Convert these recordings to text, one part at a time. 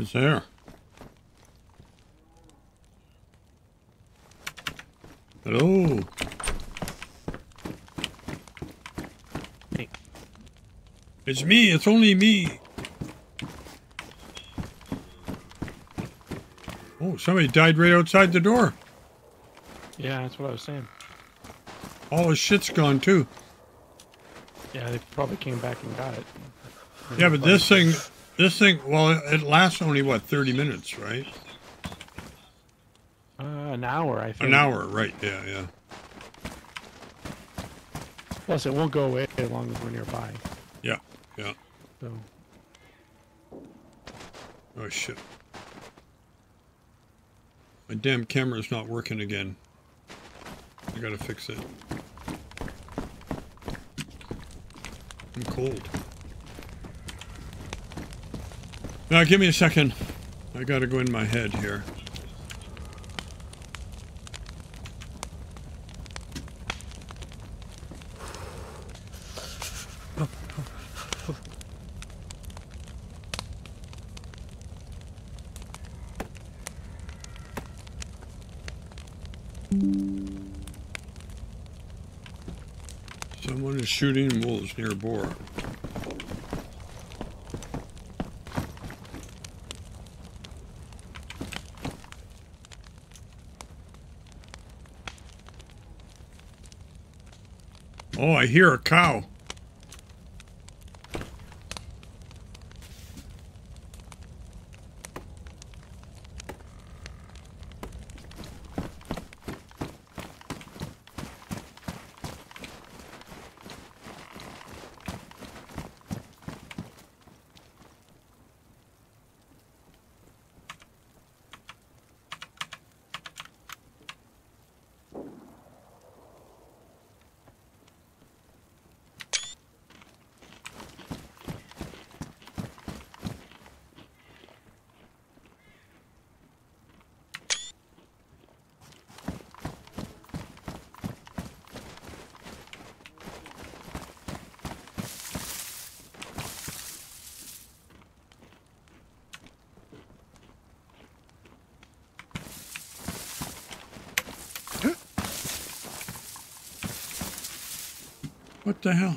Who's there? Hello. Hey. It's me. It's only me. Oh, somebody died right outside the door. Yeah, that's what I was saying. All his shit's gone too. Yeah, they probably came back and got it. Yeah, but this thing, this thing, well, it lasts only what, 30 minutes, right? Uh, an hour, I think. An hour, right? Yeah, yeah. Plus, it won't go away as long as we're nearby. Yeah, yeah. So, Oh shit. My damn camera's not working again. I gotta fix it. I'm cold. Now give me a second. I gotta go in my head here. Someone is shooting wolves near Boar. Hear a cow. The hell?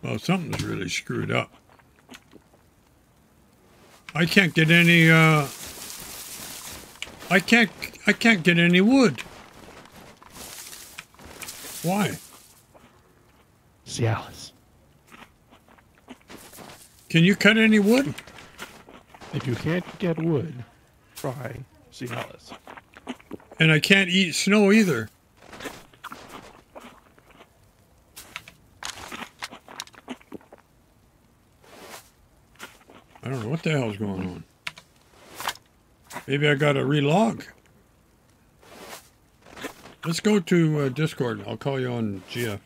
Well, something's really screwed up. I can't get any, uh... I can't, I can't get any wood. Why? Cialis. Can you cut any wood? If you can't get wood, try Cialis. And I can't eat snow either. I don't know what the hell's going on. Maybe I gotta relog. Let's go to uh, Discord. I'll call you on GF.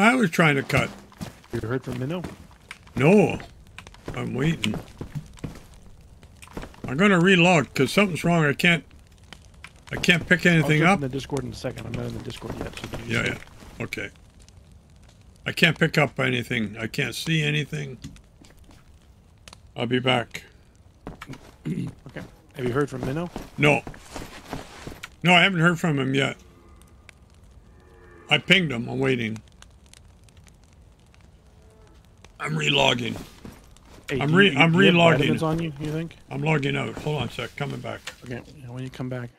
One I was trying to cut. You heard from Minnow? No, I'm waiting. I'm gonna relog because something's wrong. I can't. I can't pick anything I'll up. in the Discord in a second. I'm not in the Discord yet. So Yeah, say- yeah. Okay. I can't pick up anything. I can't see anything. I'll be back. Okay. Have you heard from Minnow? No. No, I haven't heard from him yet. I pinged him. I'm waiting. I'm relogging. Hey, I'm re- you- I'm relogging. on you. You think? I'm logging out. Hold on a sec. Coming back. Okay. when you come back.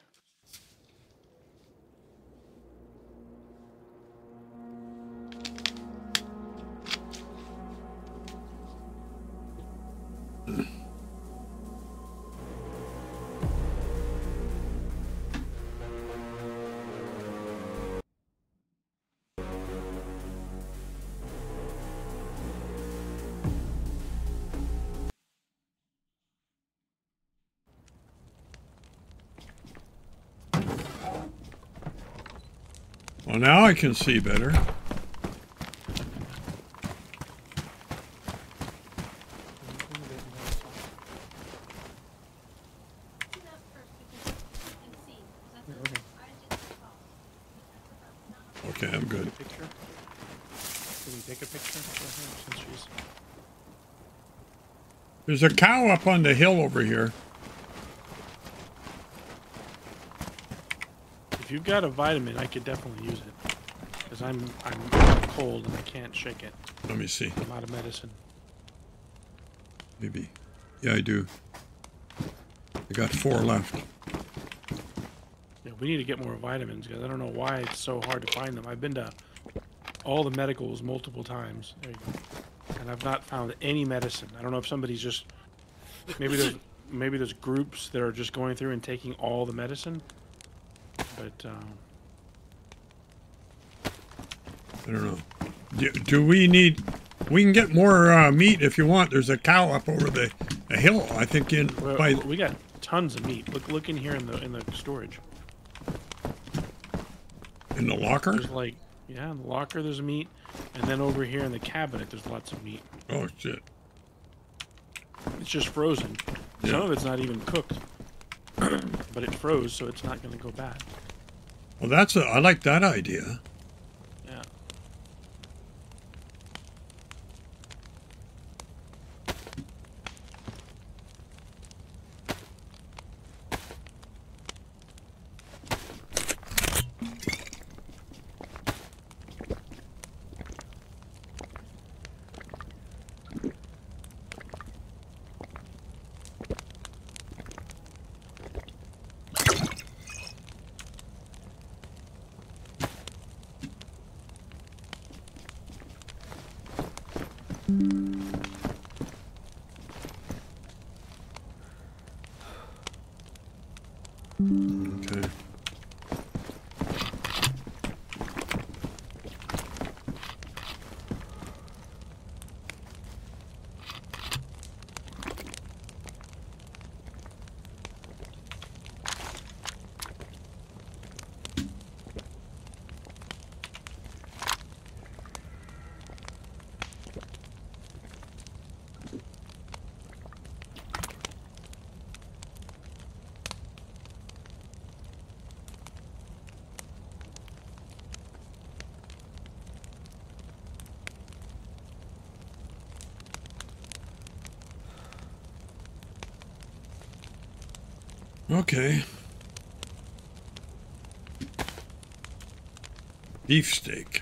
Now I can see better. Okay, I'm good. Can we take a picture? There's a cow up on the hill over here. If you've got a vitamin, I could definitely use it. Because I'm I'm cold and I can't shake it. Let me see. I'm out of medicine. Maybe. Yeah, I do. I got four left. Yeah, we need to get more vitamins because I don't know why it's so hard to find them. I've been to all the medicals multiple times. There you go. And I've not found any medicine. I don't know if somebody's just maybe there's maybe there's groups that are just going through and taking all the medicine. But um, I don't know. Do, do we need? We can get more uh, meat if you want. There's a cow up over the, the hill. I think in well, by we got tons of meat. Look look in here in the in the storage. in the locker. There's like yeah, in the locker there's meat, and then over here in the cabinet there's lots of meat. Oh shit! It's just frozen. Yeah. Some of it's not even cooked, but it froze, so it's not going to go bad. Well, that's a. I like that idea. Okay. Beefsteak.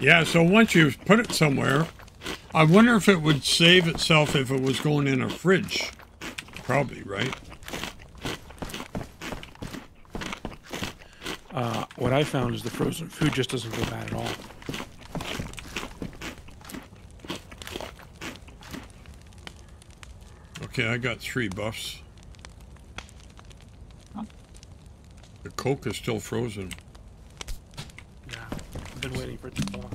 Yeah, so once you put it somewhere, I wonder if it would save itself if it was going in a fridge. Probably, right? Uh, what I found is the frozen food just doesn't go bad at all. Okay, I got three buffs. The Coke is still frozen. Yeah. I've been waiting for it to thaw.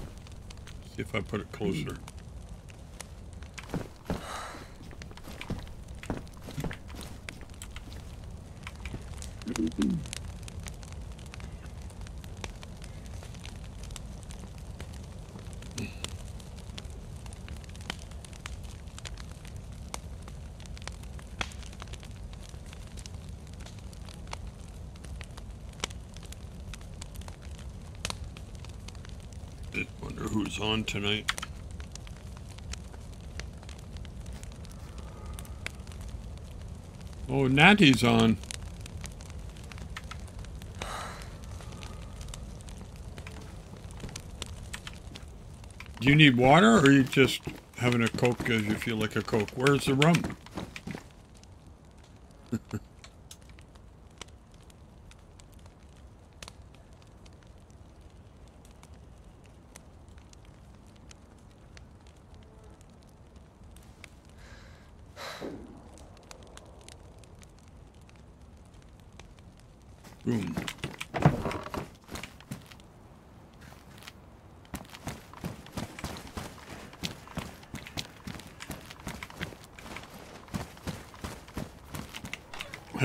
See if I put it closer. I on tonight. Oh, Natty's on. Do you need water or are you just having a Coke because you feel like a Coke? Where's the rum?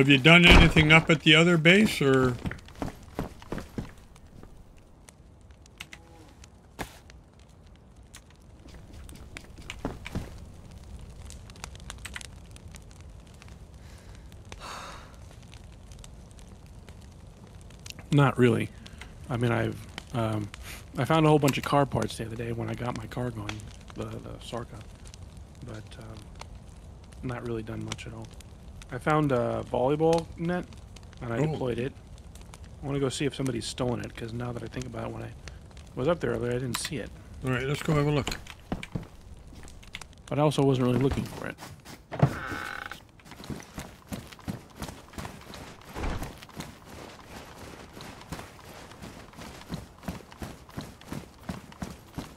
Have you done anything up at the other base or? Not really. I mean, I've um, I found a whole bunch of car parts the other day when I got my car going, the the Sarka, but um, not really done much at all. I found a volleyball net and I Oh. deployed it. I want to go see if somebody's stolen it because now that I think about it, when I was up there earlier, I didn't see it, All right, let's go have a look. but I also wasn't really looking for it.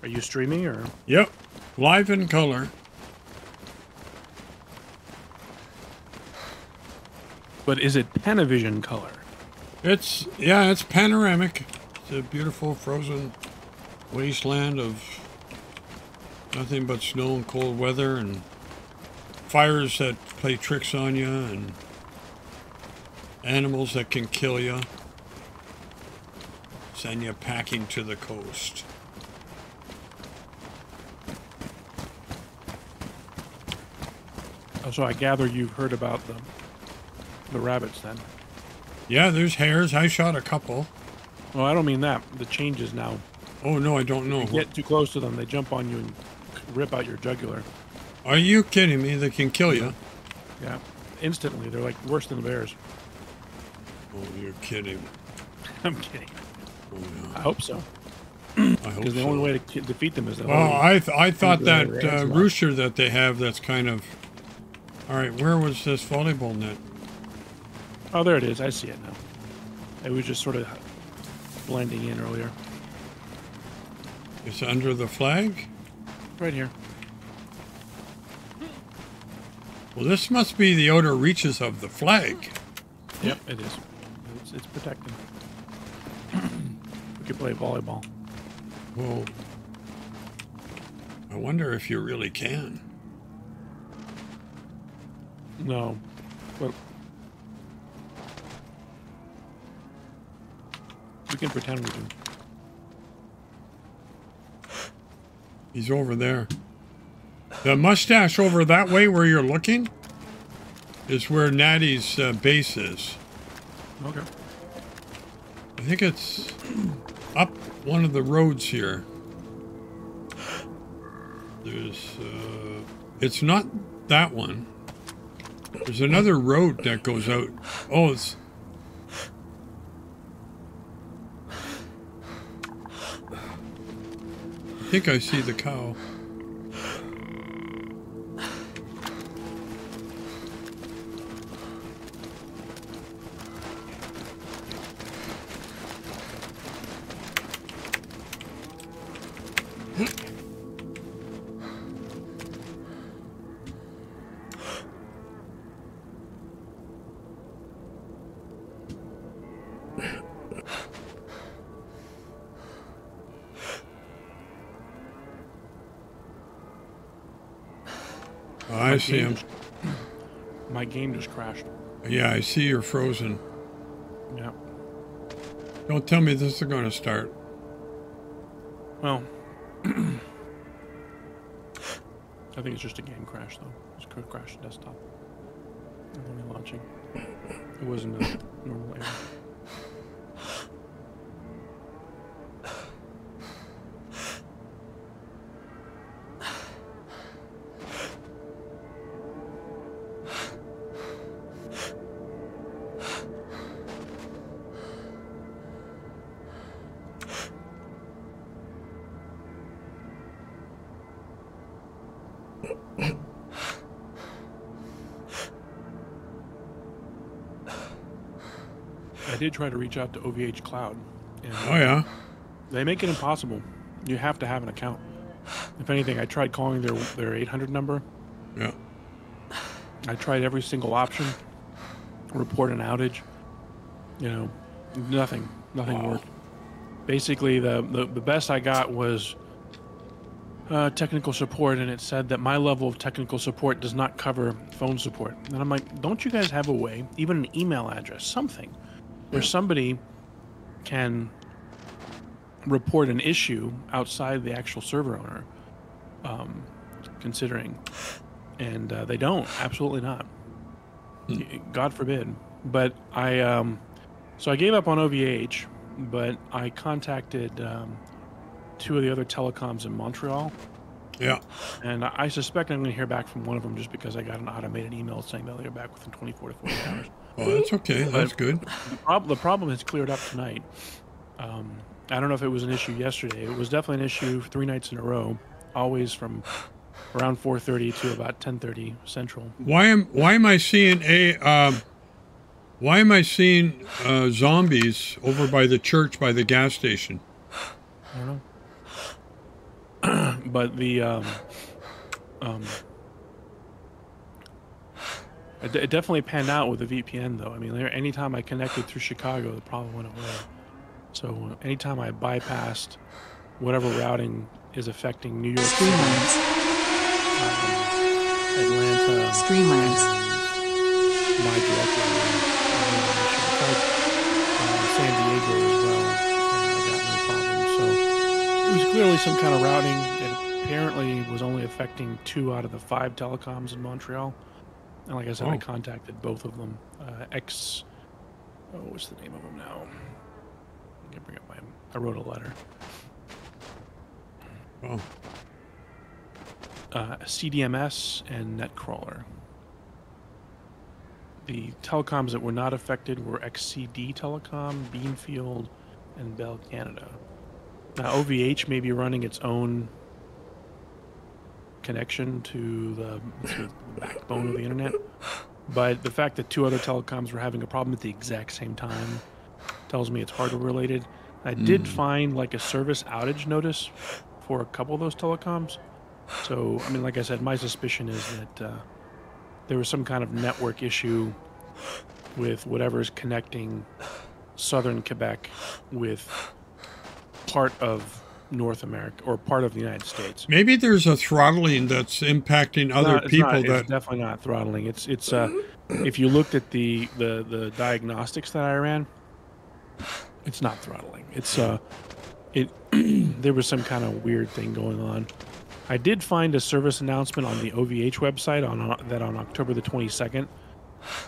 Are you streaming or? Yep, live in color. But is it Panavision color? It's yeah, it's panoramic. It's a beautiful frozen wasteland of nothing but snow and cold weather and fires that play tricks on you and animals that can kill you. Send you packing to the coast. Oh, so I gather you've heard about the the rabbits then. Yeah, there's hares. I shot a couple. Well, I don't mean that. The changes now. Oh no, I don't know. You get too close to them, they jump on you and rip out your jugular. Are you kidding me? They can kill you. Yeah, instantly. They're like worse than the bears. Oh, you're kidding. I'm kidding. Oh, I hope so. I hope Because the so. only way to defeat them is to. Oh, I th- I thought that uh, rooster that they have that's kind of. All right, where was this volleyball net? Oh, there it is. I see it now. It was just sort of blending in earlier. It's under the flag. Right here. Well, this must be the outer reaches of the flag. Yep, it is. It's, it's protected. we could play volleyball. Well, I wonder if you really can. No, but we can pretend we do. He's over there. The mustache over that way where you're looking is where Natty's uh, base is. Okay. I think it's up one of the roads here. There's, uh, it's not that one. There's another road that goes out. Oh, it's. I think I see the cow. Yeah, I see you're frozen. Yeah. Don't tell me this is going to start. Well, I think it's just a game crash, though. It's cr- crashed desktop. I'm only launching. It wasn't a normal error. Try to reach out to OVH Cloud, and Oh yeah. they make it impossible. You have to have an account. If anything, I tried calling their their 800 number. Yeah. I tried every single option. Report an outage. You know, nothing. Nothing Wow. worked. Basically, the, the the best I got was uh, technical support, and it said that my level of technical support does not cover phone support. And I'm like, don't you guys have a way, even an email address, something, where somebody can report an issue outside the actual server owner? Um, considering, and uh, they don't. Absolutely not. Y- God forbid. But I, um, so I gave up on OVH, but I contacted um, two of the other telecoms in Montreal, Yeah. and I I suspect I'm going to hear back from one of them just because I got an automated email saying they'll hear back within 24 to 48 hours. Oh, that's okay. That's good. The, prob- the problem has cleared up tonight. Um, I don't know if it was an issue yesterday. It was definitely an issue three nights in a row, always from around 4:30 to about 10:30 Central. Why am Why am I seeing a um, Why am I seeing uh, zombies over by the church by the gas station? I don't know. but the um, um, it, it definitely panned out with the VPN though. I mean, anytime I connected through Chicago, the problem went away. So anytime I bypassed whatever routing is affecting New York, Streamlabs. um, Atlanta, Streamlabs. my direct uh, San Diego as well, and I got no problem. So it was clearly some kind of routing. It apparently was only affecting two out of the five telecoms in Montreal. And like I said, I Oh. contacted both of them. Uh, X, oh, what's the name of them now? I can bring up my. I wrote a letter. Oh, uh, CDMS and Netcrawler. The telecoms that were not affected were XCD Telecom, Beanfield, and Bell Canada. Now, OVH may be running its own connection to the, the backbone of the internet, but the fact that two other telecoms were having a problem at the exact same time tells me it's hardware related. I did find like a service outage notice for a couple of those telecoms. So, I mean, like I said, my suspicion is that uh, there was some kind of network issue with whatever is connecting southern Quebec with part of North America or part of the United States. maybe there's a throttling that's impacting other No, it's people not, that. it's definitely not throttling. It's it's uh, if you looked at the, the the diagnostics that I ran, it's not throttling. It's uh, it there was some kind of weird thing going on. I did find a service announcement on the OVH website on uh, that on October the 22nd.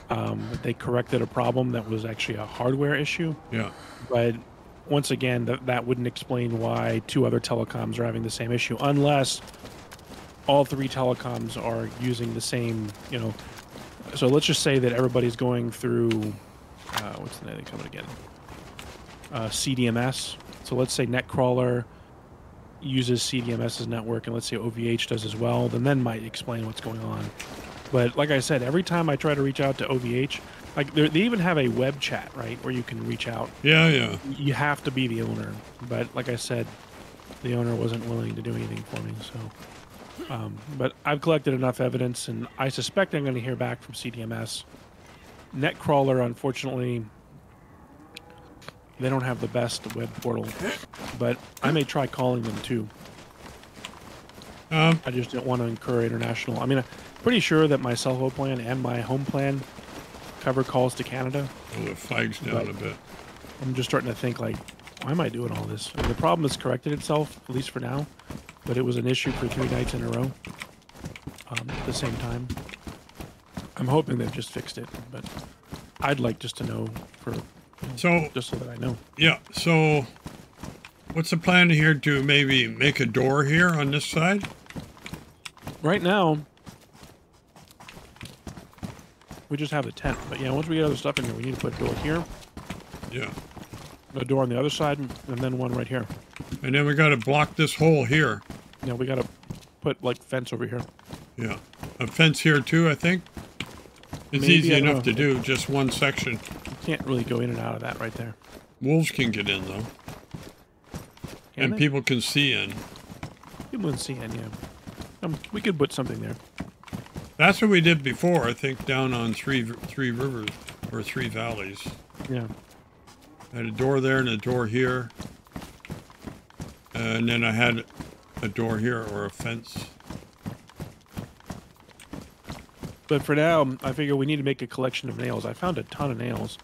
Um, they corrected a problem that was actually a hardware issue, yeah. but once again, that that wouldn't explain why two other telecoms are having the same issue, unless all three telecoms are using the same, you know. So let's just say that everybody's going through, uh, what's the name of the company again? Uh, CDMS. So let's say Netcrawler uses CDMS's network, and let's say OVH does as well. Then that might explain what's going on. But like I said, every time I try to reach out to OVH, like they're- even have a web chat, right, where you can reach out Yeah, yeah. you have to be the owner. But like I said, the owner wasn't willing to do anything for me. So, um, but I've collected enough evidence, and I suspect I'm going to hear back from CDMS. Netcrawler, unfortunately, they don't have the best web portal, but I may try calling them too. Um, I just don't want to incur international. I mean, I'm pretty sure that my cell phone plan and my home plan cover calls to Canada. oh, it flag's down a bit. I'm just starting to think like, why am I doing all this? I mean, the problem has corrected itself, at least for now, but it was an issue for three nights in a row um, at the same time. I'm hoping they've just fixed it, but I'd like just to know for So just so that I know. yeah. So what's the plan here to maybe make a door here on this side? Right now, we just have the tent, but yeah, once we get other stuff in here, we need to put a door here, Yeah. a door on the other side, and then one right here. And then we got to block this hole here. Yeah, we gotta put like fence over here. Yeah. A fence here too, I think. It's Maybe, easy enough to do, just one section. You can't really go in and out of that right there. Wolves can get in though. Can and they? people can see in. People can see in, yeah. Um, we could put something there. That's what we did before, I think, down on three three rivers or three valleys. Yeah. I had a door there and a door here. And then I had a door here or a fence. But for now, I figure we need to make a collection of nails. I found a ton of nails.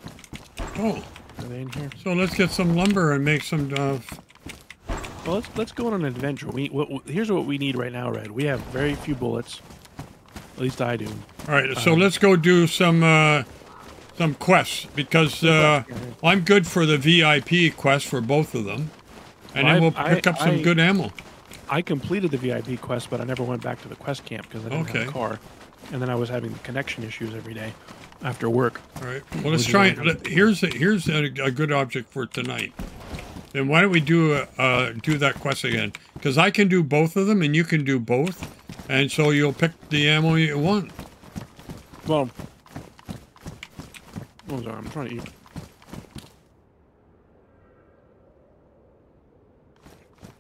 Oh, Are they in here? so let's get some lumber and make some. Uh, Well, let's let's go on an adventure. We what- here's what we need right now, Red. We have very few bullets. At least I do. all right, so Um, let's go do some uh, some quests because uh, I'm good for the VIP quest for both of them, and Well, then we'll I- pick up some I- good ammo. I completed the VIP quest, but I never went back to the quest camp because I didn't have a car, and then I was having connection issues every day after work. All right. Well, let's try. Let, here's a, here's a, a good object for tonight. Then why don't we do uh, uh, do that quest again? Because I can do both of them, and you can do both, and so you'll pick the ammo you want. Well, was I? I'm trying to eat.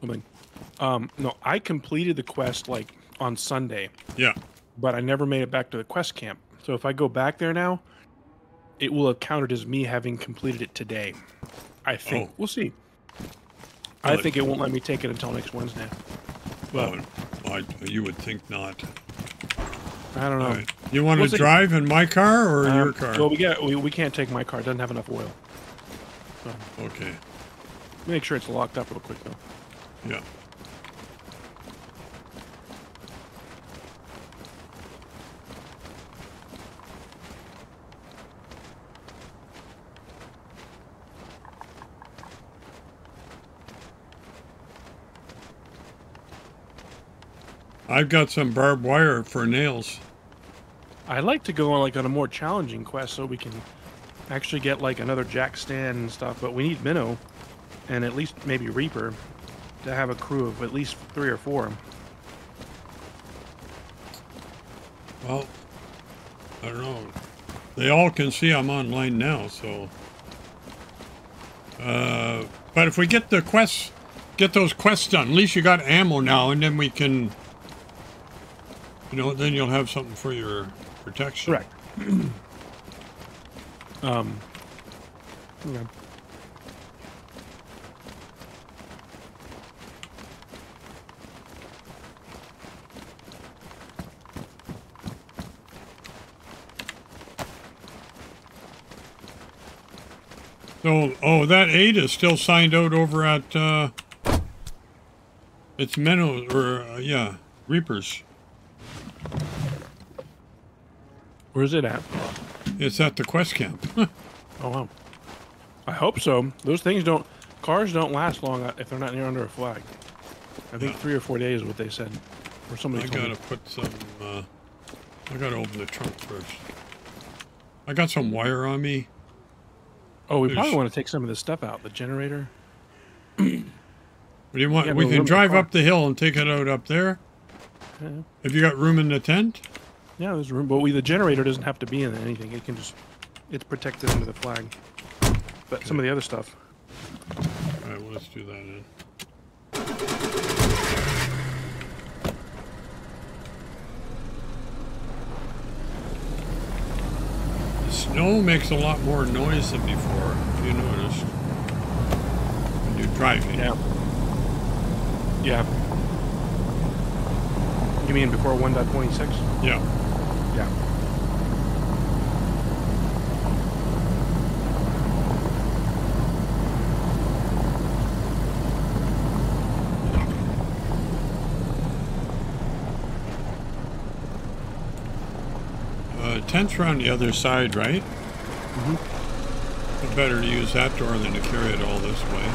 Something. Um, no, I completed the quest like on Sunday, Yeah. but I never made it back to the quest camp. So if I go back there now, it will have counted as me having completed it today. I think. Oh. We'll see. I think it won't let me take it until next Wednesday. Well, I, you would think not. I don't know. Right. You want We'll to drive in my car or Um, your car? Well, we got we, we can't take my car. It doesn't have enough oil. okay. Make sure it's locked up real quick though. Yeah. I've got some barbed wire for nails. I'd like to go on like on a more challenging quest so we can actually get like another jack stand and stuff. But we need Minnow and at least maybe Reaper to have a crew of at least three or four. Well, I don't know. They all can see I'm online now, so. Uh, but if we get the quests, get those quests done. At least you got ammo now, and then we can. You know, then you'll have something for your protection. Correct. um. yeah. So, oh, that eight is still signed out over at. Uh, it's Menno, or uh, yeah, Reapers. Where's it at? It's at the quest camp. Oh wow. I hope so. Those things don't. Cars don't last long if they're not near under a flag. I think Yeah. three or four days is what they said. Or somebody I gotta me. put some. Uh, I gotta open the trunk first. I got some wire on me. Oh, we there's- probably want to take some of this stuff out. The generator. What do you want? Yeah, we can in the drive up the hill and take it out up there. Yeah. Have you got room in the tent? Yeah, there's room, but we the generator doesn't have to be in anything. It can just it's protected under the flag. But some of the other stuff. All right, well, let's do that then. The snow makes a lot more noise than before, if you noticed. When you're driving. Yeah. Yeah. You mean before 1.26? Yeah. Yeah. Uh, tent's around the other side, right? Mm-hmm. Better to use that door than to carry it all this way.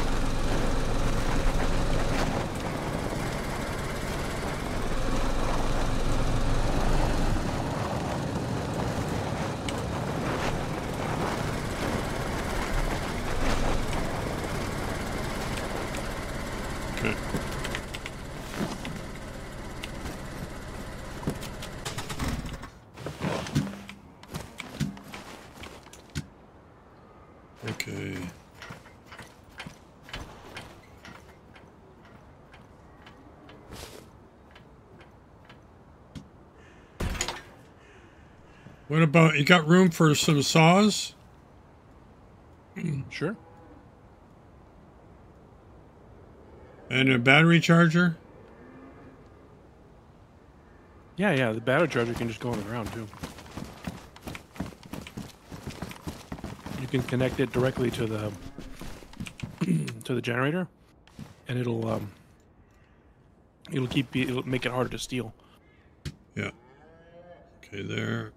Okay. What about you got room for some saws? Sure. And a battery charger? Yeah, yeah. The battery charger can just go on the ground too. You can connect it directly to the to the generator, and it'll um, it'll keep it'll make it harder to steal. Yeah. Okay, there.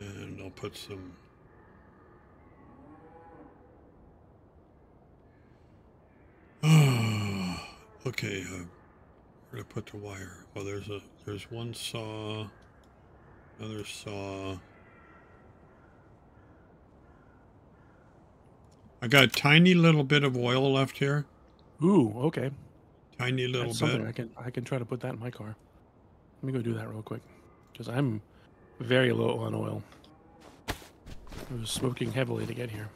And I'll put some. okay, uh, where to put the wire? Well, there's a there's one saw, another saw. I got a tiny little bit of oil left here. Ooh, okay. Tiny little That's bit. something I can I can try to put that in my car. Let me go do that real quick, because I'm very low on oil. I was smoking heavily to get here.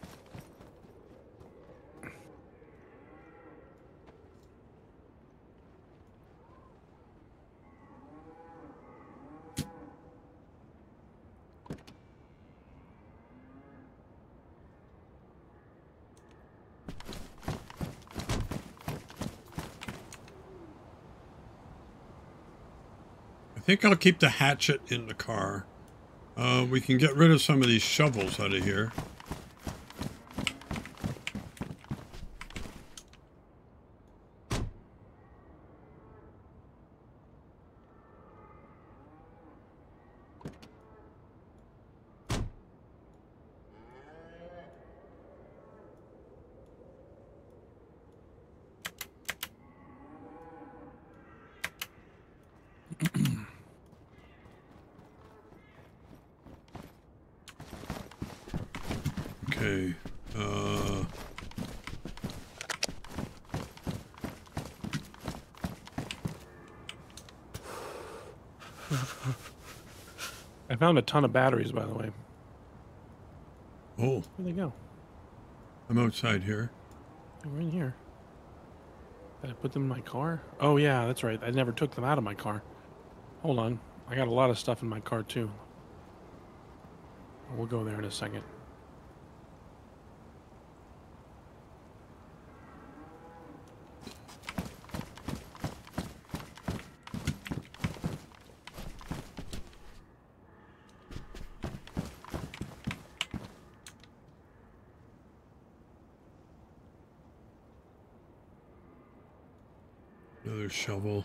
Think I'll keep the hatchet in the car. Uh, we can get rid of some of these shovels out of here. Okay. Uh, I found a ton of batteries, by the way. oh, Where'd they go? I'm outside here. Were in here. Did I put them in my car? Oh yeah, that's right. I never took them out of my car. Hold on. I got a lot of stuff in my car too. We'll go there in a second. Another shovel.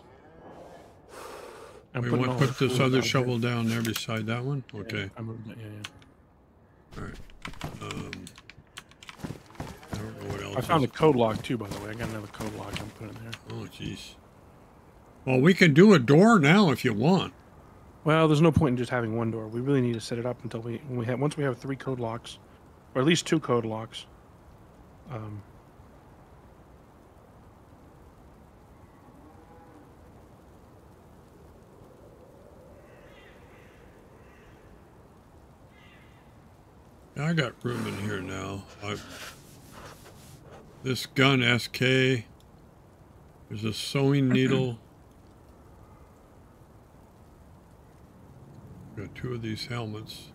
I'm We want to put this other shovel down there beside that one? Yeah, Okay. I moved it. Yeah, yeah. All right. Um, I don't know what else. I found a is- code lock too, by the way. I got another code lock. I'm putting there. Oh, jeez. Well, we can do a door now if you want. Well, there's no point in just having one door. We really need to set it up until we when we have once we have three code locks, or at least two code locks. Um, I got room in here now. I, this gun SK. There's a sewing needle. Got two of these helmets.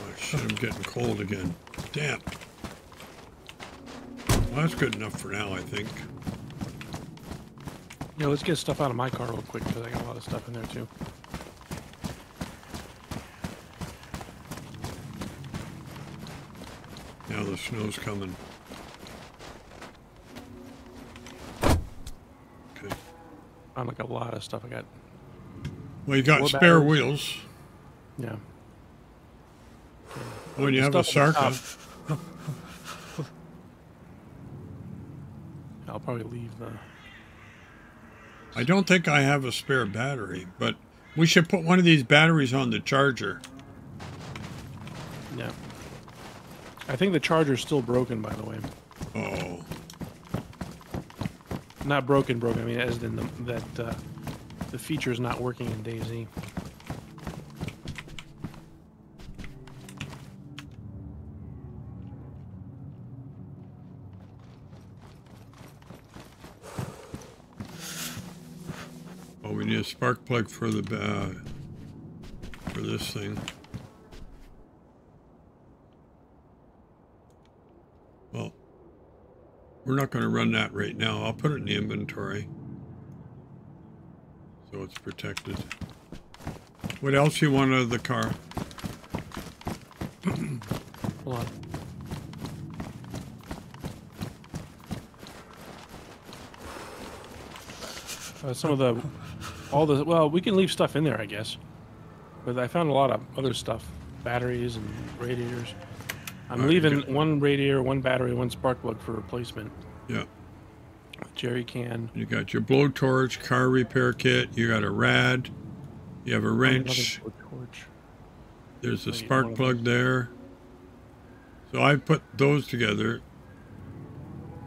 Oh shit, I'm getting cold again. Damn. Well, that's good enough for now, I think. yeah, let's get stuff out of my car real quick because I got a lot of stuff in there too. Now the snow's coming. Okay. I'm like a lot of stuff. I got Well, you got spare batteries. wheels. yeah. When you have a Sarka. I'll probably leave the. I don't think I have a spare battery, but we should put one of these batteries on the charger. Yeah. I think the charger's still broken, by the way. Oh, Not broken, broken. I mean, as in the, that uh, the feature's not working in DayZ. oh, we need a spark plug for the uh, for this thing. Well, we're not going to run that right now. I'll put it in the inventory so it's protected. What else you want out of the car? Hold on. Uh, some of the, all the, well, we can leave stuff in there, I guess. But I found a lot of other stuff, batteries and radiators. I'm leaving one radiator, one battery, one spark plug for replacement. Yeah. Jerry can. You got your blowtorch, car repair kit. You got a rad. You have a wrench. There's a spark plug there. So I put those together.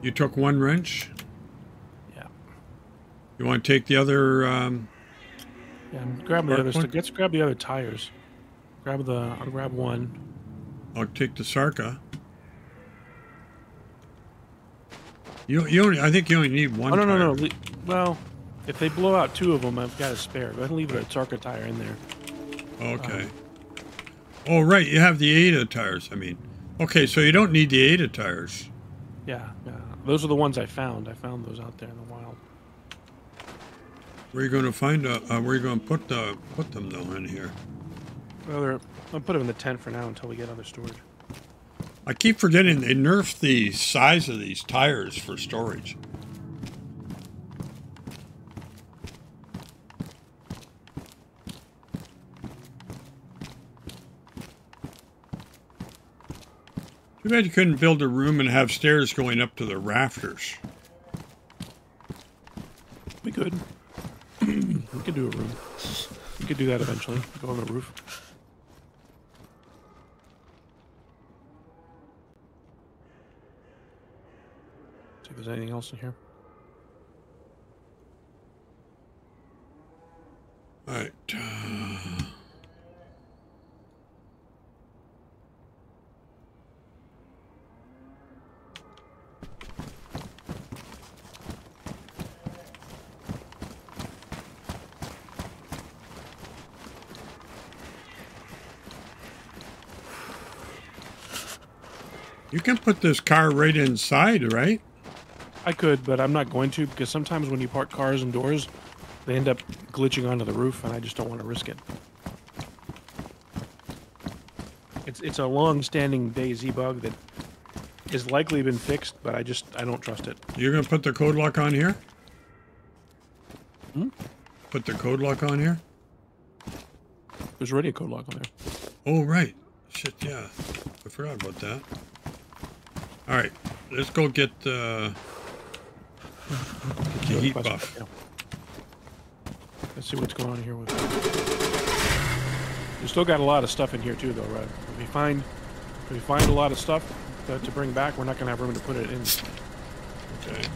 You took one wrench. Yeah. You want to take the other? Um, Yeah, I'm the Spark other stuff. Let's grab the other tires. Grab the, I'll grab one. I'll take the Sarka. You you only I think you only need one. Oh no no no! le- Well, if they blow out two of them, I've got a spare. Go ahead and leave a Sarka tire in there. Okay. Um, oh right, you have the Ada tires. I mean, okay, so you don't need the Ada tires. Yeah, yeah. Those are the ones I found. I found those out there in the wild. Where are you going to find? Uh, uh, where are you going to put the put them though in here? Well, they're, I'll put them in the tent for now until we get other storage. I keep forgetting they nerfed the size of these tires for storage. Too bad you couldn't build a room and have stairs going up to the rafters. We could. We could do a room. We could do that eventually. Go on the roof. See if there's anything else in here. All right. Uh, You can put this car right inside, right? I could, but I'm not going to because sometimes when you park cars indoors, they end up glitching onto the roof, and I just don't want to risk it. It's it's a long-standing DayZ bug that is likely been fixed, but I just I don't trust it. You're gonna put the code lock on here? Hmm? Put the code lock on here? There's already a code lock on there. Oh right. Shit, yeah. I forgot about that. Alright, let's go get uh get the heat buff. yeah. Let's see what's going on here with. We still got a lot of stuff in here too, though, right? If we find if we find a lot of stuff to, to bring back, we're not gonna have room to put it in. Okay.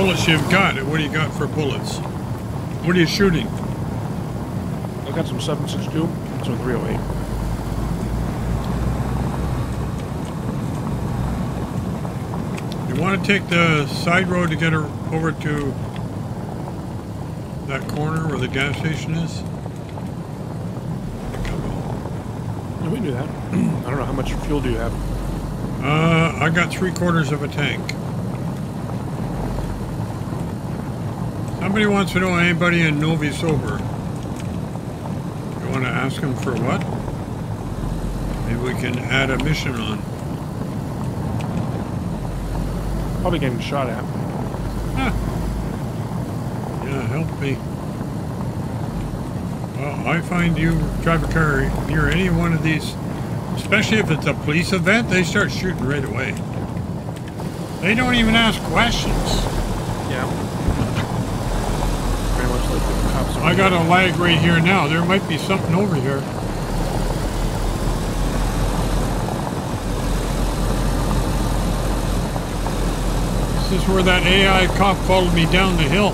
Bullets you've got, and what do you got for bullets? What are you shooting? I got some 762, some 308. You want to take the side road to get her over to that corner where the gas station is? Yeah, we can do that. I don't know how much fuel do you have. Uh, I got three quarters of a tank. Somebody wants to know anybody in Novy Sobor. You want to ask them for what? Maybe we can add a mission on. Probably getting shot at. Huh. Yeah, help me. Well, I find you drive a car near any one of these, especially if it's a police event, they start shooting right away. They don't even ask questions. Yeah. Very much like the cops. I got a lag right here now. There might be something over here. This is where that AI cop followed me down the hill.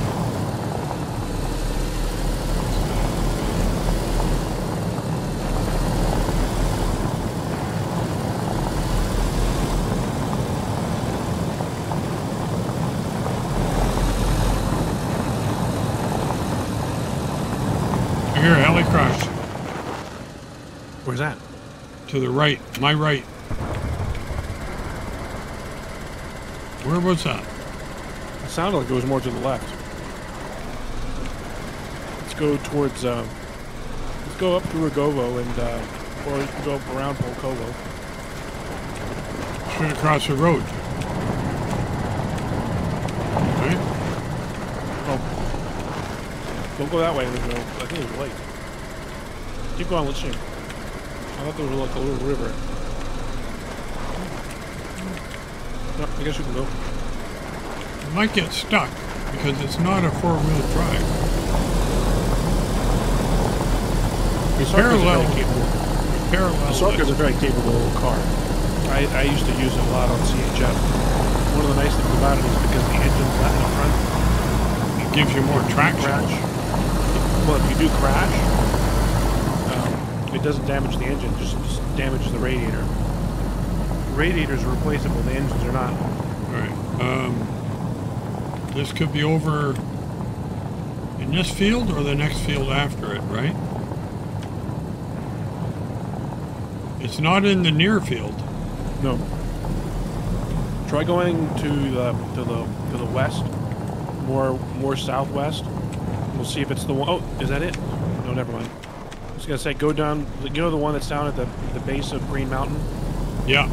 I hear a heli crash Where's that? To the right, my right. Where was that? It sounded like it was more to the left. Let's go towards. Um, let's go up through Rogovo and, uh, or we can go up around Polkovo. Straight across the road. Right? Oh, don't go that way. I think there's a lake. Keep going. Let's see. I thought there was like a little river. No, I guess you can go. It might get stuck because it's not a four-wheel drive. It's parallel. capable. Parallel. Sarka's a very capable car. I, I used to use it a lot on CHF. One of the nice things about it is because the engine's not in the front. It gives you more traction. crash. Well, if you do crash, it doesn't damage the engine, just, just damages the radiator. Radiators are replaceable, the engines are not. All right. Um, this could be over in this field or the next field after it, right? It's not in the near field. No. Try going to the to the to the west, more more southwest. We'll see if it's the one oh is that it? No, never mind. Was gonna say go down. You know the one that's down at the the base of Green Mountain. Yeah.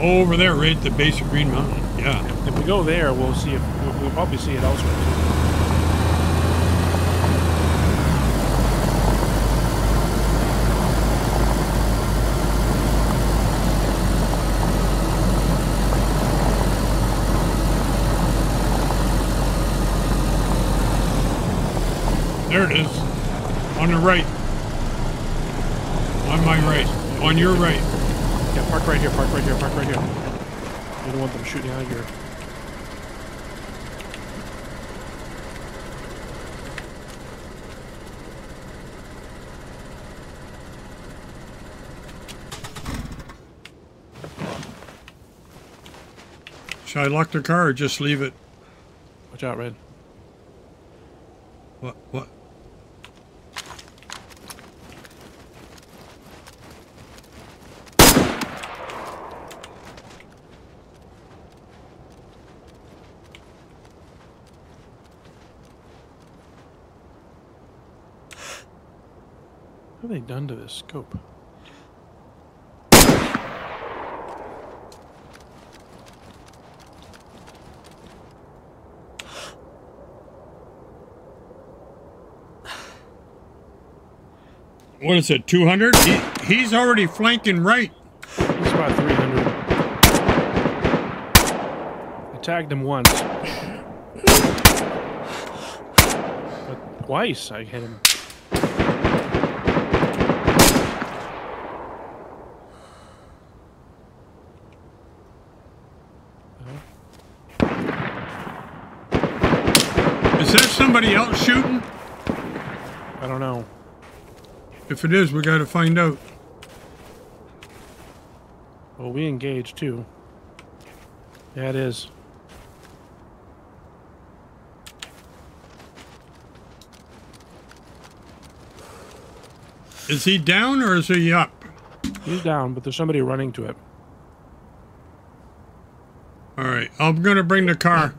Over there, right at the base of Green Mountain. Yeah. If we go there, we'll see if we'll, we'll probably see it elsewhere. There it is. On the right. On my right. On your right. Yeah, park right here. Park right here. Park right here. You don't want them shooting out of your. Should I lock the car or just leave it? Watch out, Red. What have they done to this scope? What is it? 200? He, he's already flanking right. He's about 300. I tagged him once. But twice I hit him. That somebody else shooting? I don't know. If it is, we got to find out. Well, we engaged too. Yeah, it is. Is he down or is he up? He's down, but there's somebody running to it. All right, I'm gonna bring the car.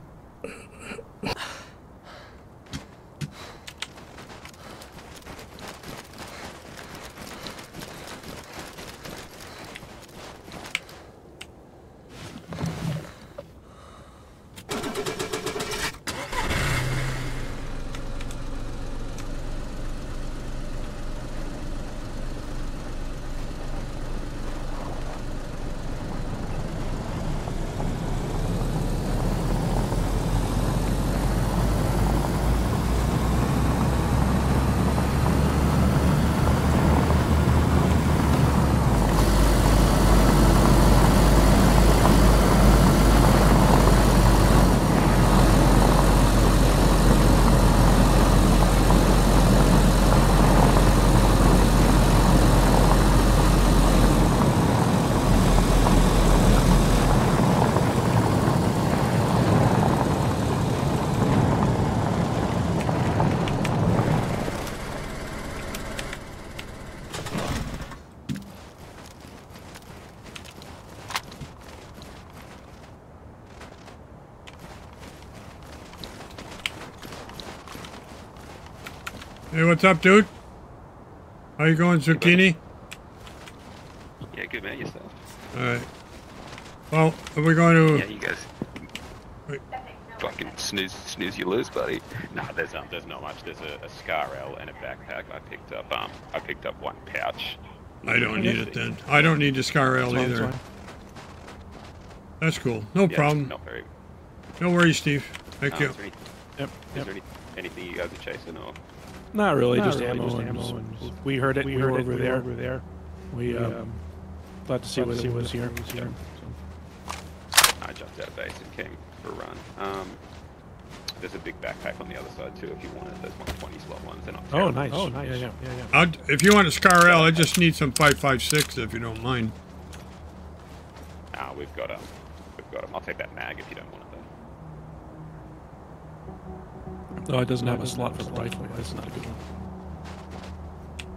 Up, dude? How you going, Zucchini? Yeah, good man, yourself. All right. Well, are we going to? Yeah, you guys. Wait. Fucking snooze, snooze, you lose, buddy. Nah, there's um, there's not much. There's a, a Scar L and a backpack. I picked up um, I picked up one pouch. I don't need it then. I don't need the Scar L It's fine, it's either. fine. That's cool. No Yeah, problem. Not very. No worries, Steve. Thank um, you. Is there, any, Yep. is Yep. there any, anything you guys are chasing or? Not really, Not just really, ammo. just and ammo just- and we heard it. We, heard were it. Over were there. Over there. We We, um, glad to see what to see it was it here. was here. I jumped out of base and came for a run. Um, there's a big backpack on the other side too if you want it. There's 120 slot ones. They're not Oh, terrible. nice. Oh, nice. Yeah, yeah, yeah, yeah. I'd, if you want a Scar L, I just need some 556 if you don't mind. Ah, we've got um, we've got 'em. I'll take that mag if you don't want it though. No, it doesn't have a slot for the rifle. That's not a good one.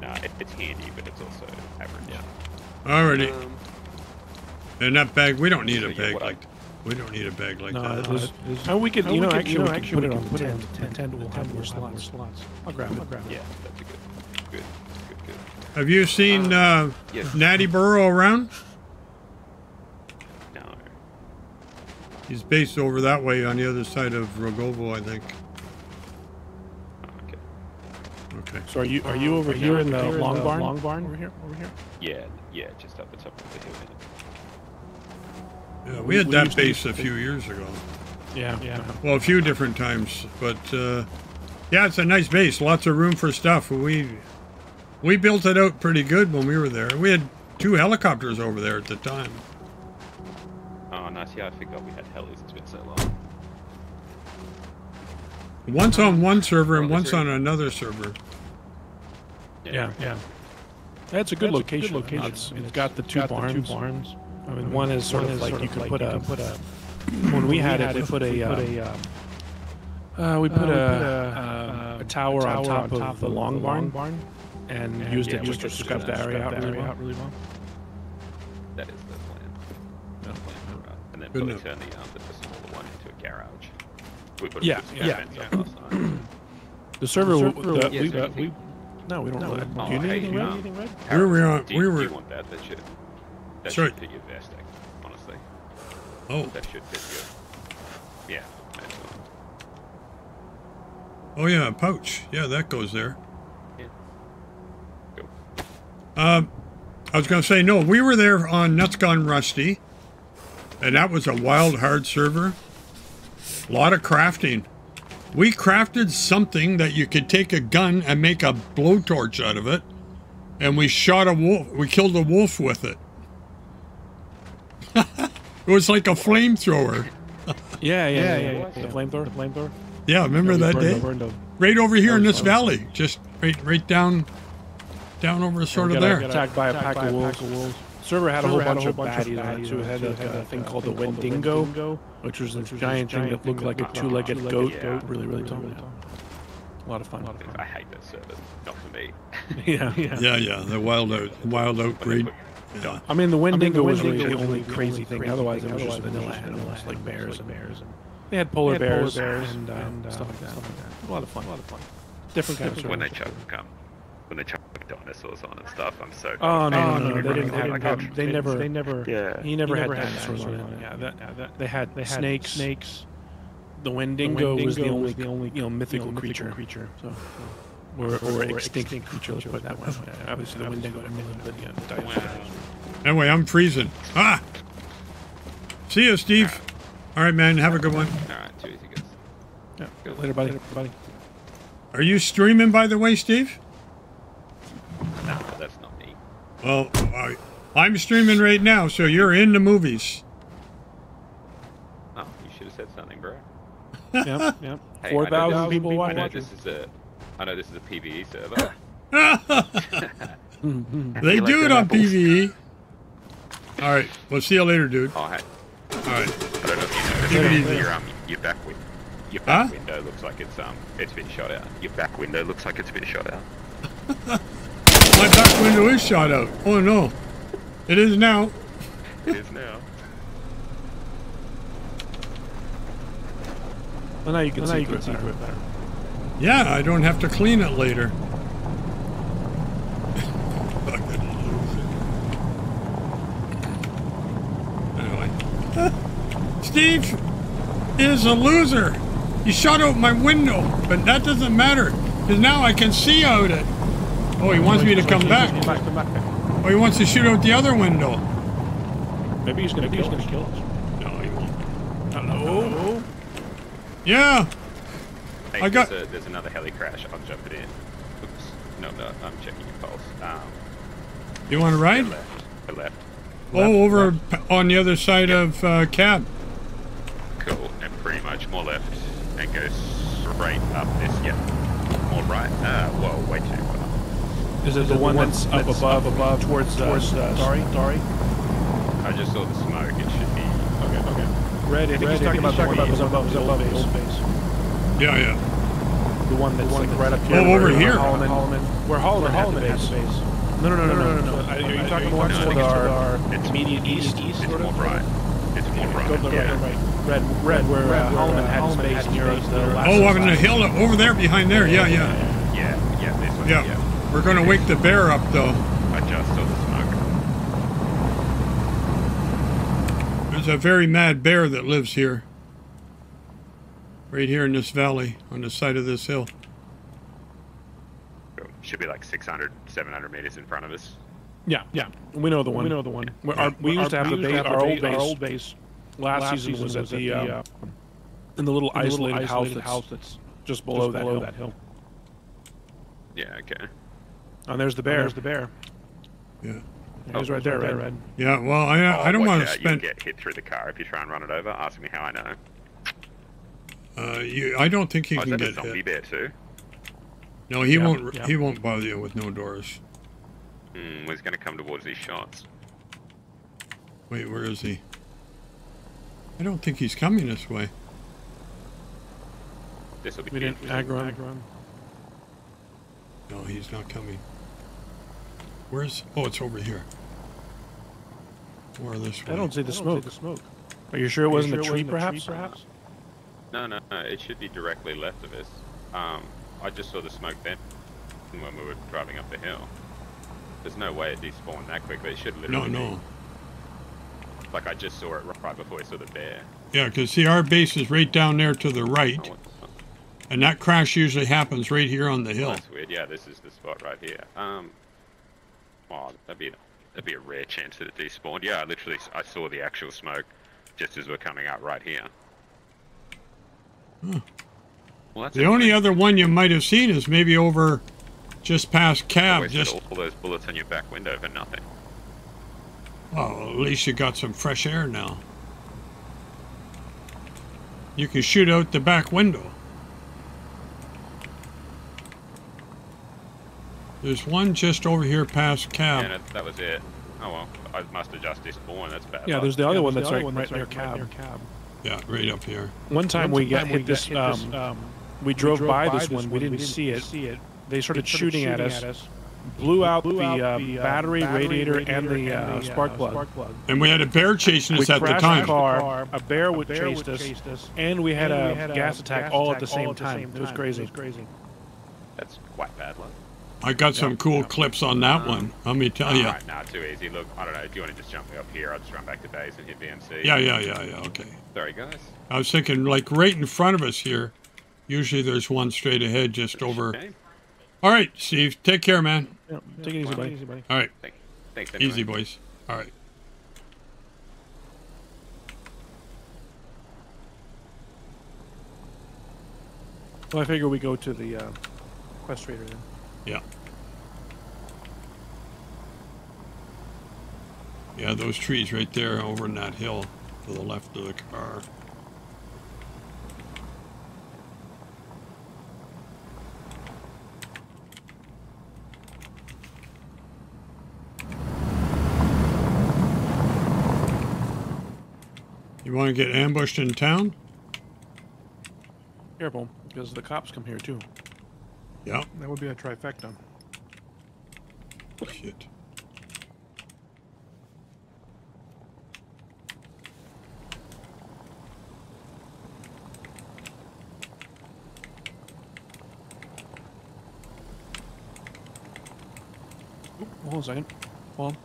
Nah, it, it's handy, but it's also average. Yeah. Alrighty. Um, And that bag, we don't need a bag what I- like. We don't need a bag like No, that. there's, oh, we could, Oh, you know, actually, you know, we could actually, put it we on could put it tent. on Tent, tent. tent will Tent have will more have more slots. slots. I'll grab it. Grab it. Yeah, that's a good, good, good, good. Have you seen uh, Yes. Natty Burrow around? No. He's based over that way on the other side of Rogovo, I think. Oh, okay. Okay. So are you are you over Are here you in the over here in long the barn? long barn? over here, over here. Yeah, yeah, just up the top of the hill. Yeah, we We- had that used to- base a few years ago. Yeah, yeah. Well, a few different times, but uh, yeah, it's a nice base. Lots of room for stuff. We we built it out pretty good when we were there. We had two helicopters over there at the time. Oh, nice. Yeah, I forgot we had helis. It's been so long. Once on one server and Oh, once on another server. Yeah, yeah. That's a good That's a location. good location. It's, it's got the two got barns. The two barns. I mean, one is sort One of is like sort you of could like put you a. could put a. When we had it, we put a. we uh, put a. Uh, we put uh, we a, put a, uh, a tower, on top, of, the long barn, barn. and and used yeah, it just to could scout the area out the really area well. out really well. That is the plan. The plan for, uh, and then Good probably turn the, um, the, the smaller one into a garage. We put Yeah, a yeah, yeah. up last. The server, The w- server- the- yeah, we, so I think- we, no, we don't No, know we that. don't- you need hey, anything red? Anything red? We were on. Do you, We do you want that? That should. That Sorry. should fit your vest, honestly. Oh, That should fit your. Yeah. Excellent. oh yeah, a pouch. Yeah, that goes there. Yeah. Cool. Um, I was gonna say no. We were there on Nuts Gone Rusty, and that was a wild hard server. A lot of crafting. We crafted something that you could take a gun and make a blowtorch out of it, and we shot a wolf. We killed a wolf with it. it was like a flamethrower. Yeah, yeah, yeah. Yeah, yeah, yeah, The flamethrower. The flamethrower. Yeah, remember we that day? a- burned a- Right over here in this fun. valley, just right, right down, down over sort we of got- there. got attacked by a pack of wolves. Server had a whole bunch of baddies on it too. It had a thing called the Wendigo, which was this giant thing that looked like a two-legged goat. Really, really tall. A lot of fun. I hate that server. Not for me. Yeah, yeah. Yeah, yeah, the wild out, wild out breed. Yeah. I mean, the Wendigo was really the only crazy thing. Otherwise, it was just vanilla animals like bears and bears. They had polar bears and um, stuff like that. A lot of fun. A lot of fun. Different kind of when they server. chuck um, when they chuck dinosaurs on and stuff, I'm so. Oh no, no, no, They they didn't have. like They, they never. They never. Yeah. He never, He had never had dinosaurs dinosaurs on it. Yeah, that, Yeah, that, they had. They had snakes. snakes. The Wendigo, was the only, was the only, you know, mythical, you know, creature. mythical creature. So, or, or, extinct, creature. Let's put it that way. Obviously, the Wendigo had a million, but yeah, the. Anyway, I'm freezing. Ah! See you, Steve. All right, man. Have a good one. All right, too easy, guys. Yeah. Later, buddy. Later, buddy. Are you streaming, by the way, Steve? No, that's not me. Well, I, I'm streaming right now, so you're in the movies. Oh, you should have said something, bro. Yep. Yep. Hey, Four I know this- people I know watching. this is a. I know this is a PVE server. They You like do it on apples? PVE. All right. we'll see you later, dude. Oh, hey, All right. I don't know if you know. easy. Your um, your back win- your back Huh? window looks like it's um, it's been shot out. Your back window looks like it's been shot out. My back window is shot out. Oh no. It is now. It is now. Well, now you can Well, now see you can it see better. it better. Yeah, I don't have to clean it later. Fucking loser. Anyway. Steve is a loser. He shot out my window, but that doesn't matter, because now I can see out it. Oh, he wants me to come back. Come back. Come back. Oh, he wants to shoot out the other window. Maybe he's gonna Maybe he's kill gonna us. kill us. No, he won't. Hello. Yeah. Hey, I got- There's, a, there's another heli crash. I'll jump it in. Oops. No, no. I'm checking your pulse. Um, You want to ride? I left. I left. Oh, over p- on the other side of uh, cab. Cool. And pretty much more left and go straight up this. Yeah. More right. Ah, whoa, way too far. Is it the one that's up above, above towards towards uh, Dari? Dari. I just saw the smoke. It should be. Okay, okay. Red. I think he's talking about the one that was above the old base. Yeah, yeah. The one that's like right up here. Oh, over here. Holloman, where Holloman, had the base. No, no, no, no, no, no. no. Are you talking about No, I towards our, it's- immediate east, east It's sort more of? right. It's more right. Go to the yeah. right, right. Red, red, where uh, Holloman had his base near the last. Oh, up on the hill over there behind there. Yeah, yeah. Yeah, yeah, this one. Yeah. Yeah. We're gonna wake the bear up though. I just saw the smoke. There's a very mad bear that lives here. Right here in this valley, on the side of this hill. Should be like 600, 700 meters in front of us. Yeah, yeah. We know the one. We know the one. Where our, we used to have the we base. used to Our have old the base. Our old base. Last, season, was at the, uh, in the little in the little isolated, house, that's house that's just below, below that, below hill. that hill. Yeah, okay. And there's the bear. There's the bear. Yeah. He's right there, red. Yeah. Well, I I don't Oh, want to spend. You'll get hit through the car if you try and run it over. Ask me how I know. Uh, you, I don't think he Oh, is can that a get zombie hit. bear too? No, he Yeah, won't. yeah. He won't bother you with no doors. Hmm, well, he's going to come towards these shots. Wait, where is he? I don't think he's coming this way. This will be We didn't interesting. aggro him. No, he's not coming. Where's? Oh, it's over here. Or this way. I don't see the smoke. see the smoke. Are you sure it Are wasn't sure a tree, wasn't perhaps? tree, perhaps? No, no, no. It should be directly left of us. Um, I just saw the smoke then when we were driving up the hill. There's no way it despawned that quickly. It should No, literally no. be. Like I just saw it right before I saw the bear. Yeah, because see, our base is right down there to the right, oh, and that crash usually happens right here on the hill. that's weird. Yeah, this is the spot right here. Um, oh, that'd be that'd be a rare chance that it despawned. Yeah, I literally s- I saw the actual smoke just as we're coming out right here. Hmm. Well, that's The only other one you might have seen is maybe over just past cab. Just all those bullets on your back window for nothing. well, at least you got some fresh air now. You can shoot out the back window. There's one just over here past cab. Yeah, that, that was it. Oh well, I must have just despawned. That's bad. Yeah, luck. there's the other Yeah, one that's the right, one right, that's near right- right cab. near Yeah, right up here. One time One we got time hit this. Um, um, we drove, drove by, by this this one. We didn't, see it. See it. They started, Started shooting, at us. Blew blew out blew the, out uh, the, uh, battery, radiator, and the, uh, and the, spark plug. plug. And we had a bear chasing We us at the crashed time. the car. car, A bear would bear chased would us, chased us, and we had, and a, we had a gas attack all at the same time. It was crazy. It was crazy. That's quite bad luck. I got some cool clips on that one. Let me tell you. Alright, nah, too easy. Look, I don't know. If you want to just jump me up here, I'll just run back to base and hit VMC. Yeah, yeah, yeah, yeah. Okay. Sorry, guys. I was thinking, like right in front of us here. Usually there's one straight ahead, just over. Okay. All right, Steve. Take care, man. Yeah, take it easy, buddy. Easy, buddy. All right, Thank, thanks. Anyway. easy, boys. All right. Well, I figure we go to the uh, quest trader then. Yeah. Yeah, those trees right there over in that hill to the left of the car. You want to get ambushed in town? Careful, because the cops come here too. Yeah. That would be a trifecta. Shit. Hold on a second. Hold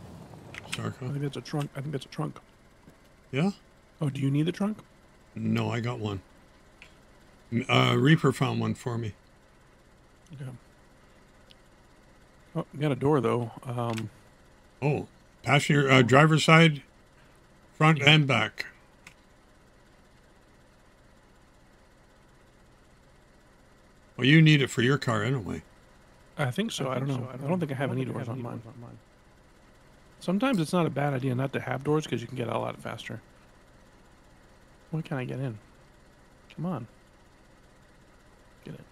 on. I think that's a trunk. I think that's a trunk. Yeah? Oh, do you need the trunk? No, I got one. Uh, Reaper found one for me. Yeah. Oh, got a door though. Um, Oh, passenger, uh, driver side, front and back. Well, you need it for your car anyway. I think so. I, don't know. I don't think I have any doors on mine. Sometimes it's not a bad idea not to have doors because you can get out a lot faster. Why can't I get in? Come on. Get in.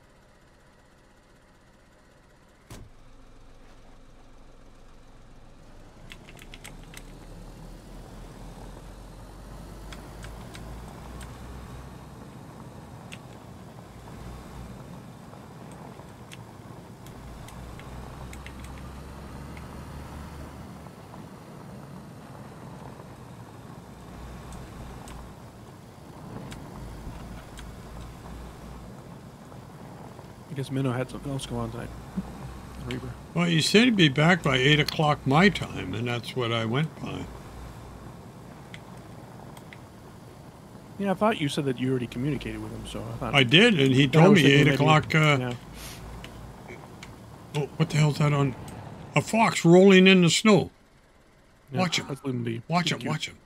I guess Minnow had something else going on tonight. Reaper. Well, you said he'd be back by 8 o'clock my time, and that's what I went by. Yeah, I thought you said that you already communicated with him, so I thought. I did, and he told me 8 o'clock. Uh, yeah. oh, what the hell's that on? A fox rolling in the snow. yeah, watch him. Let's him be. Watch him, cute. watch him.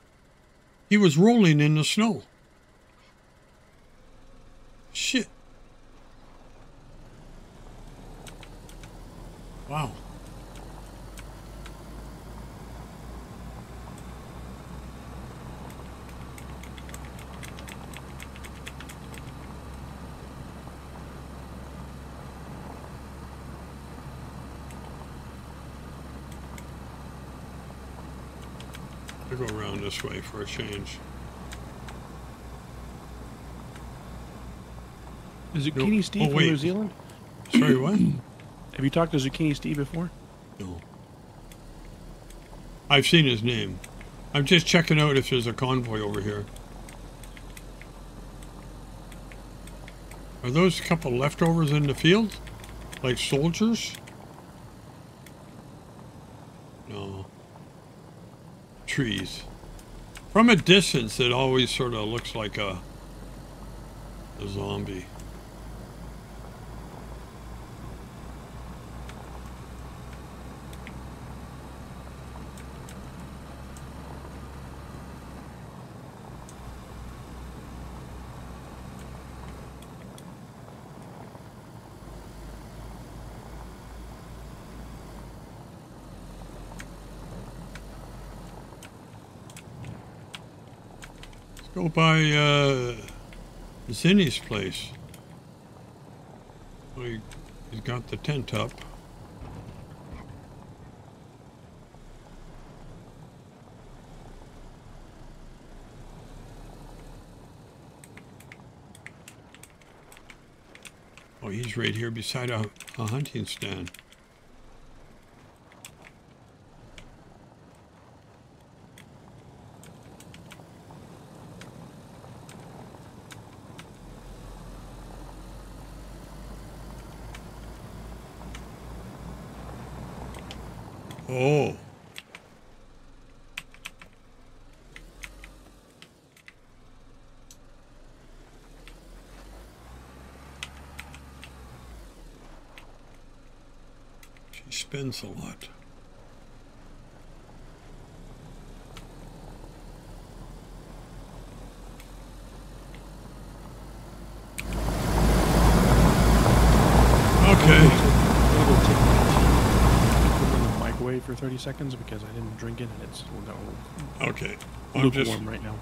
He was rolling in the snow. Shit. Wow. I'll go around this way for a change. Is No. Zucchini Steve Oh, from. New Zealand? Sorry, what? Have you talked to Zucchini Steve before? No. I've seen his name. I'm just checking out if there's a convoy over here. Are those a couple leftovers in the field? Like soldiers? No. Trees. From a distance, it always sort of looks like a, a zombie. Oh, by uh, Zinni's place. He's got the tent up. Oh, he's right here beside a, a hunting stand. Put it in the microwave for 30 seconds because I didn't drink it and it's oh, no, Okay. I'm just lukewarm right now.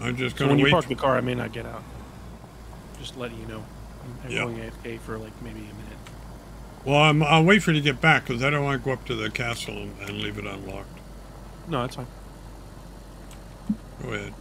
I'm just gonna when you park the car, I may not get out. Just letting you know. I'm Yeah. going AFK for like maybe a minute. Well, I'm, I'll wait for you to get back because I don't want to go up to the castle and, and leave it unlocked. No, that's fine. Go ahead.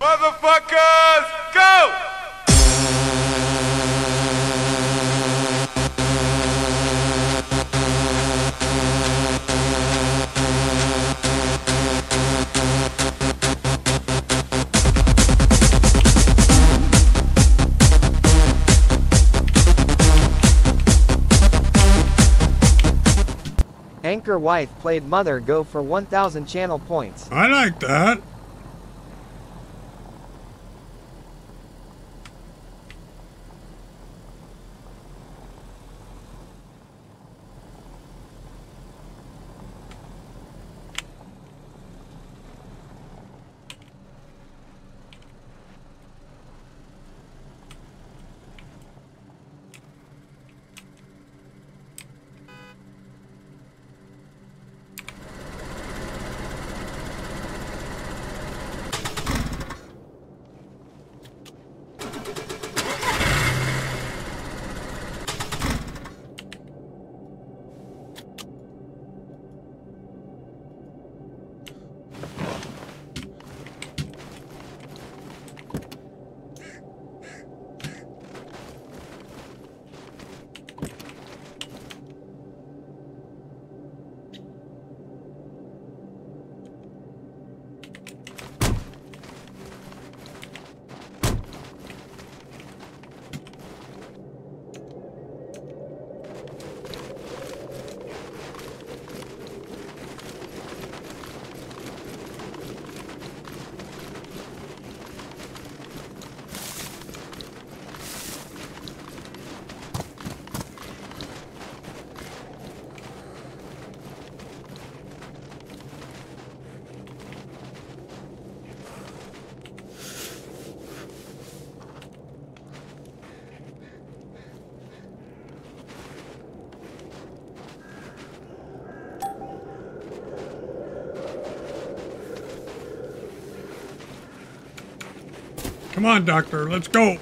Motherfuckers, go! Anchor wife played mother go for 1000 channel points. I like that. Come on, doctor. Let's go.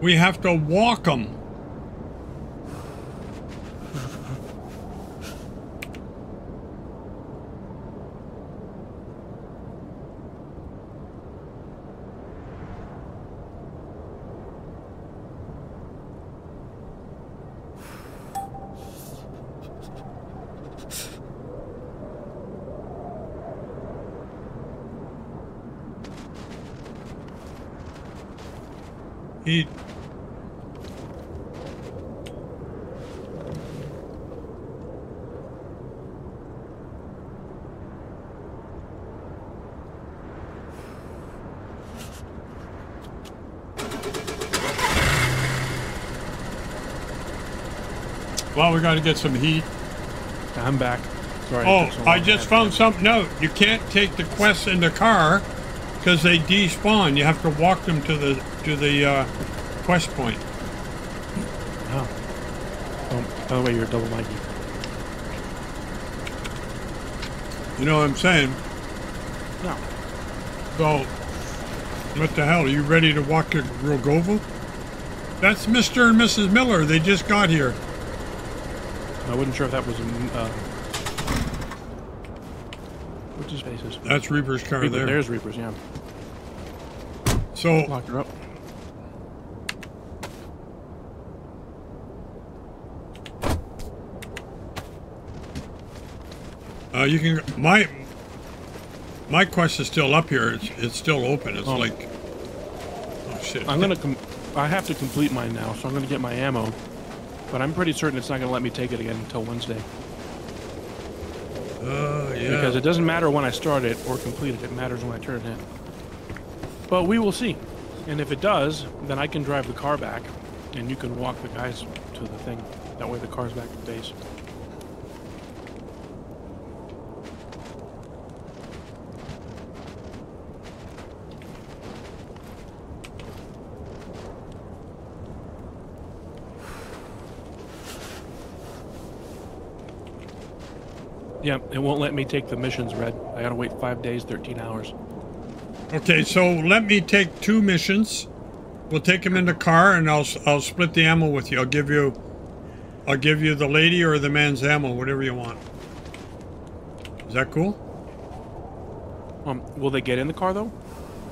We have to walk them. He Well, we got to get some heat. I'm back. Sorry. Oh, so I just found something out. You can't take the quests in the car because they despawn. You have to walk them to the to the uh, quest point. Oh. oh. By the way, you're a double Mikey. You know what I'm saying? No. So, what the hell? Are you ready to walk to Rogovo? That's Mr. and Mrs. Miller. They just got here. I wasn't sure if that was. Uh, what's his face? is? That's Reaper's car Reaper, there. There's Reapers, yeah. So, Lock her up. uh, you can my my quest is still up here. It's it's still open. It's Oh. like oh shit. I'm gonna. I have to complete mine now, so I'm gonna get my ammo. But I'm pretty certain it's not gonna let me take it again until Wednesday. Uh, yeah. Because it doesn't matter when I start it or complete it, it matters when I turn it in. But we will see. And if it does, then I can drive the car back, and you can walk the guys to the thing. That way the car's back to base. Yeah, it won't let me take the missions, Red. I gotta wait five days, 13 hours. Okay, so let me take two missions. We'll take them in the car, and I'll I'll split the ammo with you. I'll give you, I'll give you the lady or the man's ammo, whatever you want. Is that cool? Um, will they get in the car though?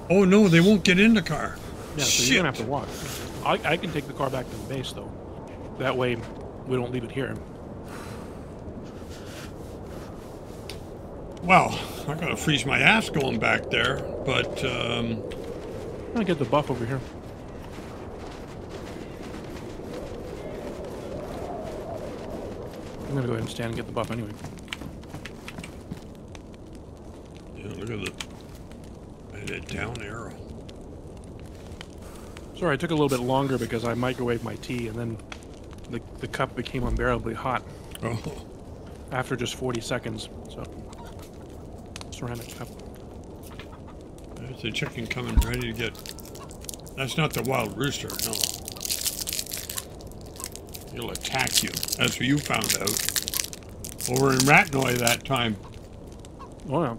Oh no, they won't get in the car. Yeah, so Shit. you're gonna have to walk. I, I can take the car back to the base though. That way, we don't leave it here. Well, I'm gonna freeze my ass going back there, but um, I'm gonna get the buff over here. I'm gonna go ahead and stand and get the buff anyway. yeah, look at the, at that down arrow. Sorry, I took a little bit longer because I microwaved my tea and then the, the cup became unbearably hot Oh, after just 40 seconds. Ceramic cup. there's a chicken coming ready to get. That's not the wild rooster, no. He'll attack you. That's what you found out. Over in Ratnoy that time. Oh yeah.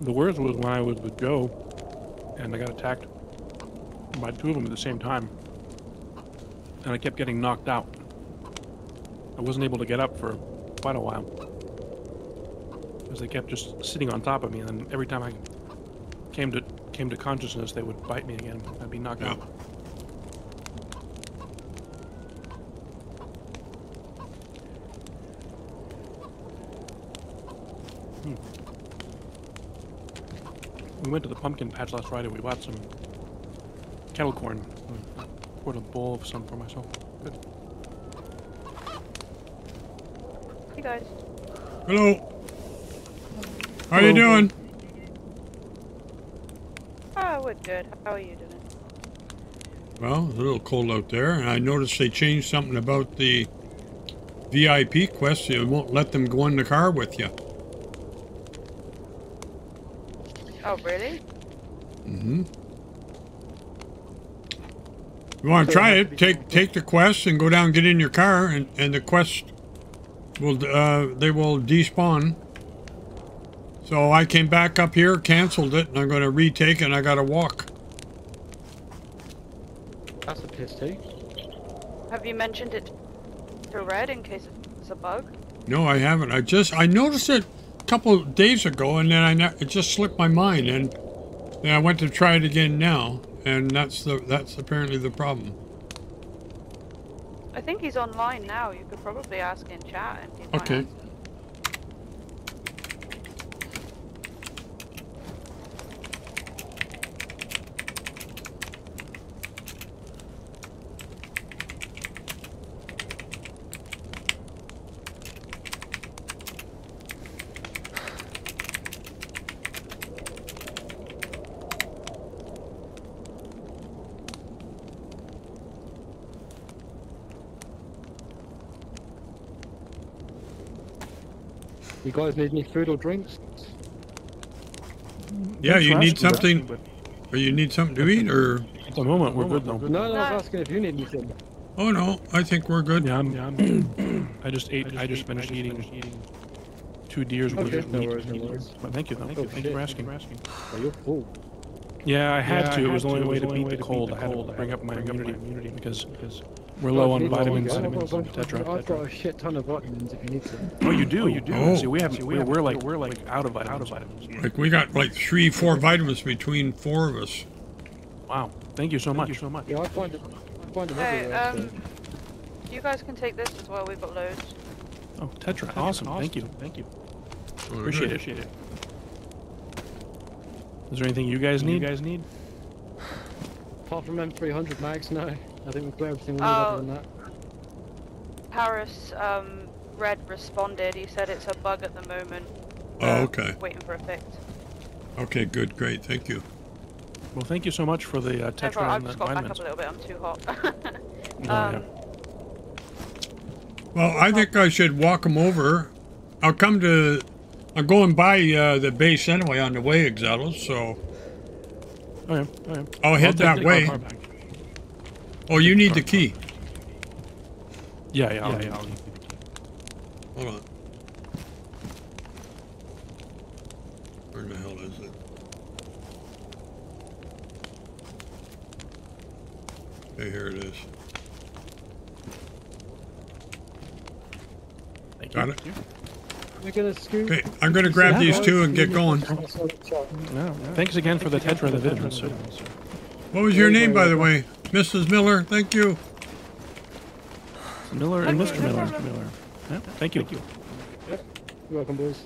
The worst was when I was with Joe, and I got attacked by two of them at the same time, and I kept getting knocked out. I wasn't able to get up for quite a while, they kept just sitting on top of me, and then every time I came to came to consciousness, they would bite me again. I'd be knocked Yeah. out. Hmm. We went to the pumpkin patch last Friday. We bought some kettle corn. I poured a bowl of some for myself. Good. Hey guys. Hello. How you doing? Oh, we're good. How are you doing? Well, it's a little cold out there, and I noticed they changed something about the VIP quest. You won't let them go in the car with you. Oh, really? Mm-hmm. You want to try it? Take take the quest and go down, and get in your car, and, and the quest will uh, they will despawn. So I came back up here, canceled it, and I'm going to retake, and I got to walk. That's a piss take. Have you mentioned it to Red in case it's a bug? No, I haven't. I just I noticed it a couple of days ago, and then I it just slipped my mind, and then I went to try it again now, and that's the that's apparently the problem. I think he's online now. You could probably ask in chat and he might Okay. You guys need any food or drinks? Yeah, you need something, or you need something to eat, or At the moment, we're good though. No, no, I No. was asking if you need anything. oh no, I think we're good. Yeah, I'm, yeah, I'm, I just ate. I just finished eating two deers worth Okay, of no worries, no worries. But thank you, though. Oh, thank you, thank you for asking. Oh, you're full. Yeah, I had Yeah, to. I it was had the only to. way It to was the beat only the way to cold. beat I the had to cold. I bring had up to my bring up my immunity, immunity because because we're low on Need vitamins. I've vitamins got a and tetra. I've got a shit ton of vitamins if you need some. Oh, you do. you do. Oh. See, we have. We're, we're like we're like out of vitamins. Out of vitamins. Like we got like three, four vitamins between four of us. Wow. Thank you so much. You so much. Yeah, I find it. I find it Hey, everywhere. um, you guys can take this as well. We've got loads. Oh, tetra. Awesome. Thank you. Thank you. Oh, Appreciate good. it. Appreciate it. Is there anything you guys need? You guys need? so. Apart from M300 mags, no. I think we've got everything we need Oh. other than that. Paris, um, Red responded. He said it's a bug at the moment. Oh, uh, okay. Waiting for a fix. Okay, good, great, thank you. Well, thank you so much for the uh, No tetra problem, I've just got back up a little bit. I'm too hot. Oh, yeah. um, Well, I think I should walk them over. I'll come to. I'm going by uh, the base anyway on the way, Exelos, so Okay. Okay. I'll head take- that take my way. Car back. Oh, you need the key. Yeah, yeah, I'll, Yeah. I'll, Hold on. Where the hell is it? Okay, here it is. Thank Got you. it? We're gonna scoot. Okay, I'm gonna grab these two and get going. Yeah, Thanks again for the tetra and the vitamins. sir. What was your name, by the way? Mrs. Miller, thank you. Miller and Mr. Miller. problem. Miller. Yeah, thank you. You're welcome, boys.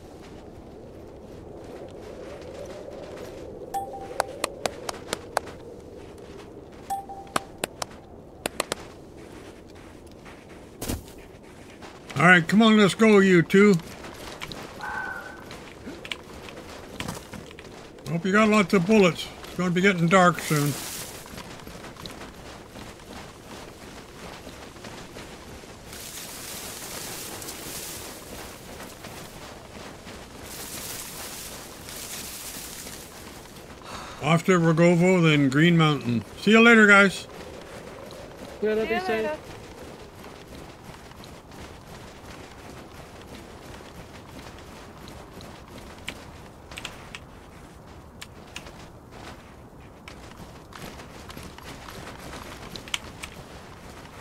All right, come on, let's go, you two. Hope you got lots of bullets. It's going to be getting dark soon. Off to Rogovo, then Green Mountain. See you later, guys. Yeah, see that'd you be safe. later.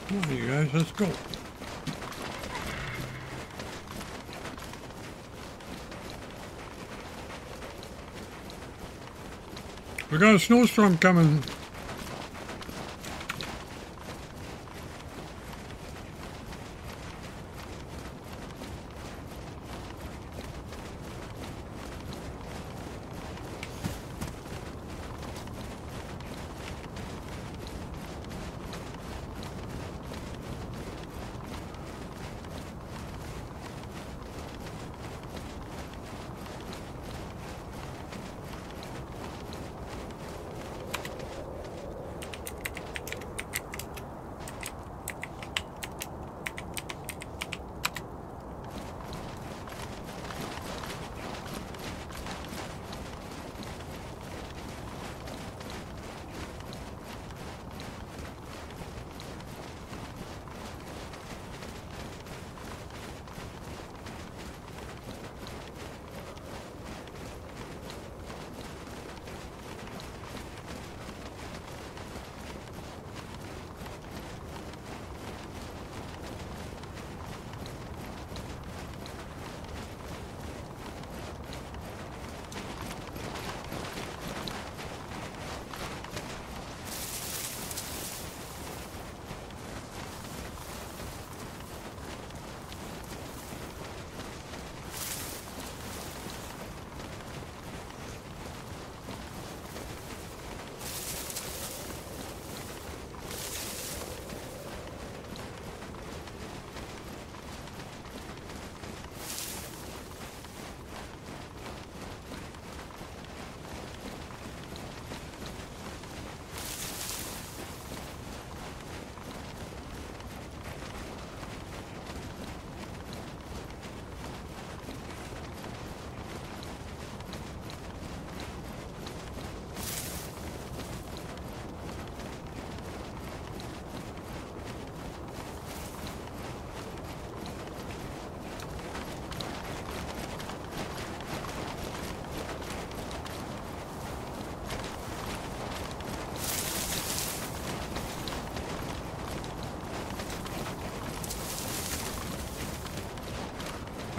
Come on, you guys, let's go. We got a snowstorm coming.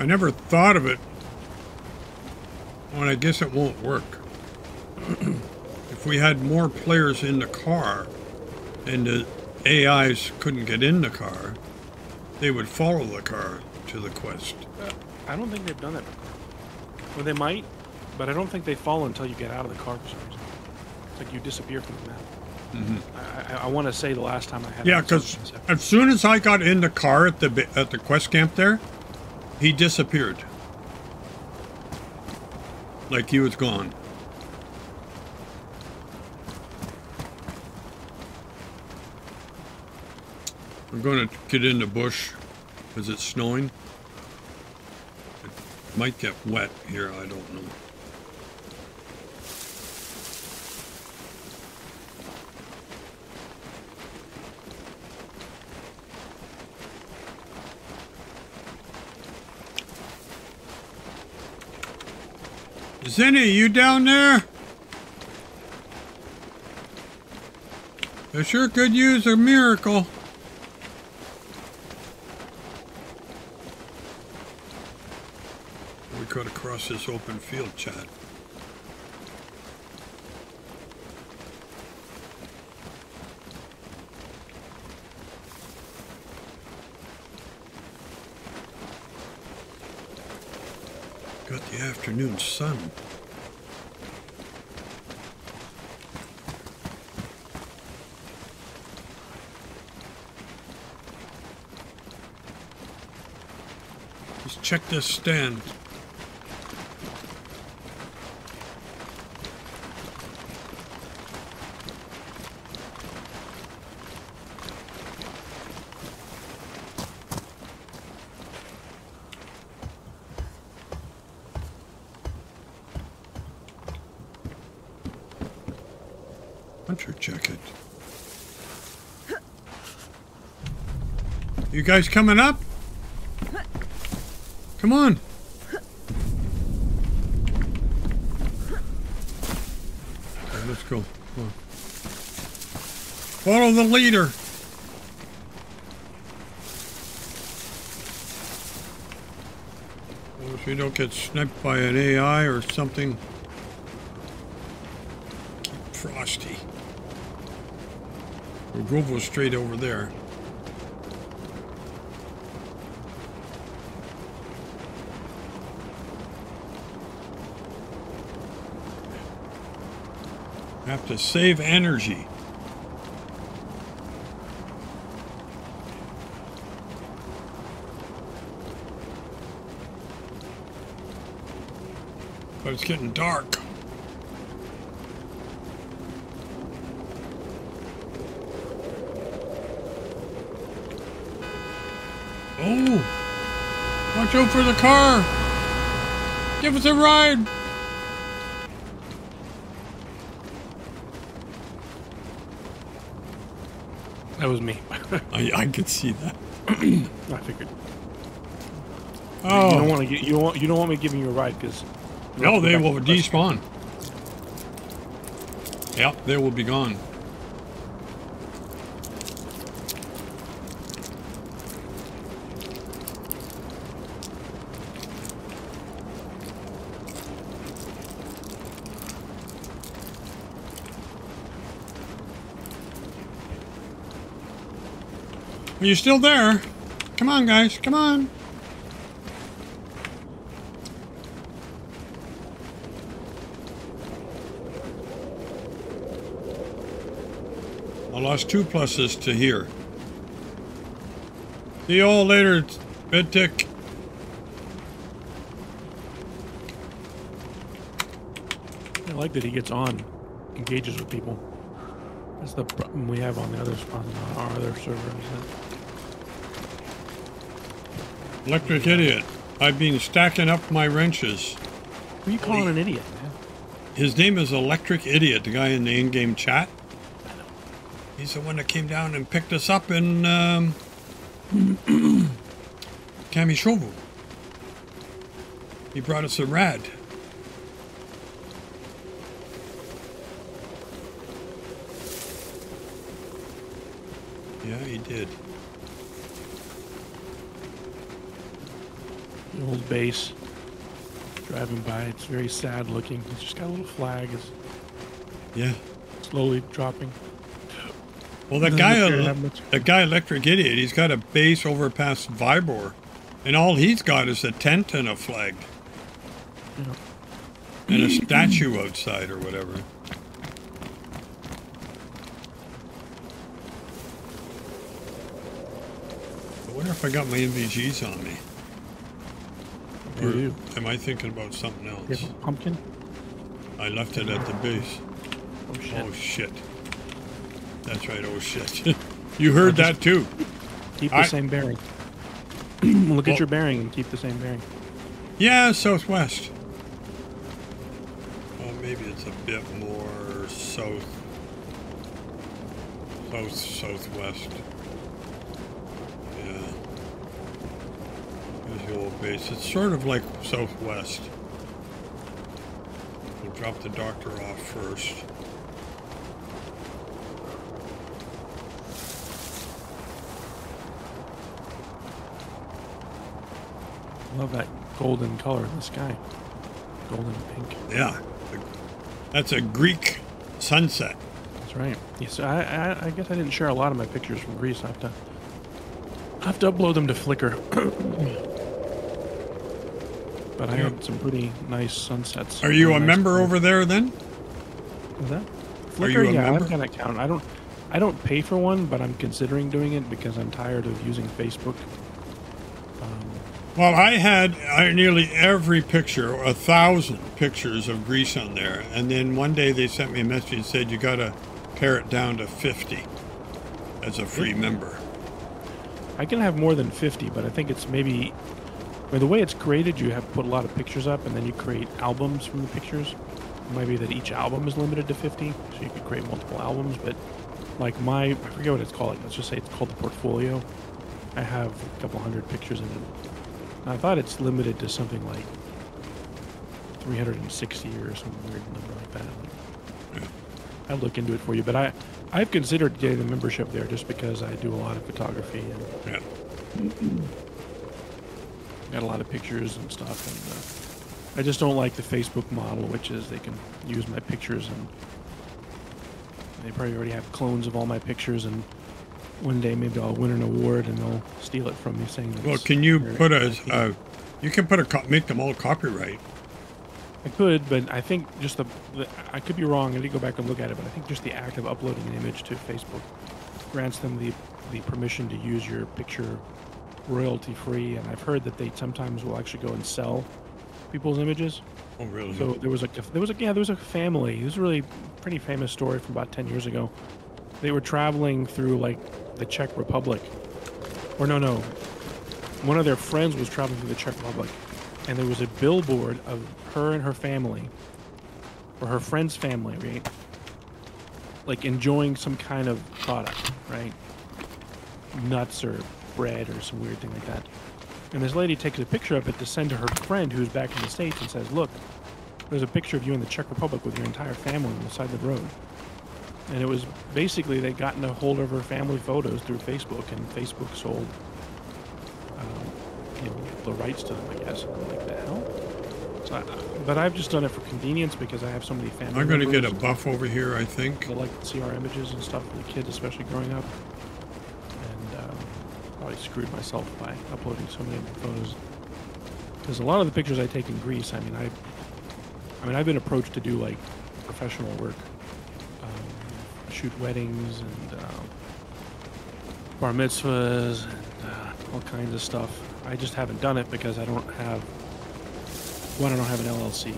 I never thought of it. Well, I guess it won't work. if we had more players in the car and the AIs couldn't get in the car, they would follow the car to the quest. Uh, I don't think they've done that before. Well, they might, but I don't think they fall until you get out of the car for some reason. It's like you disappear from the map. Mm-hmm. I, I, I want to say the last time I had. Yeah, because as soon as I got in the car at the at the quest camp there, he disappeared. Like he was gone. I'm going to get in the bush because it's snowing. It might get wet here, I don't know. Of you down there? I sure could use a miracle. We cut across this open field, Chad. Got the afternoon sun. Just check this stand. Hunter jacket. You guys coming up? Come on. Okay, let's go. Come on. Follow the leader. Well, If you don't get sniped by an AI or something. Frosty. We'll was straight over there. Have to save energy. But it's getting dark. Oh! Watch out for the car! Give us a ride! Was me. I, I could see that. I figured. Oh. You don't Oh, want to get you don't want, you don't want me giving you a ride because no, they will despawn. Yep, they will be gone. You still there? Come on, guys. Come on. I lost two pluses to here. See you all later, bed tick. I like that he gets on, engages with people. That's the problem we have on the other on our other server. Electric idiot. I've been stacking up my wrenches. Who are you calling an idiot, man? His name is Electric Idiot, the guy in the in-game chat. He's the one that came down and picked us up in um, Kamyshovo. He brought us a rad. Yeah, he did. The old base. Driving by, it's very sad looking. It's just got a little flag. It's Yeah. slowly dropping. Well, that guy, uh, that guy, Electric Idiot, he's got a base over past Vybor, and all he's got is a tent and a flag, and a statue outside or whatever. I wonder if I got my NVGs on me. You do. am I thinking about something You else? have a pumpkin? I left it at the base. Oh shit. Oh shit. That's right. Oh shit. you heard that too. keep the I- same bearing. Look Well- at your bearing and keep the same bearing. Yeah, southwest. Well, maybe it's a bit more south. South southwest. Yeah. There's the old base. It's sort of like southwest. We'll drop the doctor off first. Love that golden color in the sky. Golden pink. Yeah. That's a Greek sunset. That's right. Yes, I, I, I guess I didn't share a lot of my pictures from Greece. I have to, I have to upload them to Flickr. but I had some pretty nice sunsets. Are you Really a nice member color. over there then? Is that? Are you a yeah, member? I've got an account. I don't, I don't pay for one, but I'm considering doing it because I'm tired of using Facebook. Um, Well, I had uh, nearly every picture, a thousand pictures of Greece on there, and then one day they sent me a message and said you got to pare it down to fifty as a free member. I can have more than 50, but I think it's maybe. Mean, the way it's created, you have put a lot of pictures up, and then you create albums from the pictures. It might be that each album is limited to 50, so you could create multiple albums. But like my, I forget what it's called. Let's just say it's called the portfolio. I have a couple hundred pictures in it. I thought it's limited to something like 360 or some weird number like that. I'll look into it for you, but I, I've considered getting a membership there just because I do a lot of photography and Yeah. Got a lot of pictures and stuff. And uh, I just don't like the Facebook model, which is they can use my pictures and they probably already have clones of all my pictures. And one day maybe I'll win an award and they'll steal it from me, saying that. Well, can you put a, a you can put a make them all copyright. I could, but I think just the, the I could be wrong. I need to go back and look at it, but I think just the act of uploading an image to Facebook grants them the the permission to use your picture royalty free. And I've heard that they sometimes will actually go and sell people's images. Oh, really? So there was a there was a yeah there was a family. It was a really pretty famous story from about ten years ago. They were traveling through like the Czech Republic, or no no, one of their friends was traveling through the Czech Republic, and there was a billboard of her and her family, or her friend's family, right? Like enjoying some kind of product, right? Nuts or bread or some weird thing like that. And this lady takes a picture of it to send to her friend who's back in the States and says, Look, there's a picture of you in the Czech Republic with your entire family on the side of the road. And it was basically they'd gotten a hold of her family photos through Facebook, and Facebook sold um, you know, the rights to them, I guess. I'm like, the hell? So I, but I've just done it for convenience because I have so many family I'm going to get a buff over here. I think. that like to see our images and stuff for the kids, especially growing up. Probably screwed myself by uploading so many photos. Because a lot of the pictures I take in Greece, I mean, I, I mean, I've been approached to do like professional work, um, shoot weddings and uh, bar mitzvahs and uh, all kinds of stuff. I just haven't done it because I don't have one. I don't have an LLC.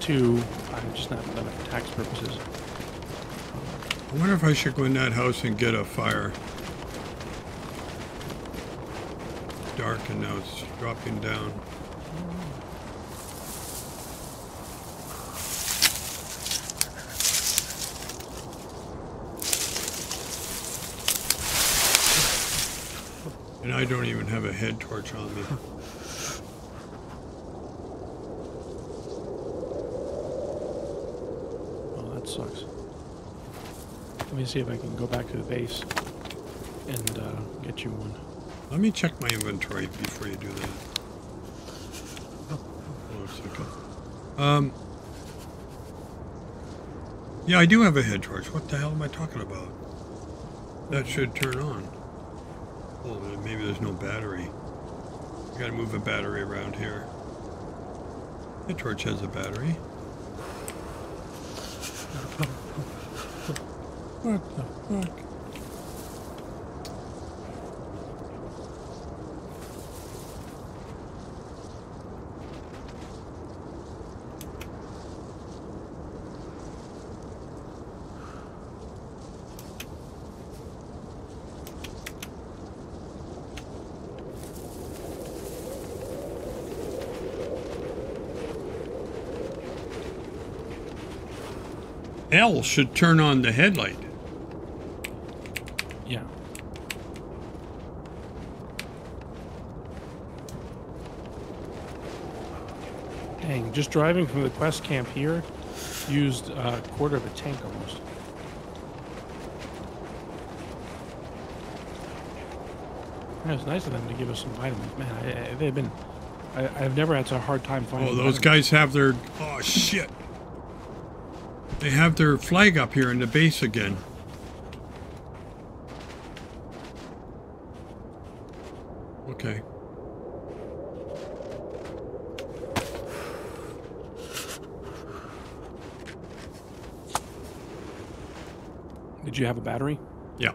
Two, I've just not done it for tax purposes. I wonder if I should go in that house and get a fire. It's dark and now it's dropping down. And I don't even have a head torch on me. Oh, that sucks. Let me see if I can go back to the base and uh, get you one. Let me check my inventory before you do that. Um. Yeah, I do have a head torch. What the hell am I talking about? That should turn on. Oh, maybe there's no battery. I Gotta move a battery around here. The torch has a battery. What the fuck? L should turn on the headlight. Yeah. Dang, just driving from the quest camp here used a quarter of a tank almost. Yeah, it's nice of them to give us some vitamins. Man, I, I, they've been. I, I've never had such a hard time finding. Oh, those vitamins. guys have their. Oh, shit. They have their flag up here in the base again. Okay. Did you have a battery? Yeah.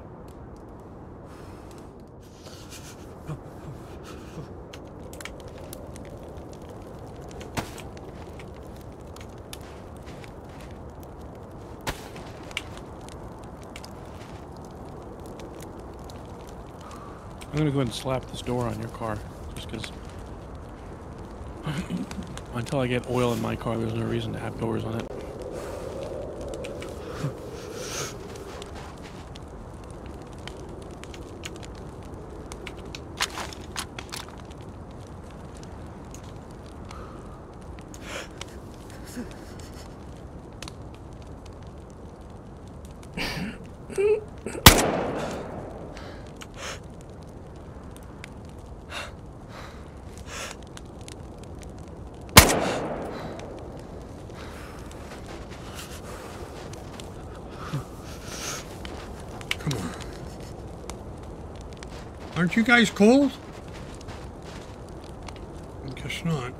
Gonna go ahead and slap this door on your car, just because. Until I get oil in my car, there's no reason to have doors on it. You guys cold? Guess not.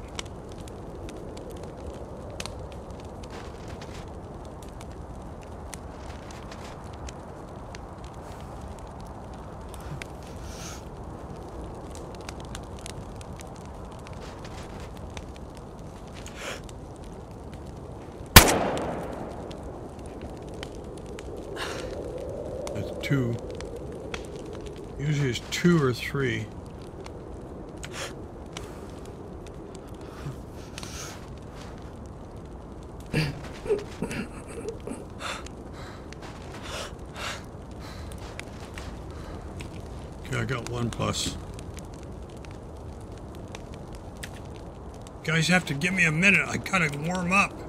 That's two. Usually it's Okay, I got one plus. Guys have to give me a minute. I gotta warm up.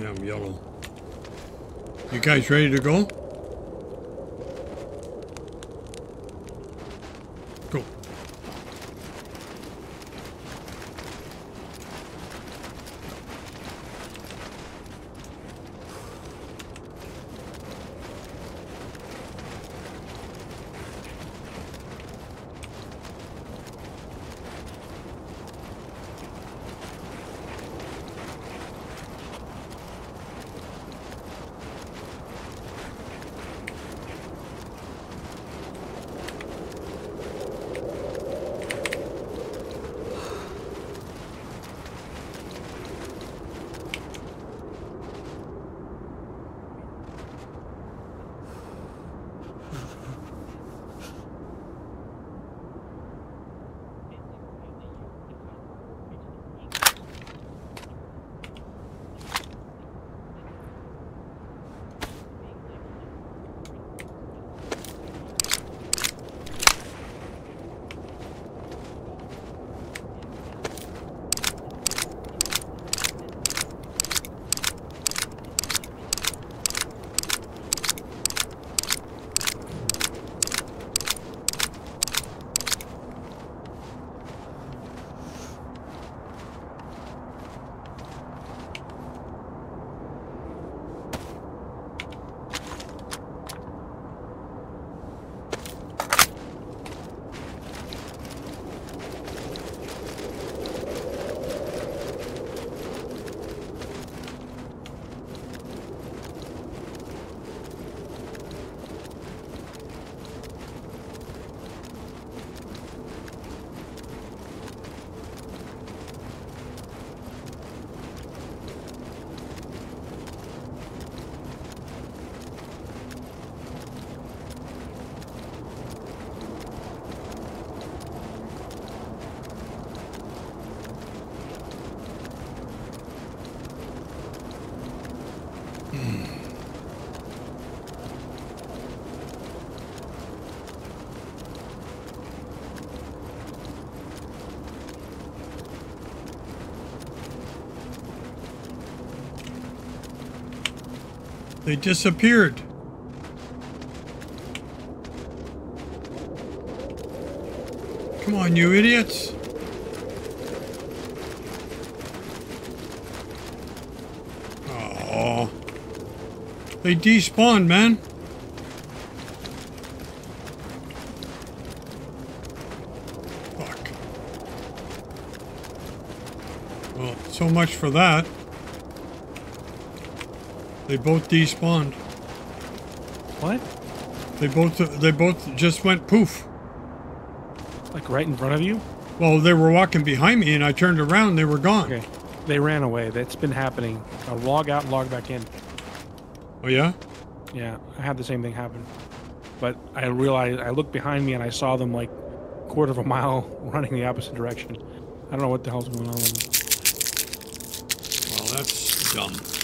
Yeah, I'm yellow. You guys ready to go? They disappeared. Come on, you idiots. Oh. They despawned, man. Fuck. Well, so much for that. They both despawned. What? They both they both just went poof. Like right in front of you? Well, they were walking behind me, and I turned around. They were gone. Okay. They ran away. That's been happening. i log out and log back in. Oh yeah. Yeah, I had the same thing happen. But I realized I looked behind me and I saw them like quarter of a mile running the opposite direction. I don't know what the hell's going on with them. Well, that's dumb.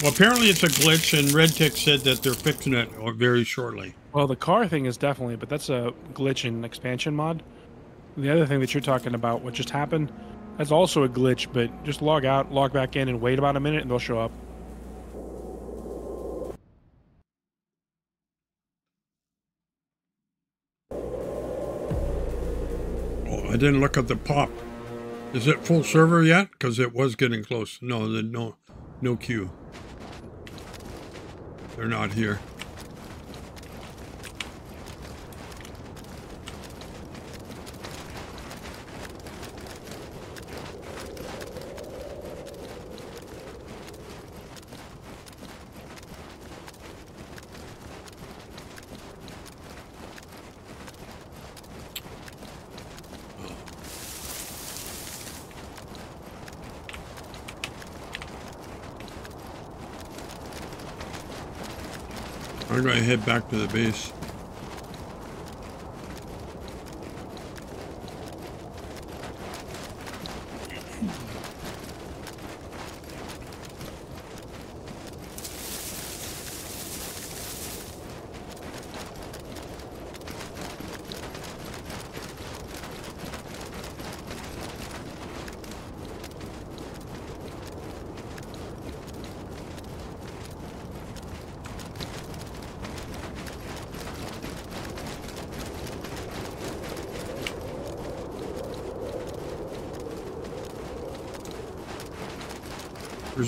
Well, apparently it's a glitch, and Red-Tic said that they're fixing it very shortly. Well, the car thing is definitely, but that's a glitch in expansion mod. The other thing that you're talking about, what just happened, that's also a glitch, but just log out, log back in, and wait about a minute, and they'll show up. Oh, I didn't look at the pop. Is it full server yet? Because it was getting close. No, the, no, no queue. They're not here. Head back to the base.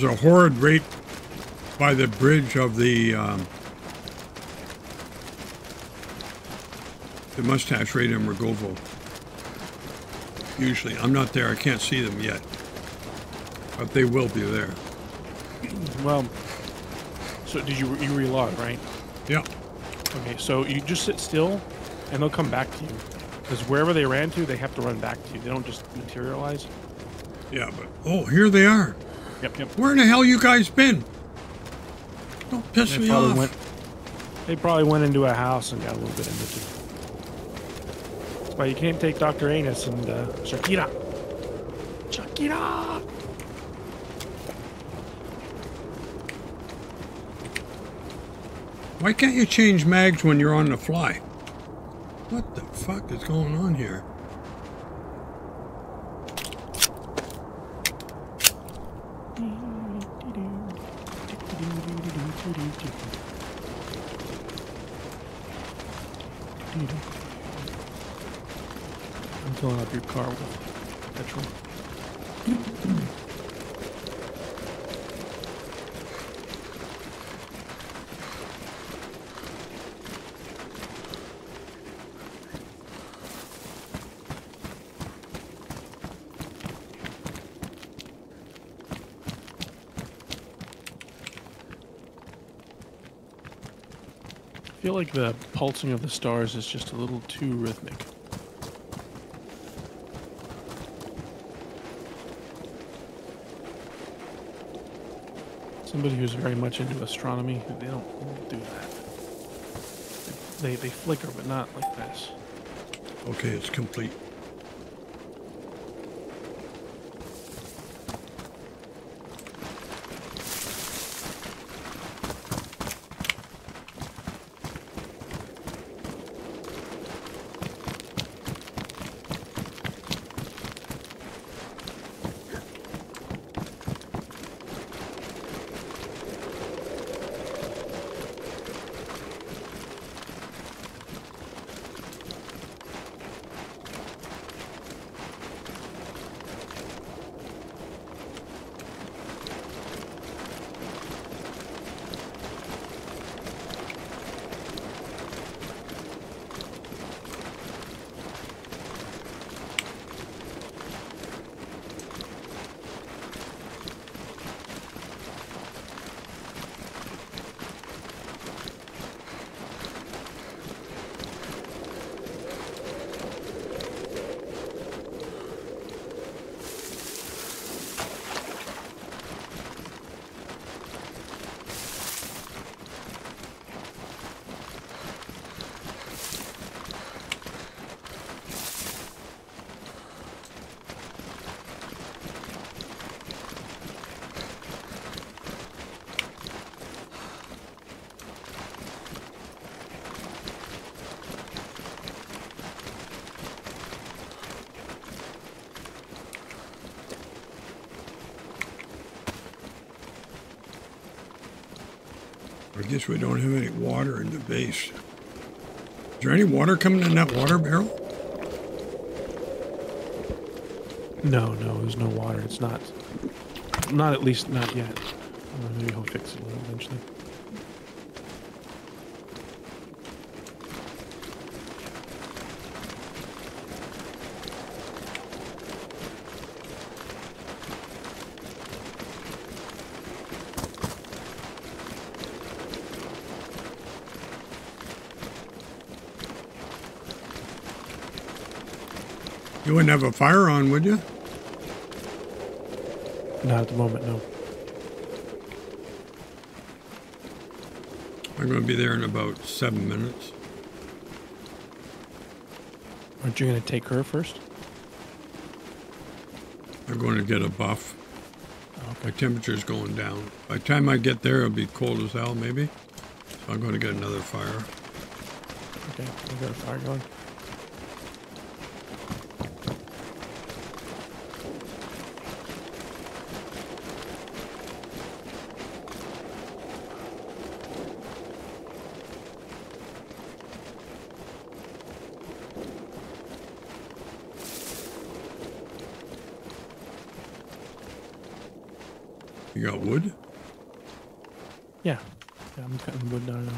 There's a horrid rape by the bridge of the um, the mustache rate in Rogovo. Usually, I'm not there. I can't see them yet, but they will be there. Well, so did you you relog right? Yeah. Okay, so you just sit still, and they'll come back to you. Because wherever they ran to, they have to run back to you. They don't just materialize. Yeah, but oh, here they are. Yep, yep. Where in the hell you guys been? Don't piss They me probably off. went. They probably went into a house and got a little bit into it. That's why you can't take Dr. Anus and uh, Shakira. Shakira. Why can't you change mags when you're on the fly? What the fuck is going on here? I'm filling up your car with petrol. I feel like the pulsing of the stars is just a little too rhythmic. Somebody who's very much into astronomy, they don't, do that. They, they flicker, but not like this. Okay, it's complete. Guess we don't have any water in the base. Is there any water coming in that water barrel? No, no, there's no water. It's not. Not at least not yet. Maybe he'll fix it eventually. You wouldn't have a fire on, would you? Not at the moment, no. I'm going to be there in about seven minutes. Aren't you gonna take her first? I'm going to get a buff. My temperature's going down. By the time I get there, it'll be cold as hell, maybe. So I'm going to get another fire. Okay, we got a fire going. You got wood? Yeah. Yeah, I'm cutting wood down now.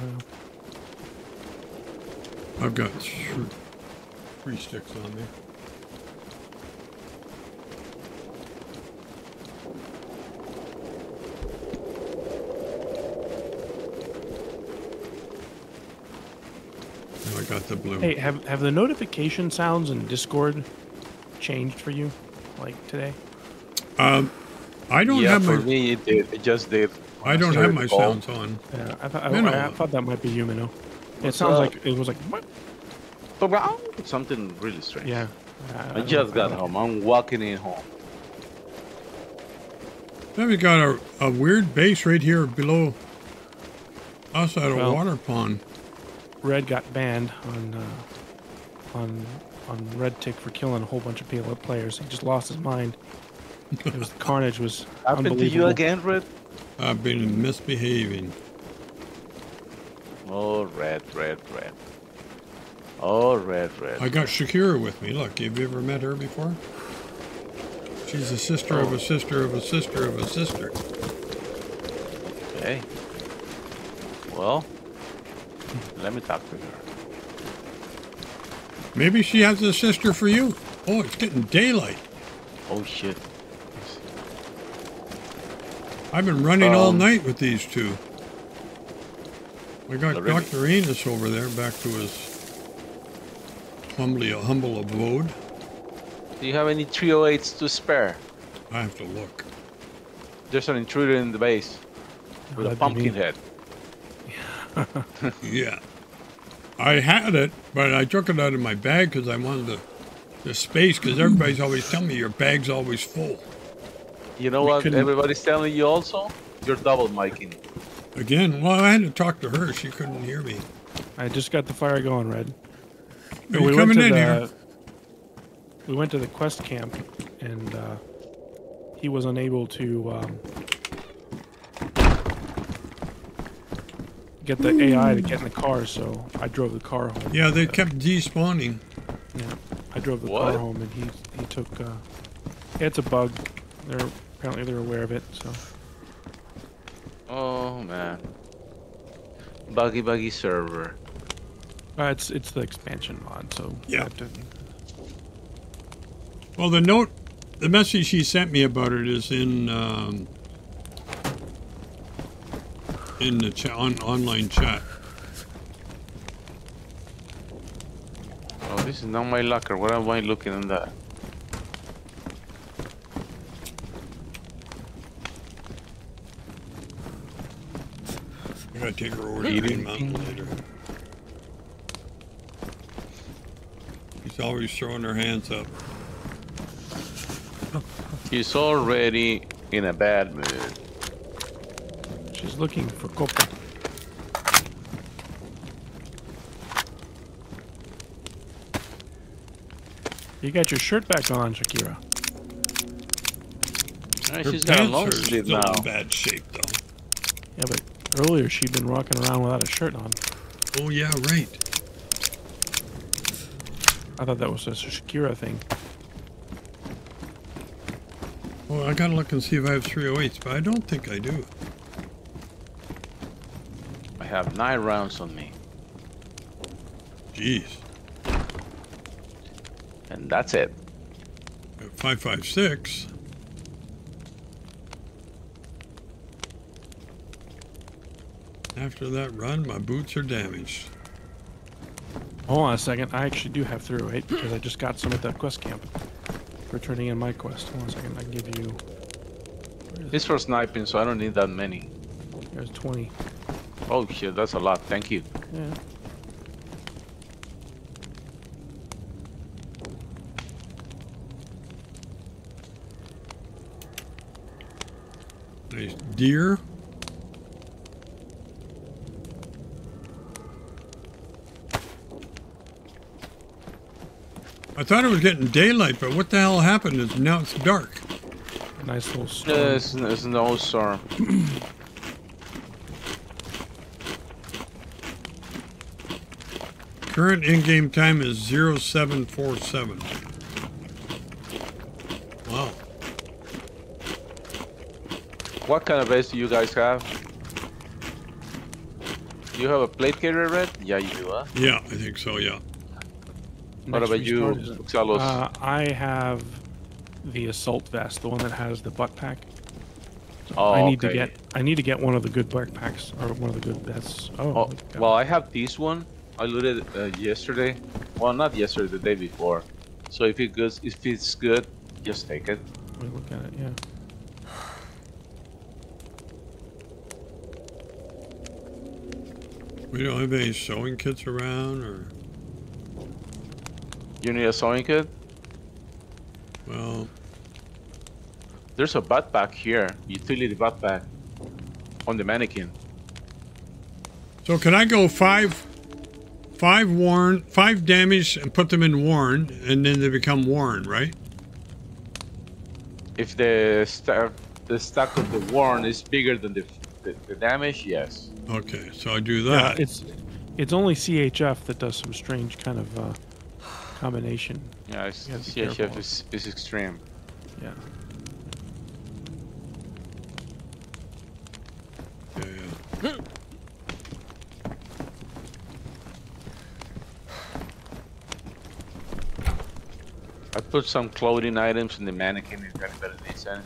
I've got th- three sticks on me. Now I got the blue. Hey, have have the notification sounds in Discord changed for you, like today? Um, I don't yeah, have for my me it did. It just did. I don't have my the call. sounds on. Yeah, I thought I, I, thought that might be you, Minnow. It sounds up? like it was like what? Something really strange. Yeah. I just got home. I'm walking in home. Then we got a, a weird base right here below us at a water pond. Red got banned on uh, on on Red-Tic for killing a whole bunch of people players. He just lost his mind. It was the carnage was Happened to you again, Red? I've been misbehaving. Oh, red, red, red. Oh, red, red. I got Shakira with me. Look, have you ever met her before? She's a sister of a sister of a sister of a sister. Okay. Well, let me talk to her. Maybe she has a sister for you. Oh, it's getting daylight. Oh shit. I've been running all Um, night with these two. I got Oh. Dr. Enos over there back to his humbly a humble abode. Do you have any 308s to spare? I have to look. There's an intruder in the base with a pumpkin head. Yeah. I had it, but I took it out of my bag because I wanted the, the space because everybody's always telling me your bag's always full. You know We what couldn't- everybody's telling you also? You're double miking. Again, well, I had to talk to her. She couldn't hear me. I just got the fire going, Red. Are you coming in here? We went to the quest camp, and uh, he was unable to um, get the AI to get in the car, so I drove the car home. Yeah, they kept despawning. Yeah, I drove the What? car home, and he he took. Uh, yeah, it's a bug. They're apparently they're aware of it. So Oh man. Buggy buggy server. Uh, it's it's the expansion mod. So Yeah. have to- Well, the note, the message she sent me about it is in um, in the cha- on, online chat. Oh, this is not my locker. What am I looking in that? I gotta take her over to Green Mountain later. Always throwing her hands up. He's already in a bad mood. she's looking for Copa. You got your shirt back on, Shakira. Ah, Her she's got a long sleeve now. in bad shape, though. Yeah, but Earlier, she'd been walking around without a shirt on. Oh yeah, right. I thought that was a Shakira thing. Well, I gotta look and see if I have 308s, but I don't think I do. I have nine rounds on me, Jeez. and that's it. 556. After that run, my boots are damaged. Hold on a second. I actually do have 308 because I just got some at that quest camp for turning in my quest. Hold on a second. I can give you. It's for sniping, so I don't need that many. There's 20. Oh shit, that's a lot. Thank you. Yeah. Nice deer. I thought it was getting daylight, but what the hell happened is now it's dark. Nice little storm. Uh, it's, it's old storm. Current in-game time is 0747. Wow. What kind of base do you guys have? Do you have a plate carrier red? Yeah, you do, huh? Yeah, I think so, yeah. What about you, restart Uxalos? Uh, I have the assault vest, the one that has the butt pack. oh, I need to get I need to get one of the good backpacks or one of the good vests. Oh, Oh, well, I have this one. I looted uh, yesterday. Well, not yesterday, the day before. So if it goes, if it's good, just take it. that. Let me look at it. Yeah. We don't have any sewing kits around, or You need a sewing kit? well, There's a backpack here, utility backpack, on the mannequin. so can I go five, five worn, five damage, and put them in worn, and then they become worn, right? If the stack, the stack of the worn is bigger than the, the, the damage, yes. Okay, so I do that. Yeah, that. it's it's only CHF that does some strange kind of uh, combination. Yeah, it's, You have to be CHF careful. is, is extreme. Yeah. Yeah, yeah. I put some clothing items in the mannequin if anybody needs any.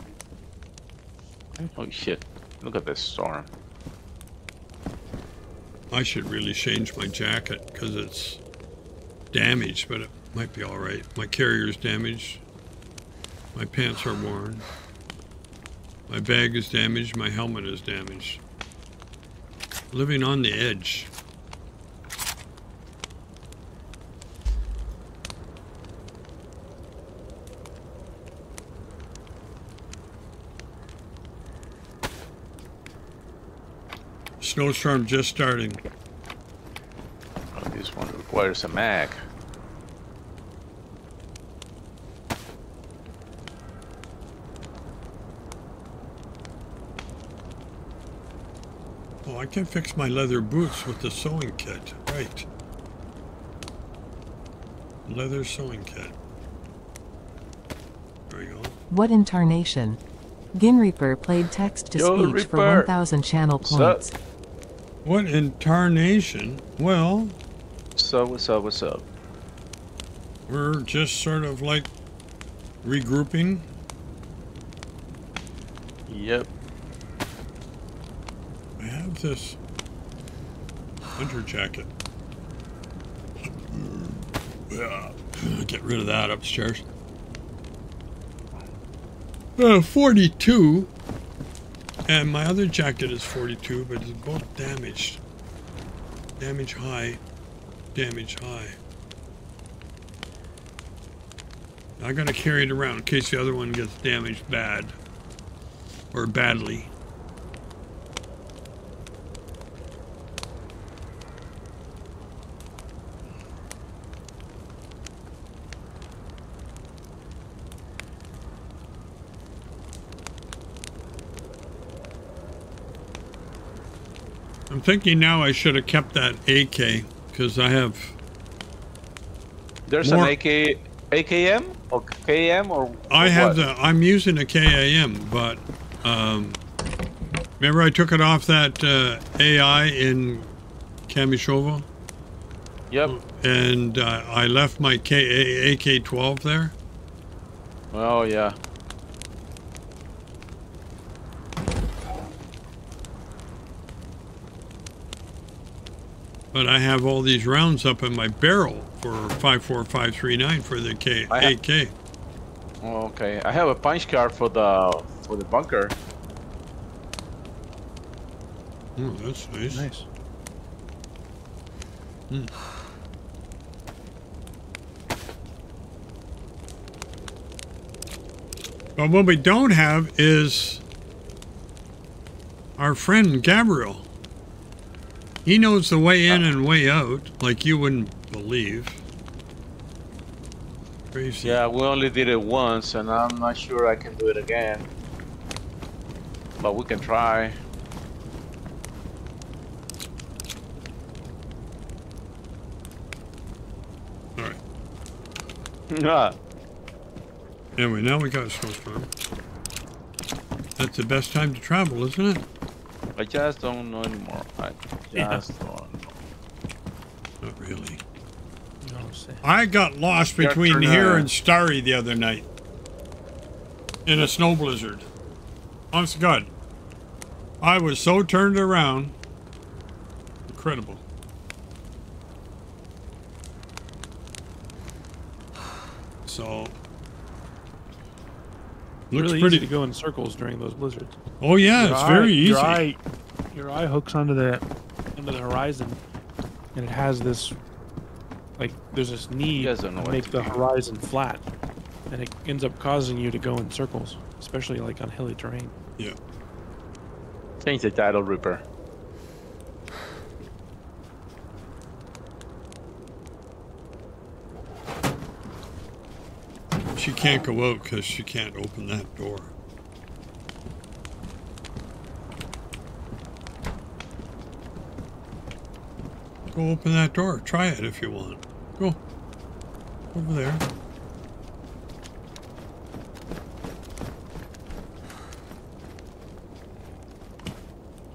Oh shit, look at this storm. I should really change my jacket because it's damaged, but it might be all right. My carrier's damaged. My pants are worn. My bag is damaged. My helmet is damaged. Living on the edge. Snowstorm just starting. Oh, this one requires a mag. I can fix my leather boots with the sewing kit. Right. Leather sewing kit. There you go. What in tarnation? Ginreaper played text to Yo, speech for 1000 channel What's up? points. What in tarnation? Well, So what's up? What's up? we're just sort of like regrouping. Yep. This hunter jacket. Get rid of that upstairs. Uh, 42. And my other jacket is 42, but it's both damaged. Damage high. Damage high. I gotta carry it around in case the other one gets damaged bad. Or badly. I'm thinking now I should have kept that AK because I have. There's More- an AK, AKM or KM or. I or have what? the. I'm using a KAM, but um, remember I took it off that uh, AI in Kamyshovo, Yep. and uh, I left my K AK-12 there. Oh yeah. But I have all these rounds up in my barrel for 54539 for the K I AK. Oh, okay. I have a punch card for the for the bunker. Oh, that's nice. Nice. Hmm. But what we don't have is our friend Gabriel. He knows the way in and way out, like you wouldn't believe. Crazy. Yeah, we only did it once, and I'm not sure I can do it again. But we can try. All right. Yeah. Anyway, now we got a snowstorm. That's the best time to travel, isn't it? I just don't know anymore. I Yeah. just don't know. Not really. No. I got lost between here uh, and Stary the other night. In a snow blizzard. Honest to God. I was so turned around. Incredible. So. Looks really pretty. easy to go in circles during those blizzards. Oh yeah, Your it's eye- very easy. Your eye, your eye hooks onto the into the horizon, and it has this like there's this need guys don't to make the horizon flat, and it ends up causing you to go in circles, especially like on hilly terrain. Yeah. Change the title, Reaper. She can't go out because she can't open that door. Go open that door. Try it if you want. Go. Over there.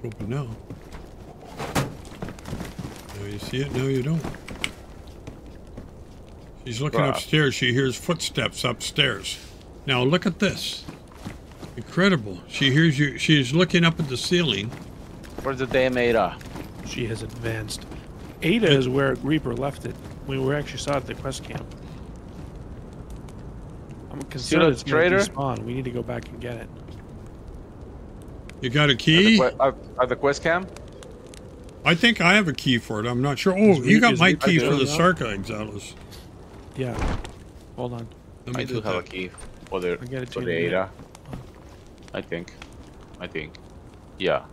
Open now. Now you see it, now you don't. She's looking Bruh. upstairs. She hears footsteps upstairs. Now look at this. Incredible. She hears you. She's looking up at the ceiling. Where's the damn Ada? She has advanced. Ada is where Reaper left it. We were actually saw it at the quest camp. I'm concerned the it's going to traitor? despawn. We need to go back and get it. You got a At the, key? que- at, at the quest camp? I think I have a key for it. I'm not sure. Oh, is Oh, you Re- got my Reaper key for the? Sarka Exiles. Yeah. Hold on. Let me I do get have a key for the I'll get it to for the in a Ada. I think. I think. Yeah.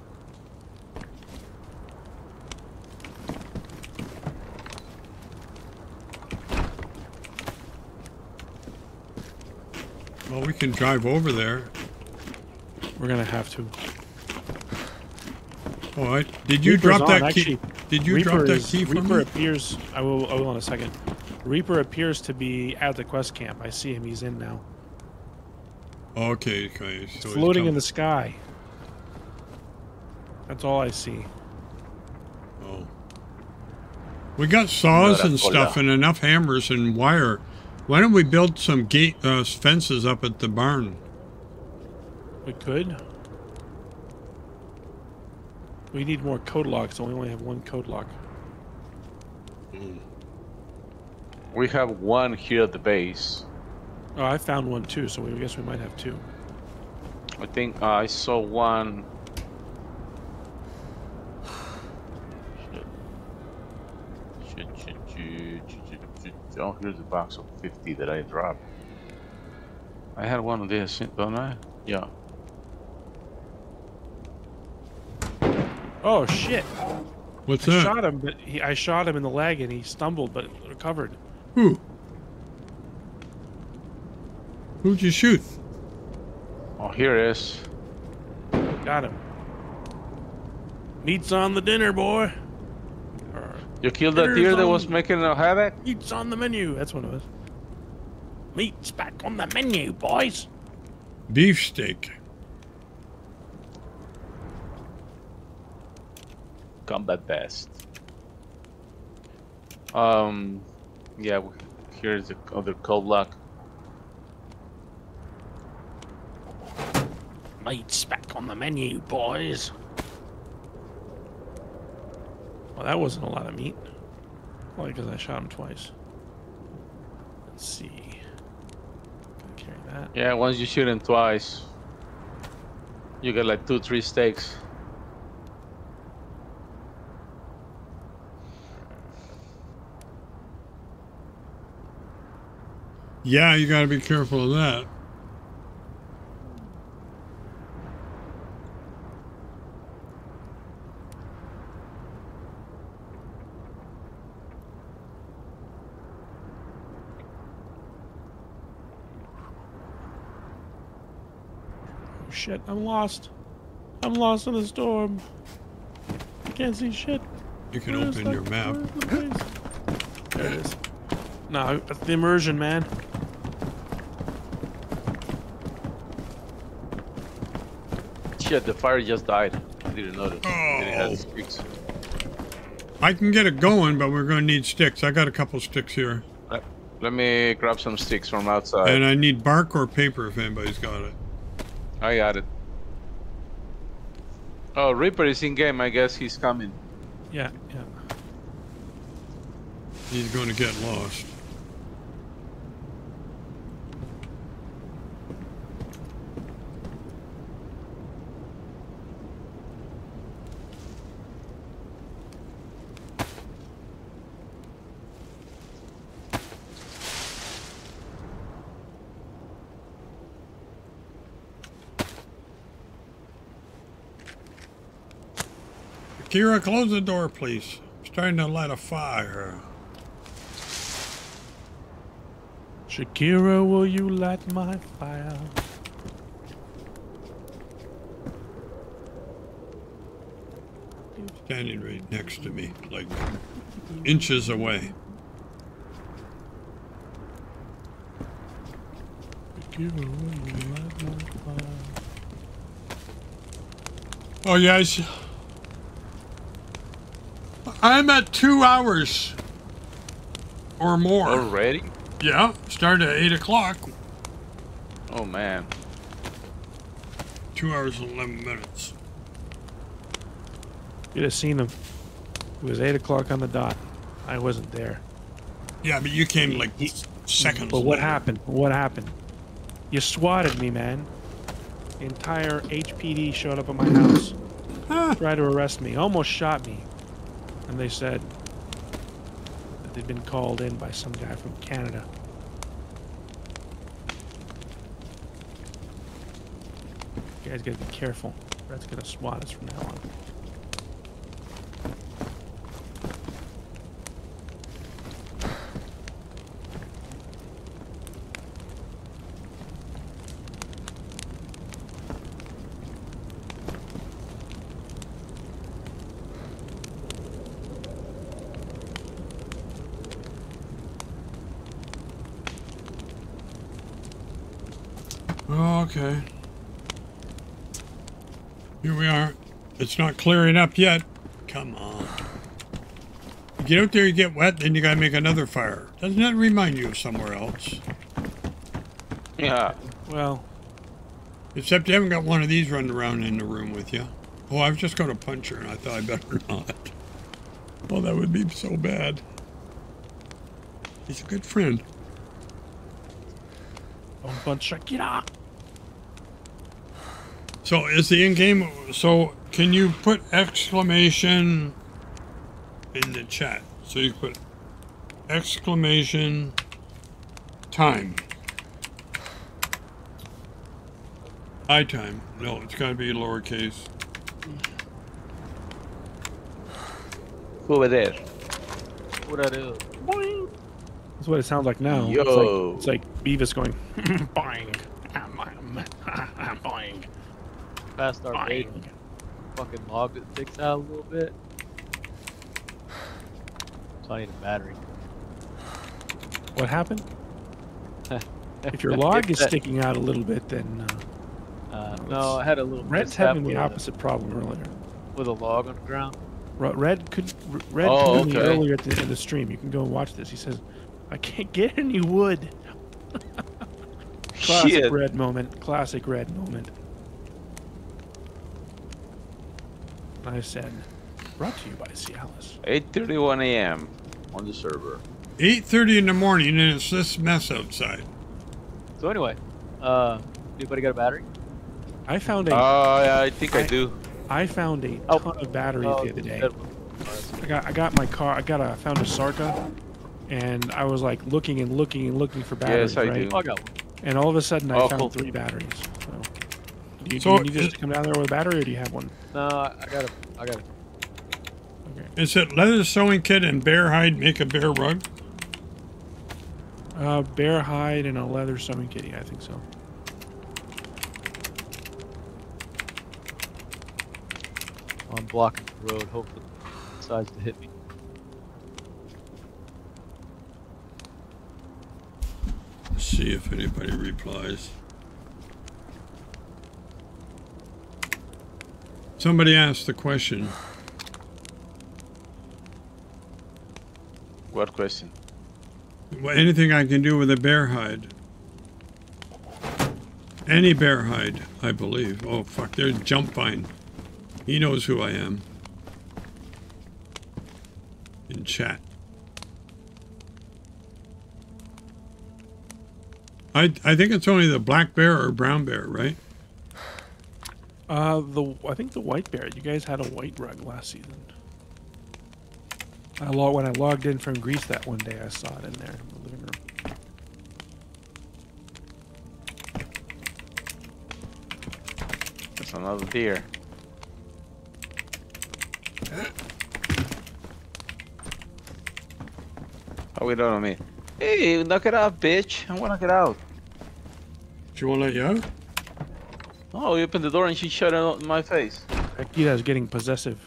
Well, we can drive over there. We're gonna have to. Oh, All right. Did you Reaper's drop on, that key? actually. Did you Reaper drop that is- key for Reaper me? appears. I will. I will in a second. Reaper appears to be at the quest camp. I see him. He's in now. Okay, okay. So he's floating in the sky. That's all I see. Oh. We got saws No, and stuff and enough hammers and wire. Why don't we build some gate uh, fences up at the barn? We could. We need more code locks. So we only have one code lock. We have one here at the base. Oh, I found one too. So we I guess we might have two. I think uh, I saw one. Shit. Shit, shit. Oh, here's a box of 50 that I dropped. I had one of these, don't I? Yeah. Oh shit! What's I that? shot him, but he, I shot him in the leg and he stumbled, but recovered. Who? Who'd you shoot? Oh, here it is. Got him. Meat's on the dinner, boy. Or You killed that Dinner's deer that was making a havoc? meat's on the menu. That's what it was. Meat's back on the menu, boys. Beefsteak. Combat best. Um, yeah, w- here's the other code lock. Meat's back on the menu, boys. Well, that wasn't a lot of meat. Probably because I shot him twice. Let's see. Gonna carry that. Yeah, once you shoot him twice, you get like two, three steaks. Yeah, you got to be careful of that. Oh shit, I'm lost. I'm lost in the storm. I can't see shit. You can Where's open your map. the? There it is. No, that's the immersion, man. Shit, the fire just died. I didn't notice. And it Oh. sticks. I can get it going, but we're going to need sticks. I got a couple sticks here. Let- Let me grab some sticks from outside. And I need bark or paper if anybody's got it. I got it. Oh, Reaper is in game. I guess he's coming. Yeah, yeah. He's going to get lost. Kira, close the door, please. I'm starting to light a fire. Shakira, will you light my fire? Standing right next to me, like inches away. Shakira, will you light my fire? Oh, yes. I'm at two hours or more. Already? Yeah, started at 8 o'clock. Oh man. Two hours and 11 minutes. You'd have seen him. It was 8 o'clock on the dot. I wasn't there. Yeah, but you came like seconds. But what later. happened? What happened? You swatted me, man. The entire HPD showed up at my house. Tried to arrest me. Almost shot me. And they said that they'd been called in by some guy from Canada. You guys gotta be careful. Red's gonna swat us from now on. Okay. Here we are. It's not clearing up yet. Come on. You get out there, you get wet, then you gotta make another fire. Doesn't that remind you of somewhere else? Yeah. Well, Except you haven't got one of these running around in the room with you. Oh, I've just got a puncher and I thought I better not. Oh, that would be so bad. He's a good friend. don't punch Shakira. So is the in-game? So can you put exclamation in the chat? So you put exclamation time. I time. No, it's got to be lowercase. Over there. What that is? That's what it sounds like now. Yo. It's like, it's like Beavis going, boing, Fast start boing. fucking log that sticks out a little bit. So I need a battery. What happened? If your log is sticking out a little bit, then uh, Uh, no, I had a little. Red's having the with a- opposite problem earlier. With a log on the ground. Red could Red Oh, told me okay. earlier at the, the stream. You can go and watch this. He says, "I can't get any wood." Classic Shit. Red moment. Classic Red moment. I said, "Brought to you by Cialis." 8:31 a.m. on the server. 8.30 in the morning and it's this mess outside. So anyway, uh, anybody got a battery? I found a. Uh, yeah, I think I, do. I found a Oh. ton of batteries Oh, the other day. that- I got I got my car. I got a I found a Sarka, and I was like looking and looking and looking for batteries. Yes, I right? do. I got one. And all of a sudden, I Oh, found cool. three batteries. So, do you, So do you need us to come down there with a battery, or do you have one? No, I I got a, I got a. Is it leather sewing kit and bear hide make a bear rug? Uh, bear hide and a leather sewing kitty. I think so. I'm blocking the road. Hopefully, it decides to hit me. Let's see if anybody replies. Somebody asked the question. What question? Well, anything I can do with a bear hide? Any bear hide, I believe. Oh fuck, there's Jump Vine. He knows who I am. In chat. I I think it's only the black bear or brown bear, right? Uh, the I think the white bear. You guys had a white rug last season. I log when I logged in from Greece that one day. I saw it in there in the living room. There's another deer. How we doing on me? Hey, knock it out, bitch. I wanna get out. Do you want to let you out? Oh, you opened the door and she shut it on my face. Akira is getting possessive.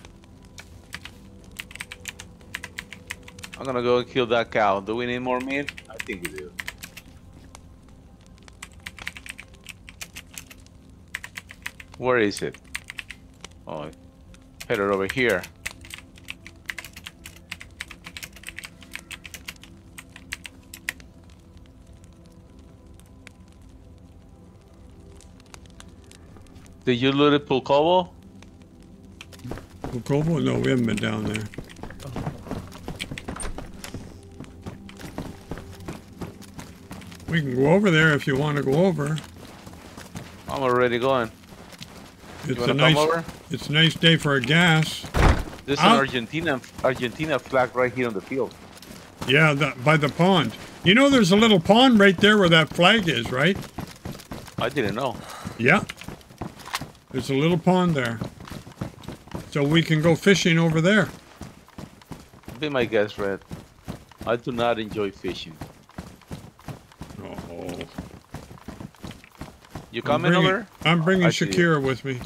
I'm gonna go and kill that cow. Do we need more meat? I think we do. Where is it? Oh, headed over here. Did you loot at Pulkovo? Bukovo? No, we haven't been down there. We can go over there if you want to go over. I'm already going. It's a nice, it's a nice day for a gas. There's an I'll- Argentina Argentina flag right here on the field. Yeah, that, by the pond. You know, there's a little pond right there where that flag is, right? I didn't know. Yeah. There's a little pond there. So we can go fishing over there. Be my guest, Red. I do not enjoy fishing. Oh. You I'm coming bringing, over? I'm bringing I. Shakira with me.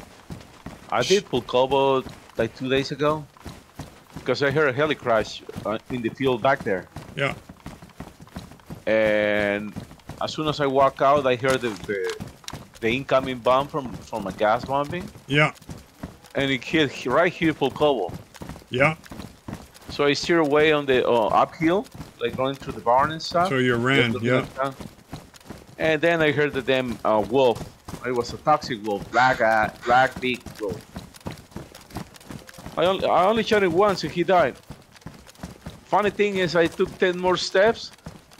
I did Pulkovo like two days ago because I heard a heli crash uh, in the field back there. Yeah. And as soon as I walk out, I heard the the, the incoming bomb from from a gas bombing, Yeah. and it hit right here for Pulkovo. Yeah. So I steer away on the uh, uphill, like going through the barn and stuff. So you ran, yeah. And then I heard the damn uh, wolf. It was a toxic wolf, black, uh, black big wolf. I only, I only shot it once and he died. Funny thing is, I took ten more steps,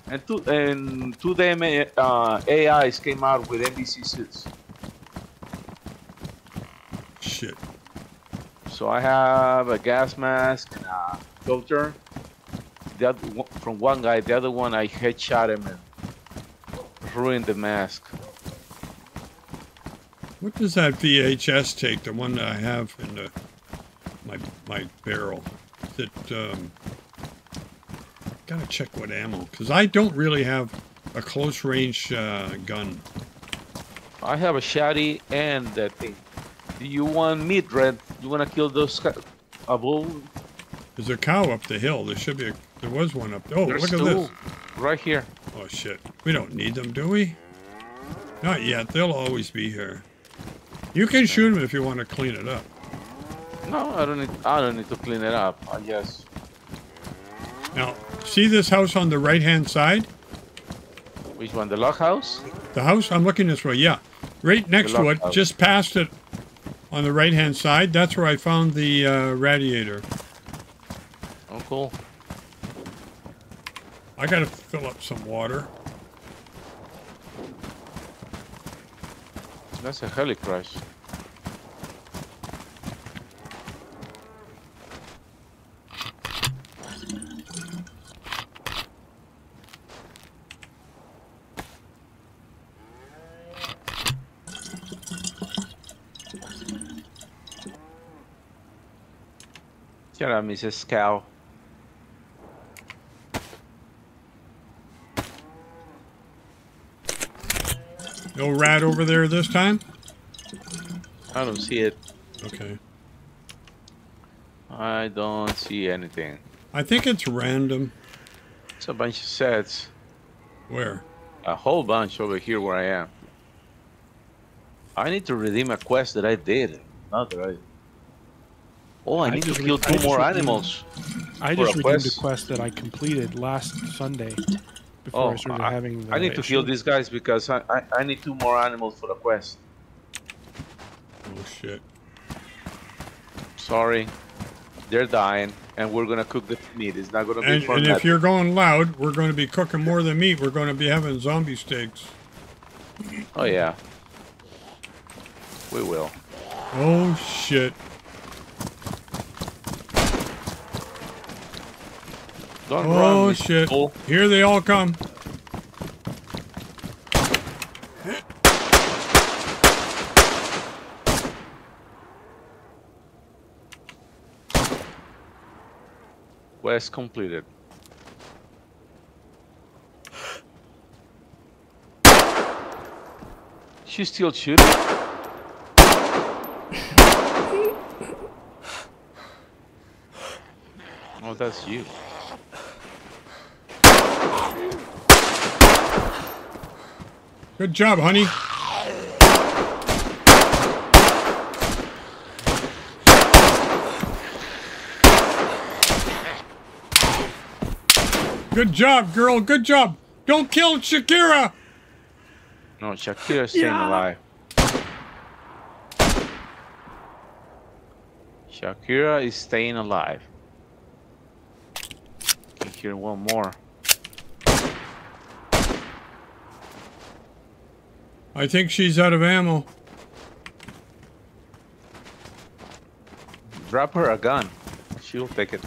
and two and two damn uh, AIs came out with NBC suits. Shit. So I have a gas mask and a filter. The other, from one guy, the other one I headshot him and ruined the mask. What does that VHS take? The one that I have in the my my barrel. Is it um gotta check what ammo because I don't really have a close range uh, gun. I have a shotty and that thing. Do you want meat, Red? You wanna kill those a bull? There's a cow up the hill. There should be a. There was one up. There. Oh, There's look at two this. right here. Oh shit. We don't need them, do we? Not yet. They'll always be here. You can shoot them if you want to clean it up. No, I don't need. I don't need to clean it up. I just. Now, see this house on the right-hand side? Which one? The log house? The house I'm looking this way. Yeah, right next to it, house. just past it, on the right-hand side. That's where I found the uh, radiator. Oh, cool. I gotta fill up some water. That's a heli crash. Shut up, Mrs. Cow. No rat over there this time. I don't see it. Okay. I don't see anything. I think it's random. It's a bunch of sets. Where? A whole bunch over here where I am. I need to redeem a quest that I did. Not that I. Oh, I, I need to kill two more redeemed- animals. I just a redeemed quest. a quest that I completed last Sunday before Oh, I started I, having. The I need to kill these guys because I, I, I need two more animals for the quest. Oh shit. Sorry. They're dying, and we're gonna cook the meat. It's not gonna be And, for and if you're going loud, we're going to be cooking more than meat. We're going to be having zombie steaks. Oh, yeah. We will. Oh shit. Don't Oh run, shit. Bull. Here they all come. Quest completed. She's still shooting. Oh, that's you. Good job, honey. Good job, girl. Good job. Don't kill Shakira. No, Shakira's staying Yeah. alive. Shakira is staying alive. Can hear one more. I think she's out of ammo. Drop her a gun. She'll take it.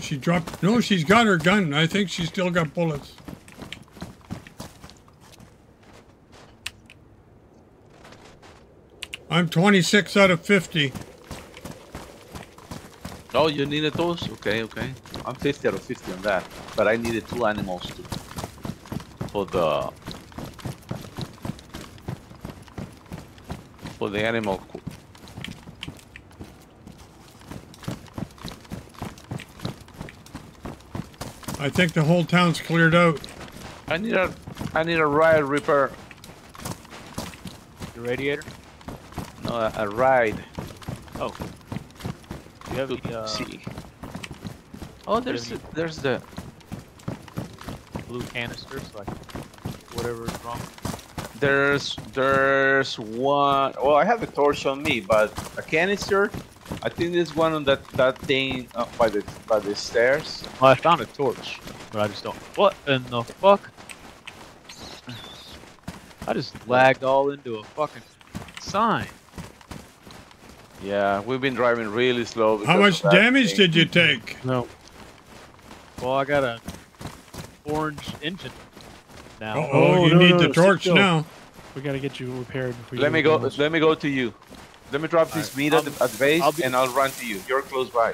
She dropped. No, she's got her gun. I think she's still got bullets. I'm 26 out of 50. Oh, you needed those? Okay, okay. I'm 50 out of 50 on that. But I needed two animals to for the for the animal. I think the whole town's cleared out. I need a I need a ride repair. The radiator? No, a, a ride. Oh. Do you have to any, uh, see. Oh, there's the, there's the blue canister so I can whatever is wrong? There's there's one. Well, I have a torch on me, but a canister. I think there's one on that that thing uh, by the by the stairs. Well, I found a torch, but I just don't. What in the fuck? I just lagged all into a fucking sign. Yeah, we've been driving really slow. How much damage thing. did you take? No. Well, I got a orange engine now. Uh-oh, you need the torch now. We gotta get you repaired before you Let me go. anything else. Let me go to you. Let me drop this meat at the, at the base, I'll be- and I'll run to you. You're close by.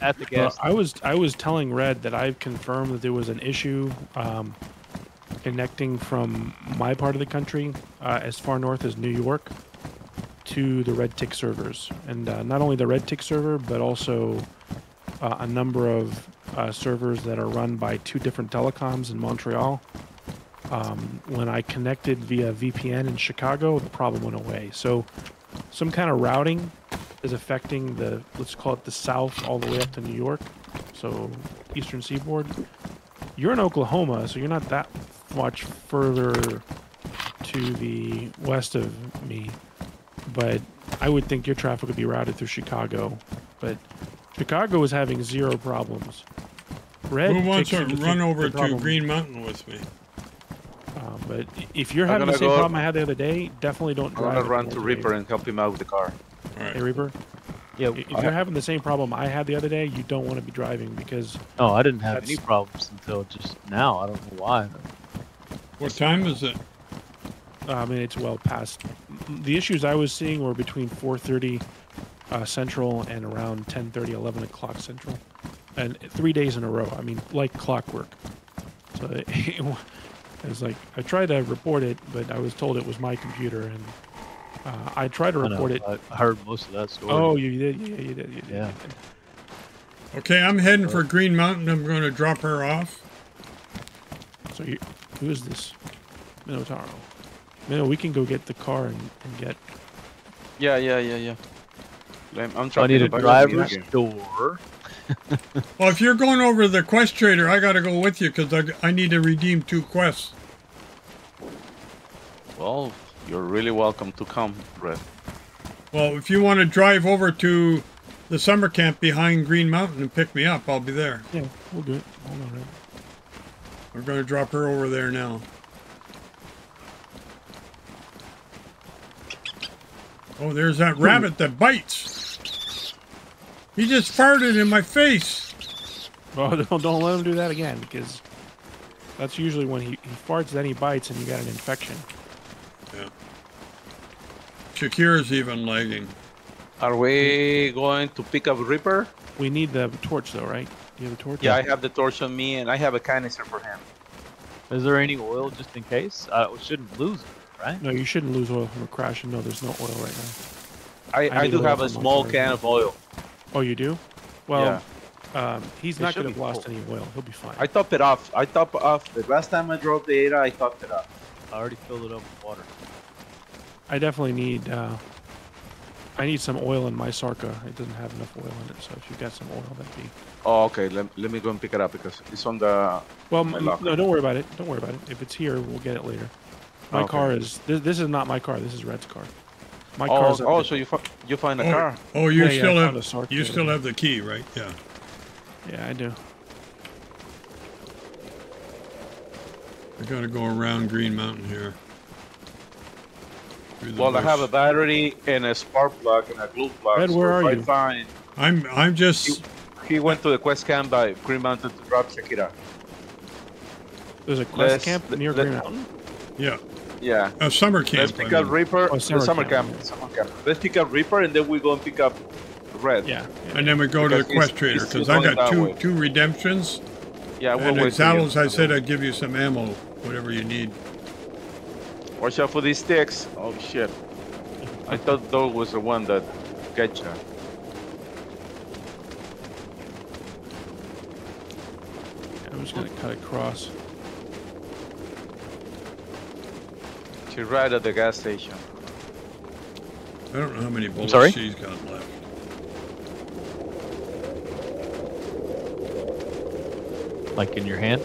At the Well, gas. I was I was telling Red that I've confirmed that there was an issue um, connecting from my part of the country uh, as far north as New York to the red tick servers, and uh, not only the red tick server, but also uh, a number of uh, servers that are run by two different telecoms in Montreal. Um, when I connected via VPN in Chicago, the problem went away. So, some kind of routing is affecting the let's call it the south all the way up to New York, so eastern seaboard. You're in Oklahoma, so you're not that much further to the west of me, but I would think your traffic would be routed through Chicago. But Chicago is having zero problems. Red Who wants to run over to. Green Mountain with me? Uh, but if you're having the same go- problem I had the other day, definitely don't I'm drive. gonna run to the way. Reaper and help him out with the car. Hey Reaper. Yeah, If you're having the same problem I had the other day, you don't want to be driving because No, I didn't have any problems until just now. I don't know why. What time is it? Uh, I mean, it's well past. The issues I was seeing were between 4:30 uh, Central and around 10:30, 11 o'clock Central, and three days in a row. I mean, like clockwork. So it, it was like I tried to report it, but I was told it was my computer, and uh, I tried to I report it. I- I heard most of that story. Oh, you did? Yeah, you did. You did. Yeah. you did. Okay, I'm heading for Green Mountain. I'm going to drop her off. So you, who is this? Minotauro. Mino, we can go get the car and, and get. Yeah, yeah, yeah, yeah. I'm, I'm So I need the a driver's again. door. Well, if you're going over the quest trader, I got to go with you because I, I need to redeem two quests. Well, you're really welcome to come, Red. Well, if you want to drive over to the summer camp behind Green Mountain and pick me up, I'll be there. Yeah, we'll do it. Hold on. Red. We're going to drop her over there now. Oh, there's that rabbit that bites. He just farted in my face. Oh, don't, don't let him do that again because that's usually when he, he farts, then he bites, and you got an infection. Yeah. Shakira's even lagging. Are we going to pick up Reaper? We need the torch, though, right? You have a torch? Yeah, I have the torch on me, and I have a canister for him. Is there any oil just in case? Uh, I shouldn't lose it, right? No, you shouldn't lose oil from a crash. And no, there's no oil right now. I, I, need do have a small can of oil. Oh, you do? Well, um, he's It not going to be have lost full. any oil. He'll be fine. I top it off. I top off. The last time I drove the Ada, I topped it off. I already filled it up with water. I definitely need. Uh, I need some oil in my Sarka. It doesn't have enough oil in it, so if you've got some oil, that'd be. Oh, okay. Let, let me go and pick it up because it's on the. Well, m- no, don't worry about it. Don't worry about it. If it's here, we'll get it later. My Okay. car is. This, this is not my car. This is Red's car. My oh, car's oh there. so you fi- you find a Oh, car? oh, you Yeah, yeah, still found a have Sark you still have the key, right? Yeah. Yeah, I do. I got to go around Green Mountain here. Through the Well, I have a battery and a spark plug and a glue plug. Ed, where if are you? Find, I'm I'm just he went to the quest camp by Green Mountain to drop Shakira. There's a quest Let's- camp near let- Green Mountain. yeah Yeah. a summer camp. Let's I pick up. Reaper. Oh, summer summer camp, camp. Summer camp. Let's pick up Reaper and then we go and pick up Red. Yeah. yeah. and then we go to the quest trader because I got two way. two redemptions. Yeah, we'll and wait at for you. Zalos, I said I'd give you some ammo, whatever you need. Watch out for these sticks. Oh shit. I thought Dog was the one that got you. I'm just gonna cut across. She's right at the gas station. I don't know how many bullets sorry? she's got left. Like in your hand?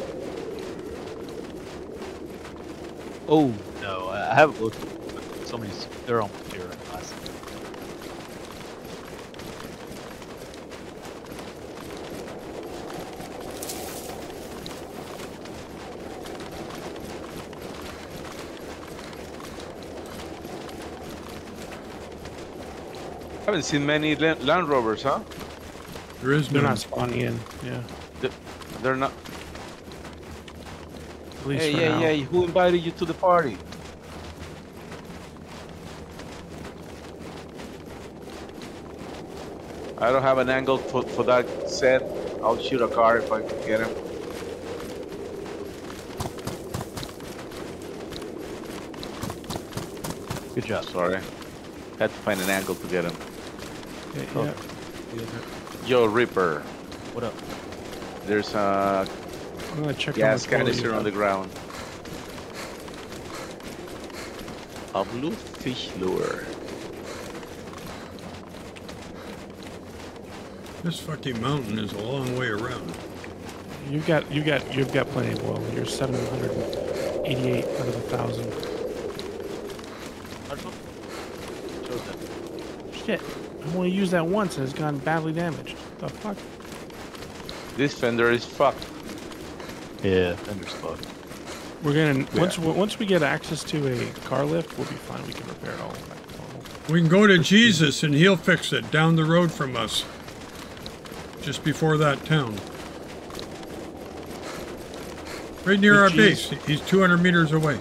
Oh, no. I I haven't looked. Somebody's. They're almost here. in the last- I haven't seen many La- Land Rovers, huh? There is They're no. not spawning in. Yeah. They're not. At least Hey, for yeah, now. yeah. Who invited you to the party? I don't have an angle for, for that set. I'll shoot a car if I can get him. Good job. Sorry. Had to find an angle to get him. Yeah, Oh. yeah. Yo, Reaper. What up? There's a I'm gonna check gas on the quality canister on the ground. A blue fish lure. This fucking mountain is a long way around. You've got you got you've got plenty of oil. You're 788 out of a thousand. Shit! I've only used that once and it's gone badly damaged. The fuck? This fender is fucked. Yeah, fender's fucked. We're gonna once once we get access to a car lift, we'll be fine. We can repair it all. back to normal. We can go to Jesus and he'll fix it down the road from us. Just before that town. Right near With our Jesus? base. He's 200 meters away.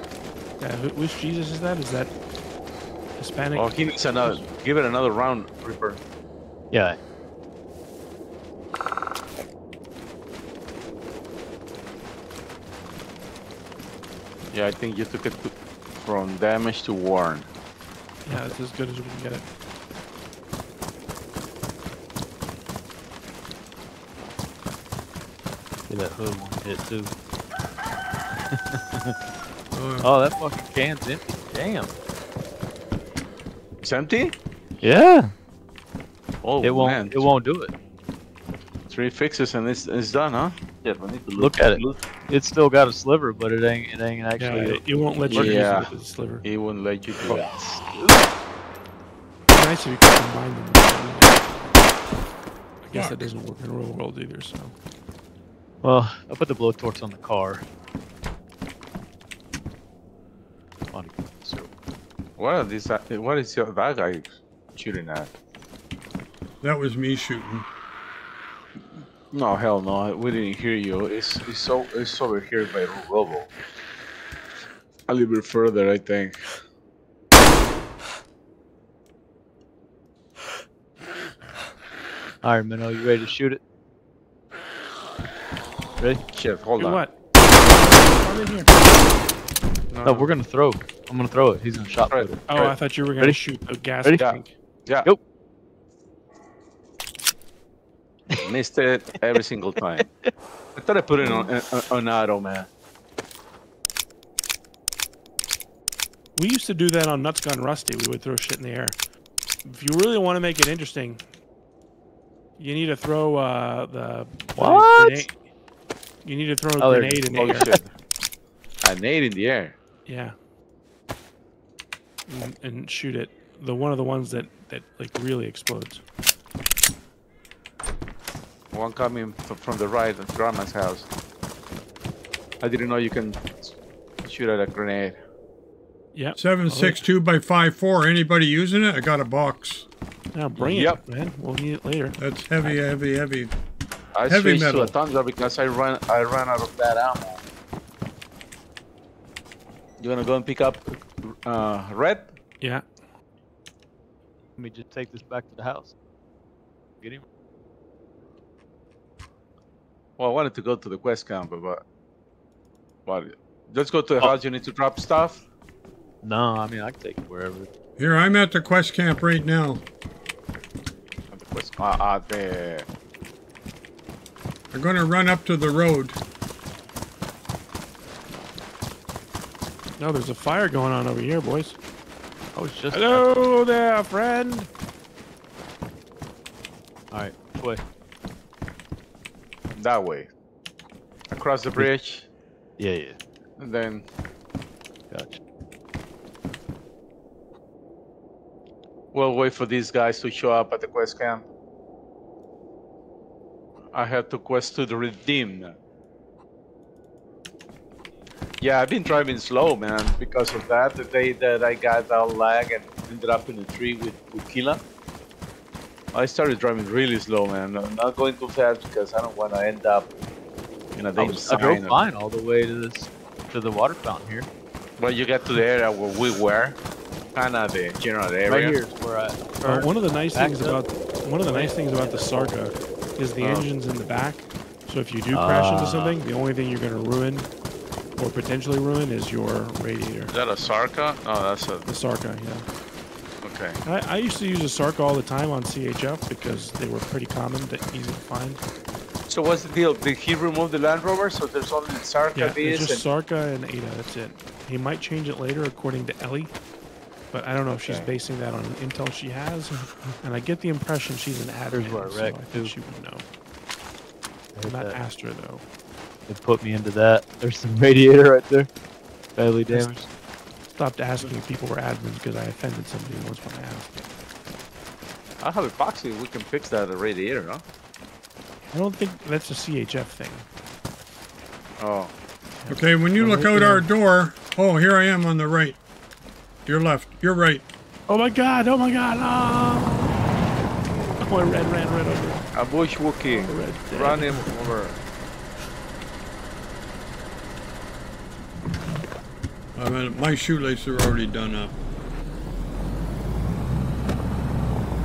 Yeah, who, which Jesus is that? Is that Hispanic? Oh, he needs another. Give it another round, Reaper. Yeah. Yeah, I think you took it to, from damage to worn. Yeah, it's as good as we can get it. See that hood one hit too. Oh, that fucking can's empty. Damn. It's empty? Yeah. Oh, it won't. man. It won't do it. Three fixes and it's, it's done, huh? Yeah, we need to Look at it. Look. It's still got a sliver, but it ain't. It ain't Yeah, actually. it, it won't let you Yeah. use it as a sliver. He wouldn't let you do it. Nice if you can combine them. I guess that doesn't work in the real world either. So Well, I put the blowtorch on the car. Funny. So, What are these? Uh, what is your, that guy shooting at? that was me shooting. No, hell no. We didn't hear you. It's it's so it's over here by Robo. A little bit further, I think. all right, Minnow, you ready to shoot it? Ready? Shit, hold do on. what? Come in here. No, we're gonna throw. I'm gonna throw it. He's gonna shot Right. put it. Oh, I thought you were gonna Ready? shoot a gas Ready? tank. Yeah. Yep. Missed it every single time. I thought I put it on on, on auto, man. We used to do that on Nuts Gone Rusty. We would throw shit in the air. If you really want to make it interesting, you need to throw uh, the, the What? grenade- You need to throw a Oh, grenade in the Holy air. shit. A nade in the air. Yeah. And, and shoot it. The one of the ones that that like really explodes. One coming from the right at Grandma's house. I didn't know you can shoot at a grenade. Yeah. 762 by 54. Anybody using it? I got a box. Now bring Yep. it, man. We'll need it later. That's heavy, heavy, heavy. I Heavy switched metal. to a Tundra because I ran I ran out of that ammo. You wanna go and pick up uh, red? Yeah. Let me just take this back to the house. Get him. Well, I wanted to go to the quest camp, but but let's go to the house. You need to drop stuff. No, I mean I can take it wherever. Here, I'm at the quest camp right now. At the quest uh, uh, the I'm going to run up to the road. No, there's a fire going on over here, boys. I was just. Hello there, friend. All right, which way? that way. Across the bridge, Yeah, yeah. and then Gotcha. we'll wait for these guys to show up at the quest camp. I have to quest to the redeemed. Yeah, I've been driving slow, man, because of that. The day that I got that lag and ended up in a tree with, with Kila, I started driving really slow, man. I'm not going too fast because I don't want to end up in a I, dangerous was, I drove fine all the way to this to the water fountain here. When you get to the area where we were, kind of the general area. Right here is where I. Uh, one of the nice things up. about one of the nice things about the Sarka is the Oh. engine's in the back. So if you do crash into Ah. something, the only thing you're going to ruin or potentially ruin is your radiator. Is that a Sarka? Oh, that's a. The Sarka, yeah. Okay. I, I used to use a Sarka all the time on CHF because they were pretty common, to, easy to find. So what's the deal? Did he remove the Land Rover? So there's only Sarka Yeah, this it's just and Sarka and Ada. That's it. He might change it later, according to Ellie, but I don't know if she's basing that on intel she has. And I get the impression she's an admin, Here's I so I think too. she would know. I hit Not that. Astra though. They put me into that. There's some radiator right there. Badly That's- damaged. Stopped asking if people were admins because I offended somebody once when I asked. I have epoxy. We can fix that radiator, huh? I don't think that's a CHF thing. Oh. Okay, when you look out our door, oh, here I am on the right. Your left. Your right. Oh my god! Oh my god! Oh! Oh, I ran, ran, ran over. A bush Wookie. Red dead. Him over. I mean, my shoelaces are already done up.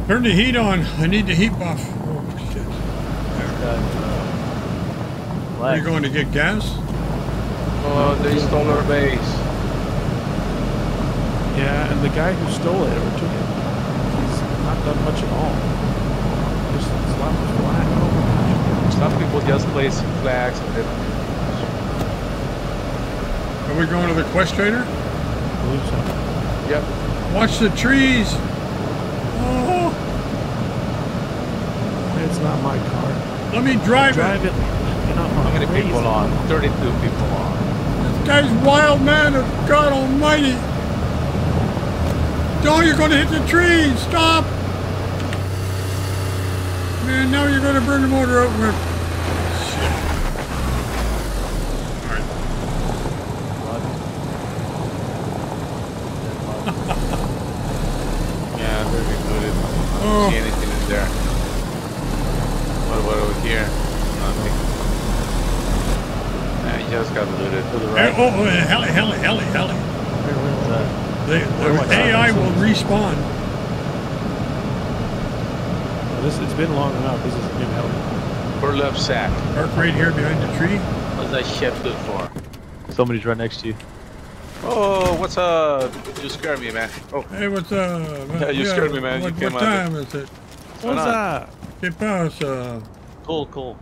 Turn the heat on. I need the heat buff. Oh, shit. Are you going to get gas? Oh, they stole our base. Yeah, and the guy who stole it or took it, he's not done much at all. Just it's not flat. Some people just place flags and then Are we going to the Quest Trader? I believe so. Yep. Watch the trees. Oh, It's not my car. let me drive, Drive it. it. How many crazy. people on? 32 people on. This guy's wild, man. Of God Almighty. Oh, you're going to hit the trees. Stop. Man, now you're going to burn the motor out. We're... Shit. All right. Yeah, they're included. I don't Oh. see anything in there. What about over here? Nothing. Yeah, you just got looted. To the eh, Hey, oh, oh, heli, heli, heli, heli. The, the AI will respawn. Well, this it's been long enough. This is a new heli. Or left sack. Park right here behind the tree. What's that shit good for? Somebody's right next to you. Oh, what's up? You scared me, man. Oh, Hey, what's up? Yeah, you scared me, man. You What, came what out time is it? What's up? that? ¿Qué pasa? Cool, cool.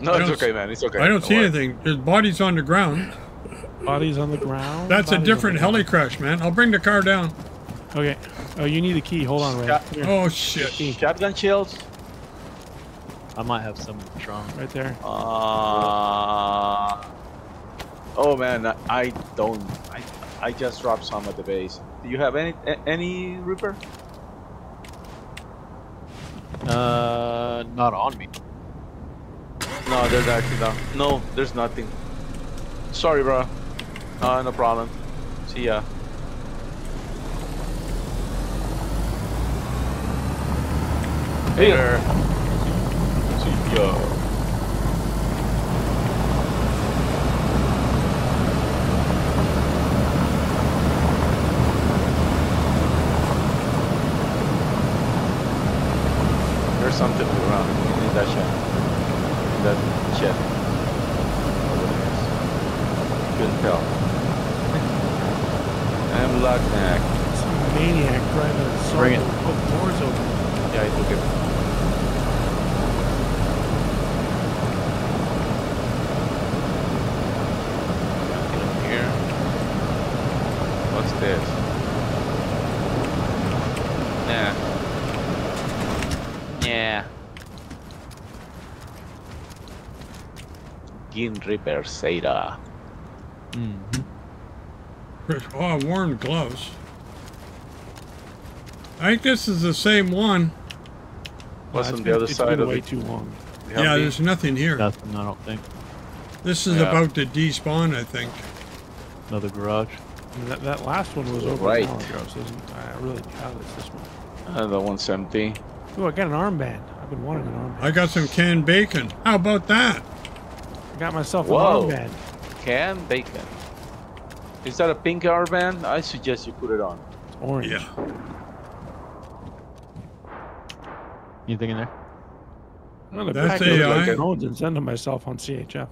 No, it's okay, man. It's okay. I don't see worry. anything. There's bodies on the ground. Bodies on the ground. That's a different heli crash, man. I'll bring the car down. Okay. Oh, you need a key. Hold on, Ray. Yeah. Here. Oh, shit. Shotgun shells? I might have some in trunk. Right there. Uh, oh man, I, I don't. I, I just dropped some at the base. Do you have any any Reaper? Uh, not on me. No, there's actually no. No, there's nothing. Sorry, bro. Uh, no problem. See ya. Later. See ya. There's something around in that shed. In that shed. Whatever it is. Couldn't tell. I'm Lucknack. Some maniac driving a Bring it. Sarka. Oh, doors open. Yeah, I took it. Nothing up here. What's this? Nah. Yeah. Gin Reaper Seda. Mm-hmm. Oh, I worn gloves. I think this is the same one. What's Uh, on it's the been- other it's side been of way it? too long. You have Yeah, there's nothing here. Nothing, I don't think. This is Yeah. about to despawn, I think. Another garage. That, that last one was over Right. an hour ago, so isn't- I really doubt it's this one. Uh, that one's empty. Ooh, I got an armband. I've been wanting an armband. I got some canned bacon. How about that? I got myself Whoa. an armband. Can bacon. Is that a pink R band? I suggest you put it on. It's orange. Yeah. Anything in there? I'm gonna That's pack those AI. like drones and send them myself on CHF.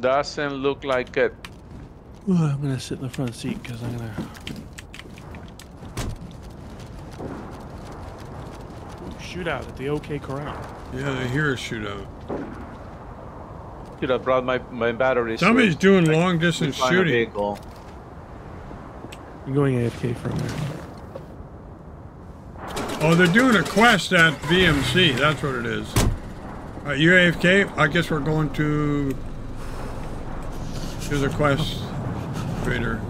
Doesn't look like it. Well, I'm gonna sit in the front seat because I'm gonna. Shootout at the OK Corral. Yeah, I hear a shootout. Should have brought my, my batteries. Somebody's switch. doing I long distance shooting. vehicle. I'm going AFK for a minute. Oh, they're doing a quest at VMC. That's what it is. All right, you AFK? I guess we're going to do the quest trader.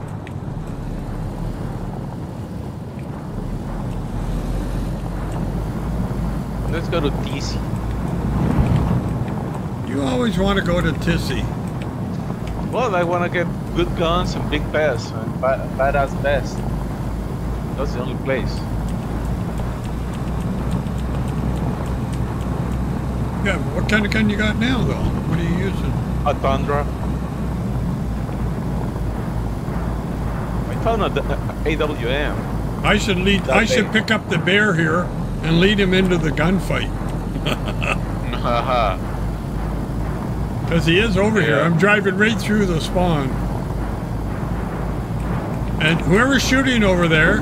Let's go to DC. You always want to go to Tisy. Well, I want to get good guns and big vests and bad, badass vests. That's the only place. Yeah, what kind of gun you got now, though? What are you using? A Tundra. I found a, AWM. I should lead. I should pick up the bear here and lead him into the gunfight. Because he is over here. I'm driving right through the spawn. And whoever's shooting over there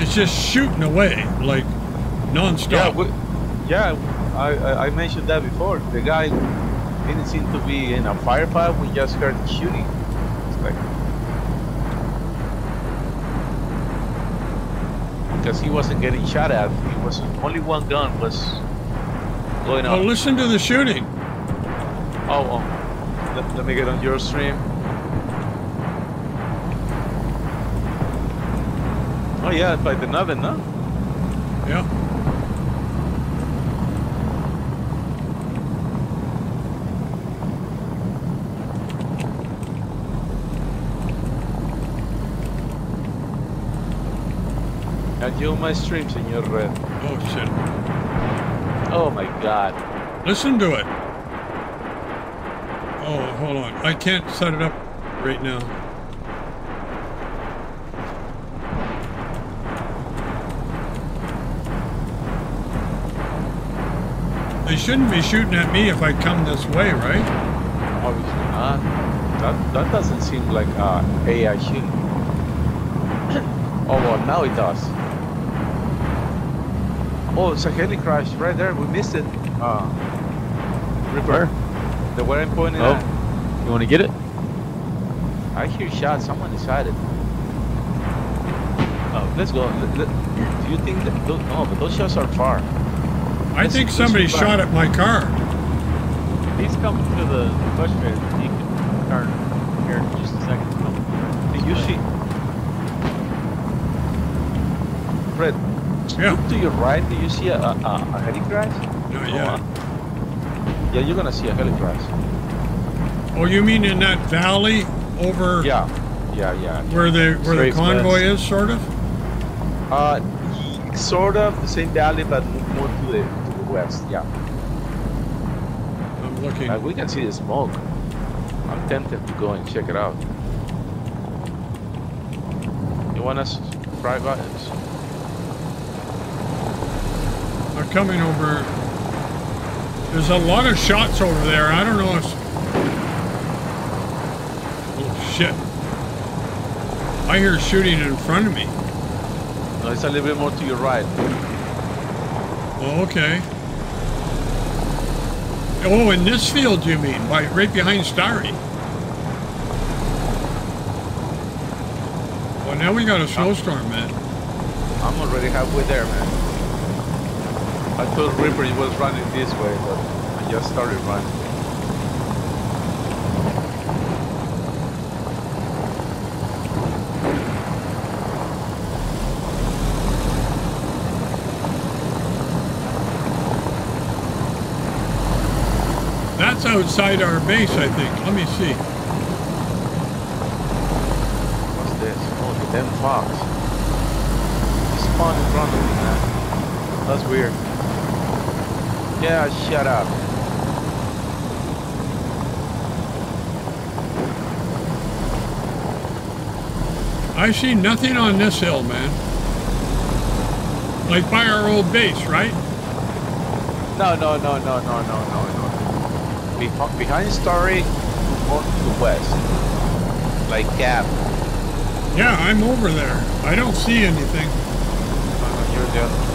is just shooting away, like yeah, non-stop. yeah. I, I I mentioned that before. The guy didn't seem to be in a firefight. We just heard shooting. It's like because he wasn't getting shot at. He was only one gun was going oh, listen to the shooting. Oh, oh. Let, let me get on your stream. Oh yeah, by the Naven, no? Yeah. On my stream, Senor Red? Oh shit. Oh my god. Listen to it. Oh, hold on. I can't set it up right now. They shouldn't be shooting at me if I come this way, right? Obviously not. That, that doesn't seem like uh, AI shooting. oh, well, now it does. Oh, it's a heli crash right there. We missed it. Uh, Ripper. The where I'm pointing Oh. at. You want to get it? I hear shots. Someone inside it. Oh, let's go. Let- let- do you think that? Those, no, but those shots are far. I Let's- think somebody shot at my car. He's coming to the frustrated. He can turn here in just a second. Did you see? Fred, Yeah. to your right, do you see a, a, a a heli crash? Not yet. on. Yeah, you're gonna see a heli crash. Oh, you mean in that valley over Yeah, yeah, yeah. where the where the convoy west. is, sort of? Uh, sort of the same valley, but more to the to the west. Yeah, I'm looking. uh, we can see the smoke. I'm tempted to go and check it out. You want us try buttons? They're coming over. There's a lot of shots over there. I don't know if. Oh shit! I hear shooting in front of me. No, it's a little bit more to your right. Oh, okay. Oh, in this field, you mean? By right behind Stary. Well, now we got a snowstorm, man. I'm already halfway there, man. I thought Reaper was running this way, but I just started running. That's outside our base, I think. Let me see. What's this? Oh, the damn fox. He spawned in front of me, man. That's weird. Yeah, shut up. I see nothing on this hill, man. Like by our old base, right? No, no, no, no, no, no, no, no. Beh- behind Stary, going to the west. Like Cap. Yeah, I'm over there. I don't see anything. Uh, you're the other.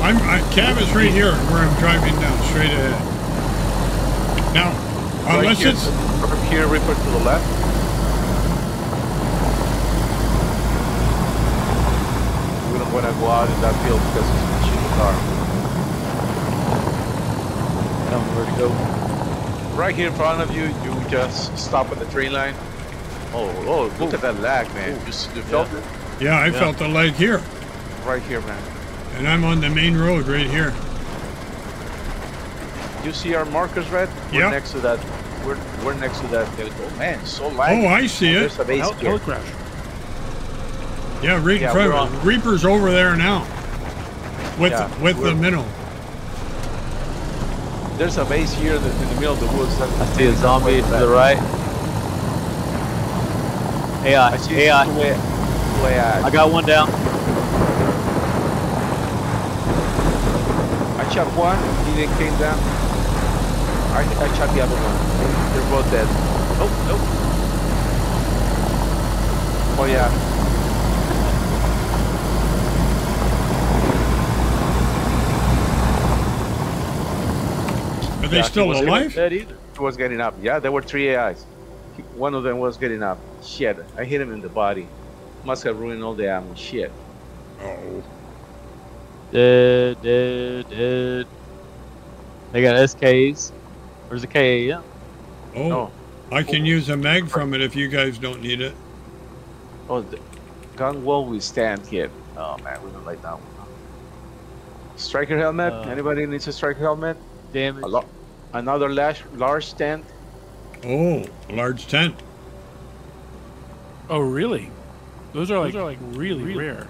I'm I, cab is right here where I'm driving now, straight ahead. Now, Right unless here, it's from here, Reaper to the left. We don't want to go out in that field because it's shooting dark. I don't where to go. Right here in front of you, you just stop at the train line. Oh, oh, look at that lag, man. You, s- you felt it? yeah, I Yeah. felt the leg here, Right here, man. And I'm on the main road right here. You see our markers red? We're Yeah. next to that. We're, we're next to that. Oh, man, so laggy. Oh, I see it. There's a base Hell, here. crash. Yeah, right Yeah, in front of it. Reaper's over there now, with Yeah, with the we're- minnow. There's a base here in the, in the middle of the woods. I see a zombie to the right. AI, I see AI. two way, way I got one down. I shot one, he then came down. I, I shot the other one. They're both dead. Nope, nope. Oh yeah. Are they Yeah, still was alive? Dead either. He was getting up. Yeah, there were three AIs. He- One of them was getting up. Shit, I hit him in the body. Must have ruined all the ammo. Shit. Oh, Dead, dead, dead. They got SKs. Where's the KAM? oh, No. I can use a mag from it if you guys don't need it. Oh, the gun will withstand hit. Oh man, we don't like that one. Striker helmet. Uh, Anybody needs a striker helmet? Damage. A. Another large, large tent. Oh, a large tent. Oh, really? Those are like, Those are like really, rare.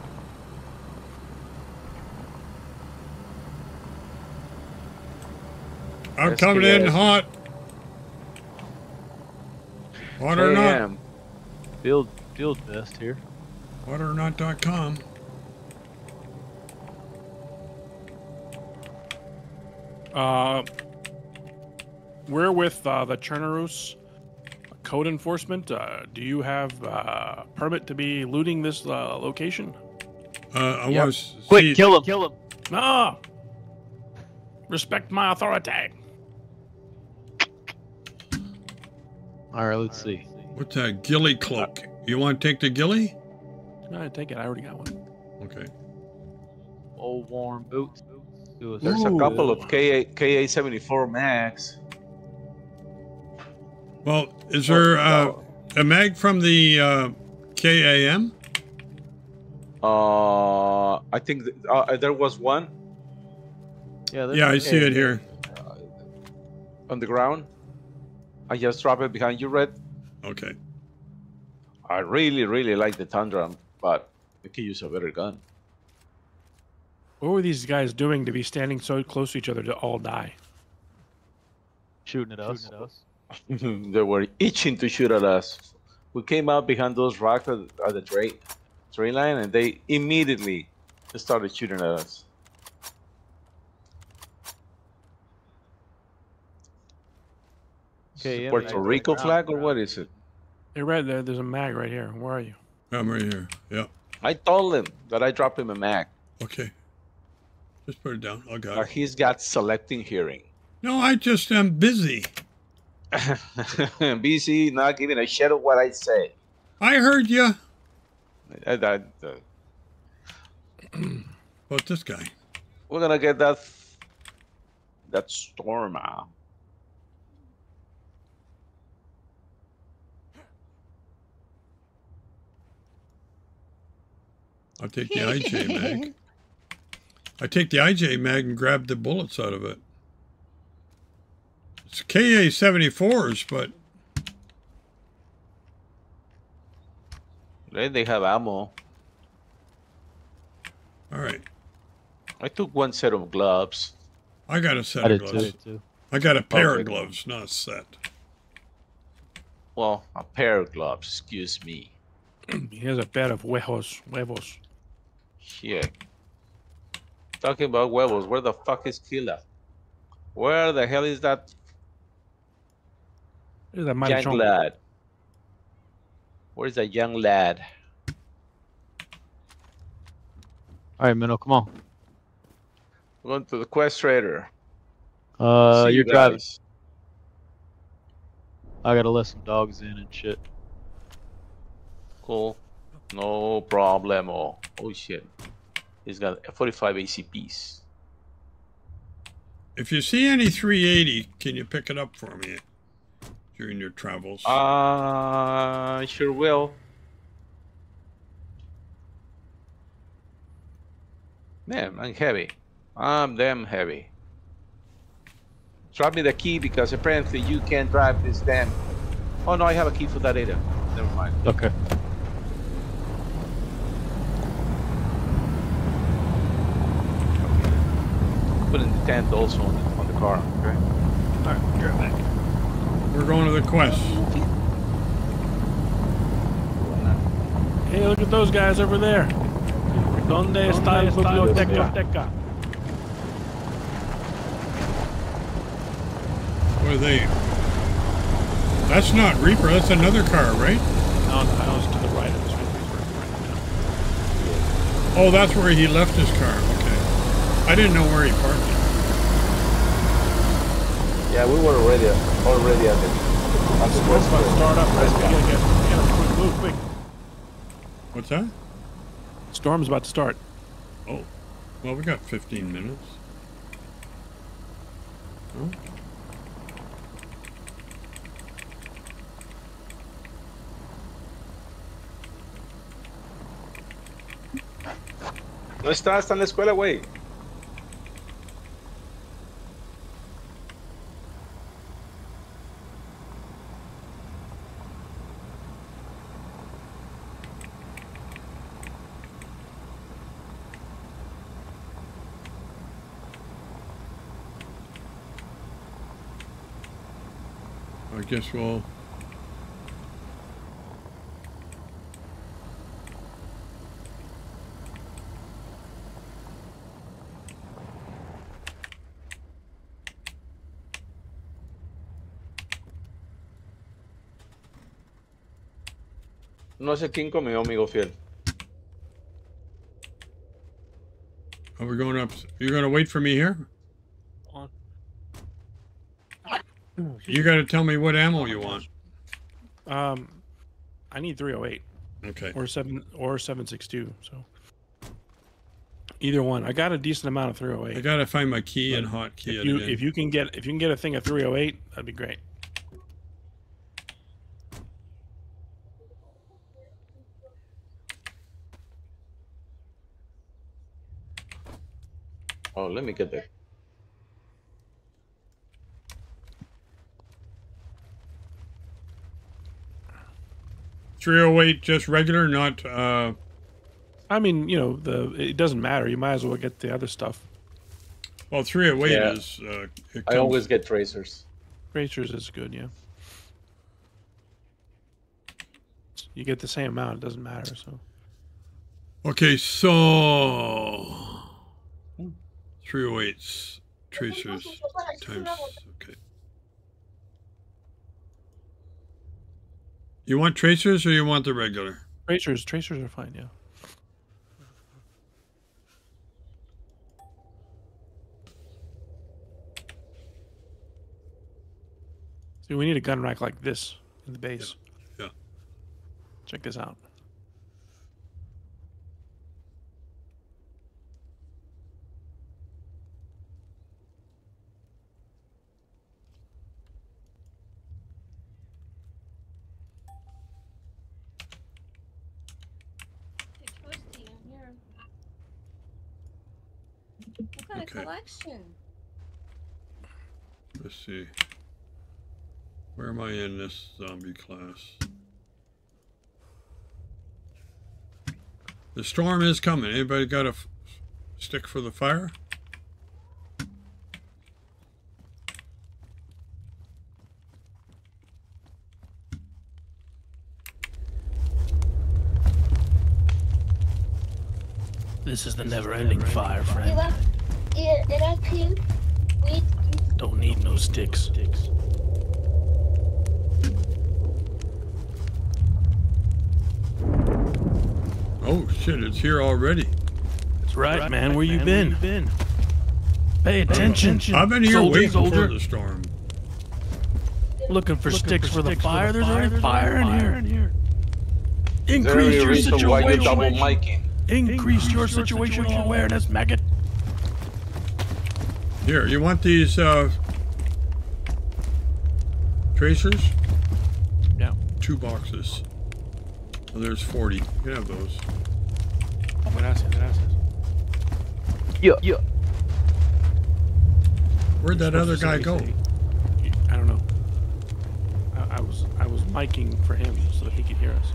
I'm coming in SKS. hot. Hot or not? KM. Field, field vest here. Hotornot.com. Uh, we're with uh, the Chernarus code enforcement. Uh, do you have uh, permit to be looting this uh, location? Uh, I Yep. was Quick, kill him. Kill him. No. Respect my authority. All right, let's see. What's that ghillie cloak? You want to take the ghillie? No, take it. I already got one. Okay. Old warm boots. Do a There's a couple of KA KA seventy four max. Well, is there uh, a mag from the uh, KAM? Uh, I think th- uh, there was one Yeah, there's Yeah, a I see it KAM. here. on the ground. I just dropped it behind you, Red. Okay. I really, really like the Tundra, but we could use a better gun. What were these guys doing to be standing so close to each other to all die? Shooting at us. they were itching to shoot at us. We came out behind those rocks at, at the train, train line, and they immediately started shooting at us. Okay, yeah, Puerto Rico flag or what is it? Hey, Red, there, there's a mag right here. Where are you? I'm right here. Yeah. I told him that I dropped him a mag, Okay. Just put it down. I got but it. he's got selecting hearing. No, I just am busy. BC not giving a shit of what I say. I heard you. Uh, that, uh, About this guy. we're gonna get that that storm out. I'll take the IJ mag. I take the IJ mag and grab the bullets out of it. It's KA 74s, but Right? They have ammo. all right. I took one set of gloves. I got a set I of did gloves. too. I got a pair Okay. of gloves, not a set. Well, a pair of gloves. Excuse me. He has a pair of huevos. Huevos. Shit. Talking about huevos. Where the fuck is Kila? Where the hell is that? There's that young Trump. lad. Where's that young lad? All right, Minnow, come on. We're going to the Quest Trader. Uh, See you you're driving. I gotta let some dogs in and shit. Cool. No problemo. Oh shit. He's got 45 ACPs. If you see any 380, can you pick it up for me during your travels? Uh, sure will. Man, I'm heavy. I'm damn heavy. Drop me the key because apparently you can't drive this damn. Oh no, I have a key for that either. Never mind. Okay. Put in the tent also on the, on the car. Okay. Alright, you're back. We're going to the quest. Hey, look at those guys over there. Donde está el biblioteca? What are they? That's not Reaper. That's another car, right? No, no, I was to the right of this Oh, that's where he left his car. Okay. I didn't know where he parked it. Yeah, we were already already at the. At the Let's to start up. Let's Let's get, go. get, get, quick, move, quick. What's that? Storm's about to start. Oh, well, we got 15 minutes. Oh. No está, está en la escuela, güey. Guess we'll. No sé quién comió, amigo fiel. Oh, Are we going up? You're going to wait for me here? You got to tell me what ammo you want. Um, I need 308. Okay. Or seven or 762. So either one. I got a decent amount of 308. I gotta find my key but and hot key. If you, if you can get if you can get a thing of 308, that'd be great. Oh, let me get that 308 just regular, not. Uh... I mean, you know, the it doesn't matter. You might as well get the other stuff. Well, 308 yeah. is. Uh, comes... I always get tracers. Tracers is good, yeah. You get the same amount. It doesn't matter. So. Okay, so. 308s, tracers times. Okay. You want tracers or you want the regular? tracers, tracers are fine. Yeah. See, we need a gun rack like this in the base. Yeah. Check this out. What kind Okay. of collection? Let's see. Where am I in this zombie class? The storm is coming. Anybody got a f- stick for the fire? This is the never-ending fire, friend it up here. We don't need no sticks. sticks. Oh shit, it's here already. That's right, right man. Where, man. You, been? You been? Pay attention. I've been here soldier, waiting for the storm. Looking for Looking sticks for, for, the fire. for the There's fire. There's already fire, fire in here. Increase your situation. Increase, Increase your situational awareness, maggot. Here, you want these uh, tracers? Yeah. Two boxes. Well, there's 40. You can have those. Oh, gracias, gracias. Yeah, yeah. Where'd that other guy go? I don't know. I, I was I was miking for him so that he could hear us.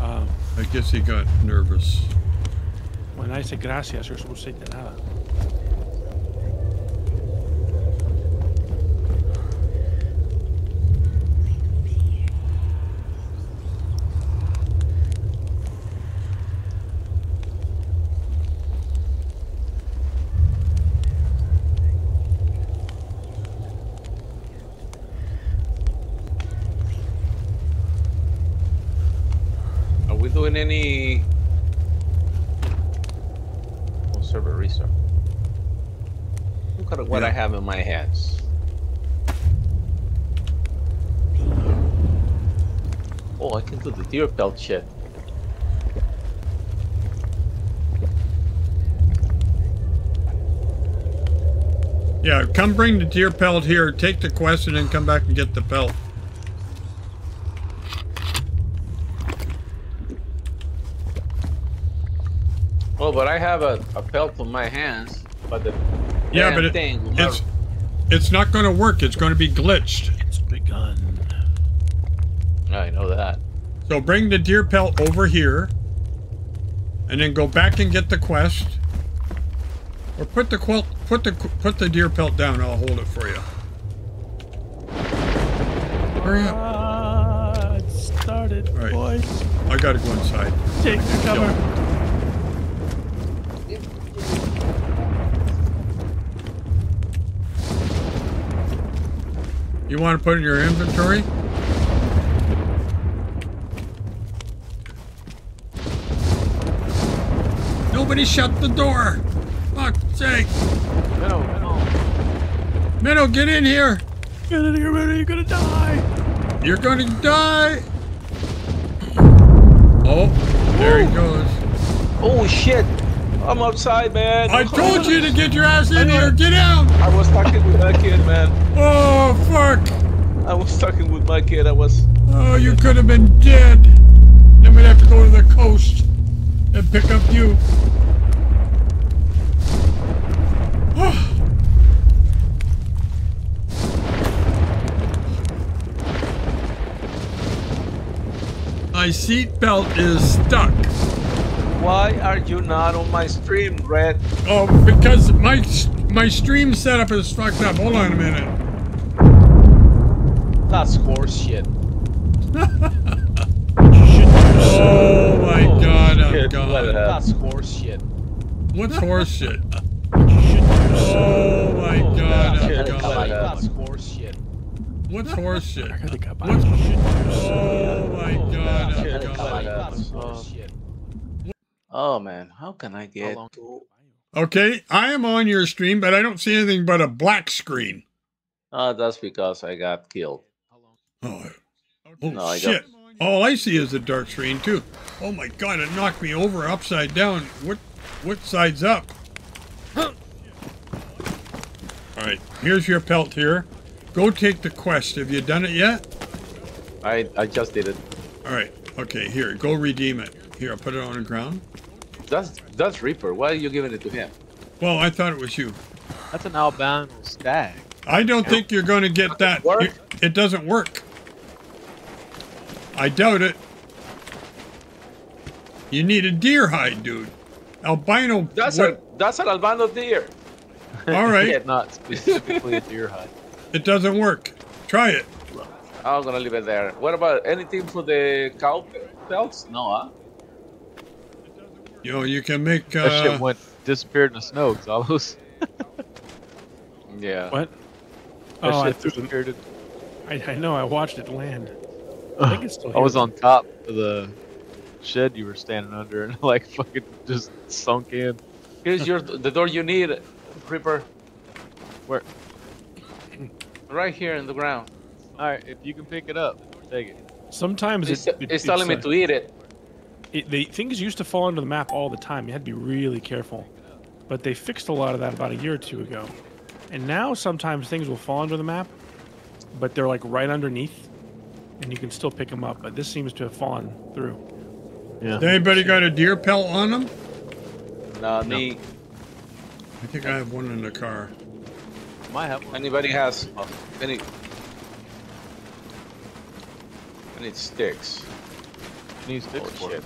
Um, I guess he got nervous. when I say gracias, you're supposed to say de nada. Are we doing any? Oh, server restart. Look at what I have in my hands. Oh, I can do the deer pelt shit. Yeah, come bring the deer pelt here, take the quest, and then come back and get the pelt. But I have a, a pelt in my hands, but the Yeah, but it, thing will not- it's it's not going to work. It's going to be glitched. It's begun. I know that. So bring the deer pelt over here, and then go back and get the quest, or put the quilt, put the put the deer pelt down. I'll hold it for you. Hurry up! Ah, it started, Right. boys. I gotta go inside. Take the cover. You want to put it in your inventory? Nobody shut the door! Fuck's sake! Minnow, minnow. Minnow, get in here! Get in here, Minnow, you're gonna die! You're gonna die! Oh, there he goes. Oh shit! I'm outside, man. I told you to get your ass in here! Get out! I was talking with that kid, man. Oh, fuck! I was talking with my kid. I was. Oh, you could have been dead! Then we'd have to go to the coast and pick up you. My seatbelt is stuck. Why are you not on my stream, Red? Oh, because my my stream setup is fucked up. Hold on a minute. That's horse shit. Oh my oh, god, I'm Shit, gone. That's horse shit. What's horse shit? Oh my oh, god, I'm Shit, gone. That's horse shit. What's horse shit? What's Oh my god, I'm gone. That's horse um, shit. Oh man, how can I get? Okay, I am on your stream, but I don't see anything but a black screen. Oh, that's because I got killed. Oh, No, I shit. All I see is a dark screen too. Oh my god, it knocked me over upside down. What what side's up? Alright, here's your pelt here. Go take the quest. Have you done it yet? I I just did it. Alright, okay, here, go redeem it. Here, I'll put it on the ground. That's that's Reaper. Why are you giving it to him? Well, I thought it was you. That's an albino stag. I don't think you're going to get that. You- It doesn't work. I doubt it. You need a deer hide, dude. Albino. That's what- a that's an albino deer. All right. Yeah, not specifically a deer hide. It doesn't work. Try it. I'm gonna leave it there. What about anything for the cow pelts? No, huh? You know, you can make. That Uh, shit went disappeared in the snow, Xalos. Yeah. What? That Oh, I, shit disappeared. in- I, I know. I watched it land. I think it's still I was on top of the shed you were standing under and like fucking just sunk in. Here's your the door you need, Reaper. Where? Right here in the ground. All right, if you can pick it up, take it. Sometimes It's, it, it- it's telling me uh, to eat it. it, the things used to fall under the map all the time. You had to be really careful. But they fixed a lot of that about a year or two ago. And now sometimes things will fall under the map, but they're like right underneath, and you can still pick them up. But this seems to have fallen through. Yeah. Anybody got a deer pelt on them? No, me. I think I have one in the car. Might have one. Anybody has any? I need sticks. Need sticks Oh, for shit. it.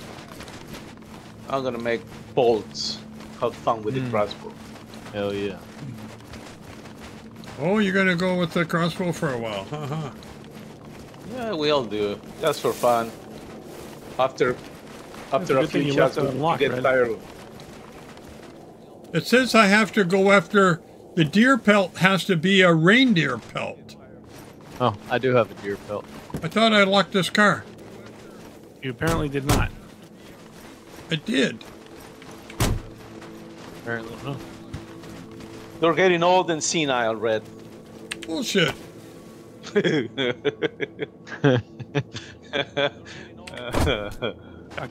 I'm gonna make bolts. Have fun with the Mm. crossbow. Hell yeah. Oh, you're gonna go with the crossbow for a while, haha. Yeah, we all do. Just for fun. After, after a a few shots, it we unlocked, get Red. tired. It says I have to go after the deer pelt has to be a reindeer pelt. Oh, I do have a deer pelt. I thought I locked this car. You apparently did not. I did. Apparently no. You're getting old and senile, Red. Bullshit. I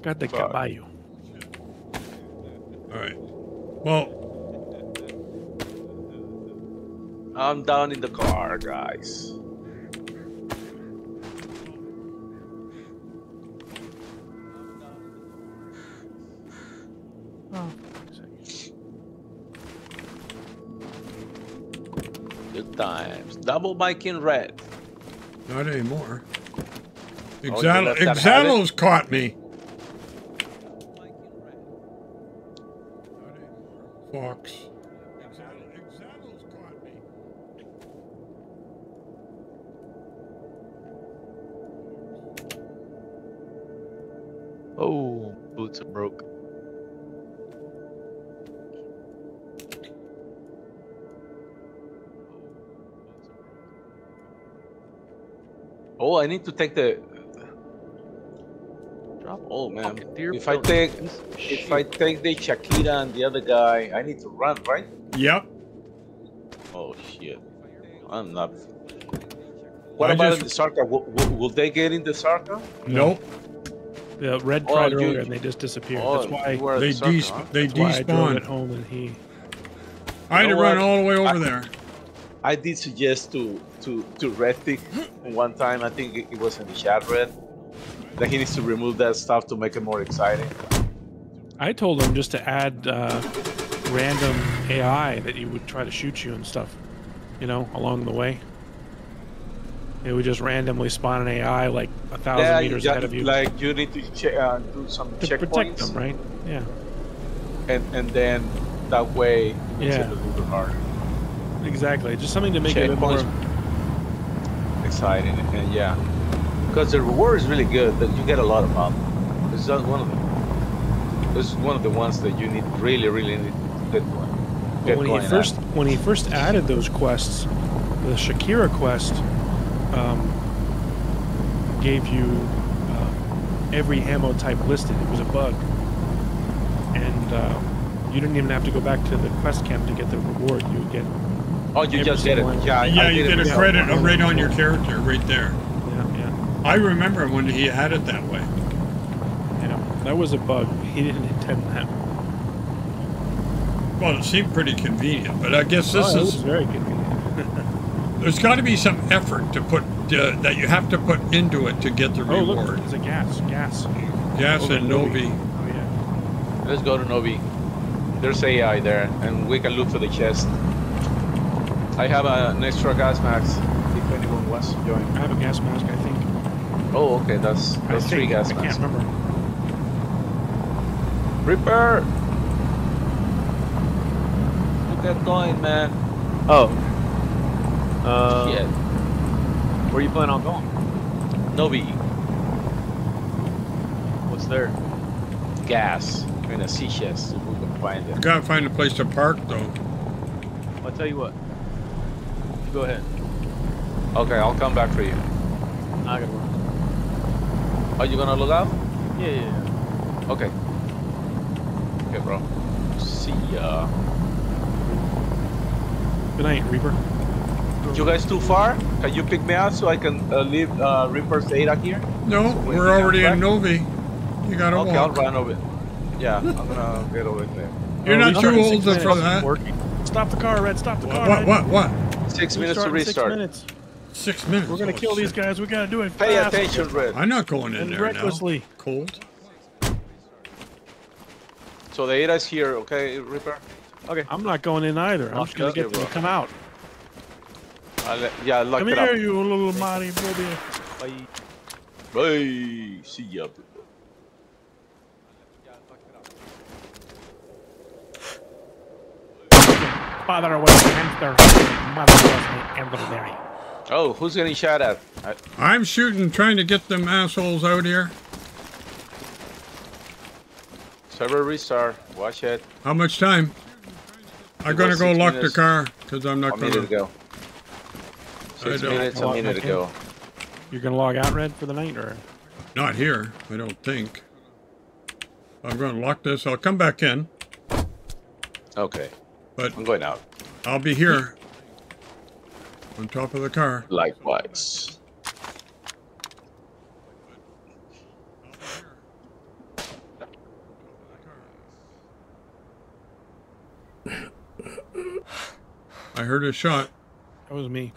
got the caballo. All right. Well, I'm down in the car, guys. Double bike in red. not anymore. Oh, left that Exalo's caught me. Need to take the. Drop Oh man! If I take, piece if I take the Shakira and the other guy, I need to run, right? Yep. Oh shit! I'm not. What I about just- the Sarka? Will, will, will they get in the Sarka? Nope. The red Oh, tried you- earlier and they just disappeared. Oh, That's why. at They the Sarka, huh? they That's why I drove it home and he. I had to run what? all the way over I- there. I did suggest to to to Red-Tic one time. I think it was in the chat, Red, that he needs to remove that stuff to make it more exciting. I told him just to add uh, random AI that you would try to shoot you and stuff, you know, along the way. It would just randomly spawn an AI like a thousand Yeah, meters ahead of you like you need to uh, do some to protect checkpoints, them, right? Yeah, and and then that way it makes Yeah. it a little harder. Exactly. Just something to make it a bit more. Exciting, and yeah, because the reward is really good. That you get a lot of them. It's not one of them. It's one of the ones that you need really, really need to get going. Get when he first when he first added those quests, the Shakira quest um, gave you uh, every ammo type listed. It was a bug, and uh, you didn't even have to go back to the quest camp to get the reward. You would get Oh, you just get it. one. Yeah, Yeah, I you did it get a credit uh, right on your character, right there. yeah, yeah, I remember when he had it that way. yeah. That was a bug. He didn't intend that. Well, it seemed pretty convenient, but I guess this Oh, it is was very convenient. there's got to be some effort to put uh, that you have to put into it to get the Oh, look, reward. there's a gas, gas. Gas Over and in Novi. Oh yeah. Let's go to Novi. There's AI there, and we can look for the chest. I have a, an extra gas mask if anyone wants to join. I have a gas mask. I think. Oh, okay, that's I that's three think. gas I masks. I can't remember. Reaper! Look at going, man. Oh. Uh, Shit. Where you plan on going? Novi. What's there? Gas. In a sea chest, if we can find You it. gotta find a place to park though. I'll tell you what. You go ahead. Okay, I'll come back for you. I gotta work. Are you gonna look out? Yeah, yeah, yeah. Okay. Okay, bro. See ya. Good night, Reaper. You guys too far? Can you pick me up so I can uh, leave uh, Reaper's data here? No, when we're already in Novi. You gotta Okay, I'll run over. Yeah, I'm gonna get over there. You're Oh, not too old six for that. Working. Stop the car, Red. Stop the car. What? Red. What? What? Six minutes to Restart. Six minutes. Six minutes. We're gonna Oh, kill these guys. We gotta do it Pay fast. attention, Red. I'm not going in And there recklessly. now. Cold. So the data's here, okay, Reaper? Okay. I'm not going in either. I'm just gonna get them to come out. I'll let, yeah, lock Come it here, up. you little Marty baby. Bye. Bye. See ya. Father was a hamster. Mother was my elderberry. Oh, who's getting shot at? I, I'm shooting, trying to get them assholes out here. server restart. Watch it. How much time? I'm gonna go six lock the car because I'm not gonna. ago. Six I don't- minutes, a Lock minute back in. ago. You're gonna log out, Red, for the night, or Not here. I don't think. I'm gonna lock this. I'll come back in, Okay, but I'm going out. I'll be here on top of the car. Likewise. I heard a shot. that was me.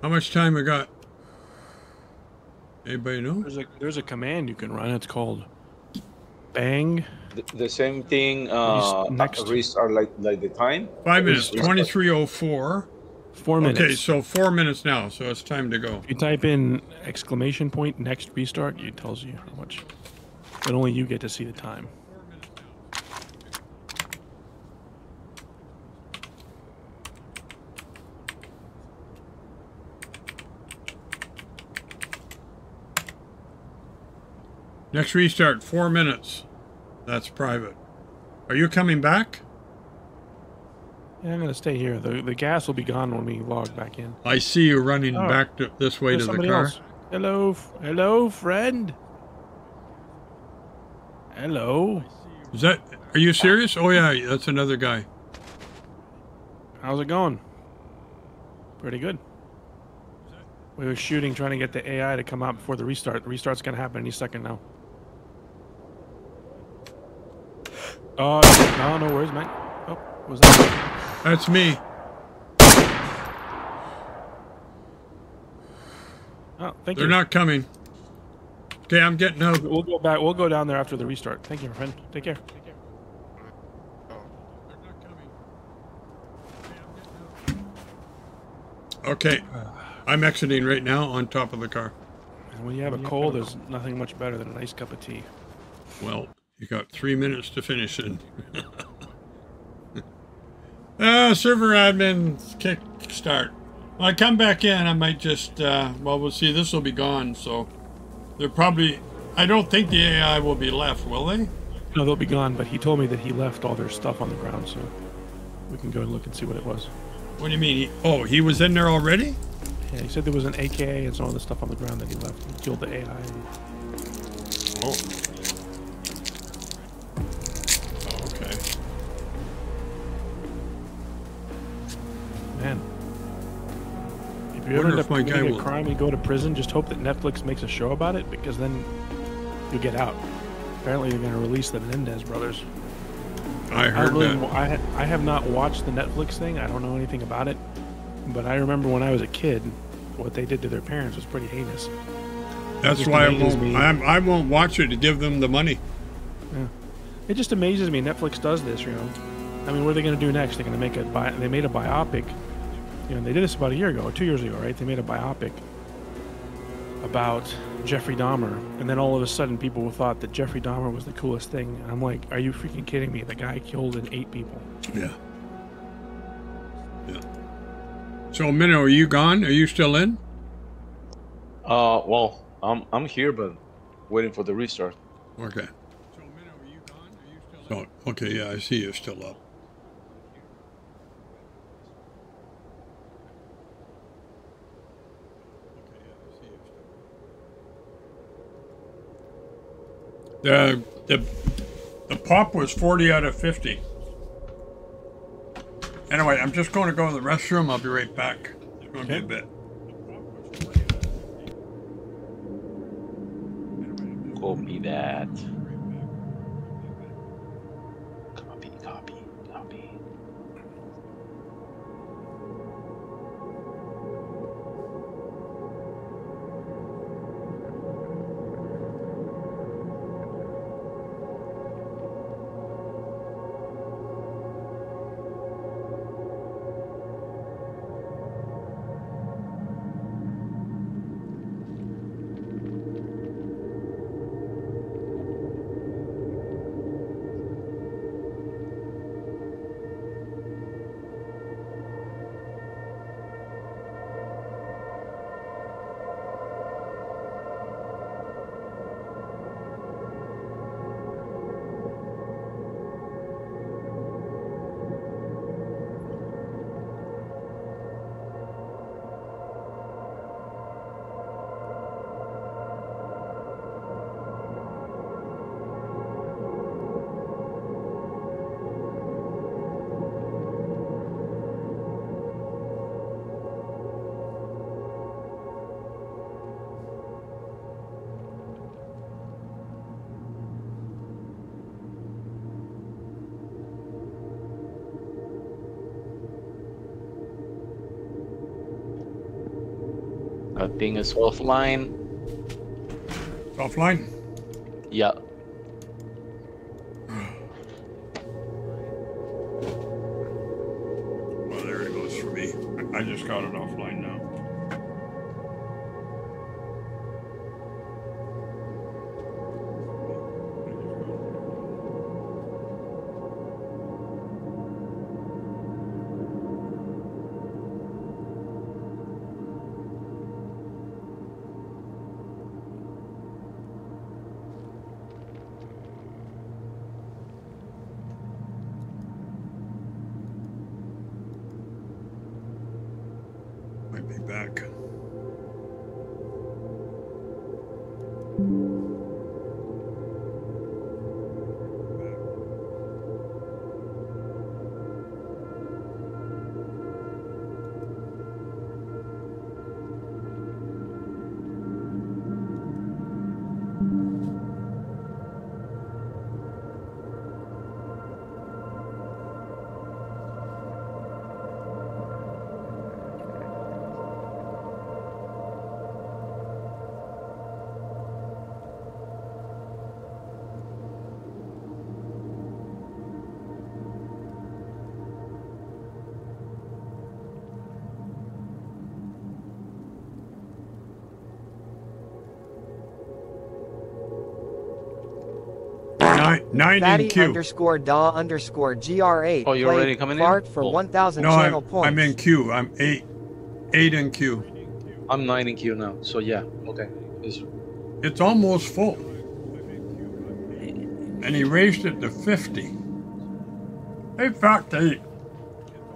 How much time I got? Anybody know? There's a there's a command you can run. It's called bang. The, the same thing. Uh, next. are like like the time. Five minutes. Twenty-three oh four. Four minutes. Okay, so four minutes now. So it's time to go. If you type in exclamation point next restart, it tells you how much. But only you get to see the time. Next restart. Four minutes. That's private. Are you coming back? Yeah, I'm gonna stay here. The the gas will be gone when we log back in. I see you running Oh. back to, this way There's to the car. else. Hello, f- hello, friend. Hello. Is that? Are you serious? Oh yeah, that's another guy. How's it going? Pretty good. We were shooting, trying to get the AI to come out before the restart. The restart's gonna happen any second now. Oh no, no worries, Mike. Oh, what was that? That's me. Oh, thank you. They're not coming. Okay, I'm getting out. We'll go back. We'll go down there after the restart. Thank you, my friend. Take care. Take care. Okay, I'm exiting right now on top of the car. And when you have a cold, there's nothing much better than a nice cup of tea. Well, you got three minutes to finish it. Ah, server admin kick start. When I come back in, I might just, uh, well, we'll see. This will be gone, so they're probably. I don't think the AI will be left, will they? No, they'll be gone. But he told me that he left all their stuff on the ground, so we can go and look and see what it was. What do you mean? He, oh, he was in there already? Yeah, he said there was an AKA and some other stuff on the ground that he left. He killed the AI. Oh. If you ever end up committing will- a crime and go to prison, just hope that Netflix makes a show about it because then you'll get out. Apparently, they're going to release the Menendez brothers. I heard really, that. I, I have not watched the Netflix thing. I don't know anything about it. But I remember when I was a kid, what they did to their parents was pretty heinous. That's why I won't. I'm, I won't watch it to give them the money. Yeah. It just amazes me Netflix does this, you know. I mean, what are they going to do next? They're going to make a bi- they made a biopic. You know, they did this about a year ago or 2 years ago, right? They made a biopic about Jeffrey Dahmer, and then all of a sudden people thought that Jeffrey Dahmer was the coolest thing. And I'm like, are you freaking kidding me? The guy killed and ate people. Yeah. Yeah. So, Minnow, are you gone? Are you still in? Uh, well, I'm I'm here, but waiting for the restart. Okay. So, okay, yeah, I see you're still up. The the the pop was 40 out of 50. Anyway, I'm just going to go to the restroom. I'll be right back. It's going to be a bit. Copy that. Thing is offline. Offline? Yeah. Nine, nine Fatty in queue. underscore DAW underscore GR8. Oh, you're played already coming in? For Cool. 1,000 No, channel I'm, points. I'm in queue. I'm eight, eight in queue. I'm nine in queue now, so yeah, okay. It's, It's almost full. And he raised it to 50. In fact, they,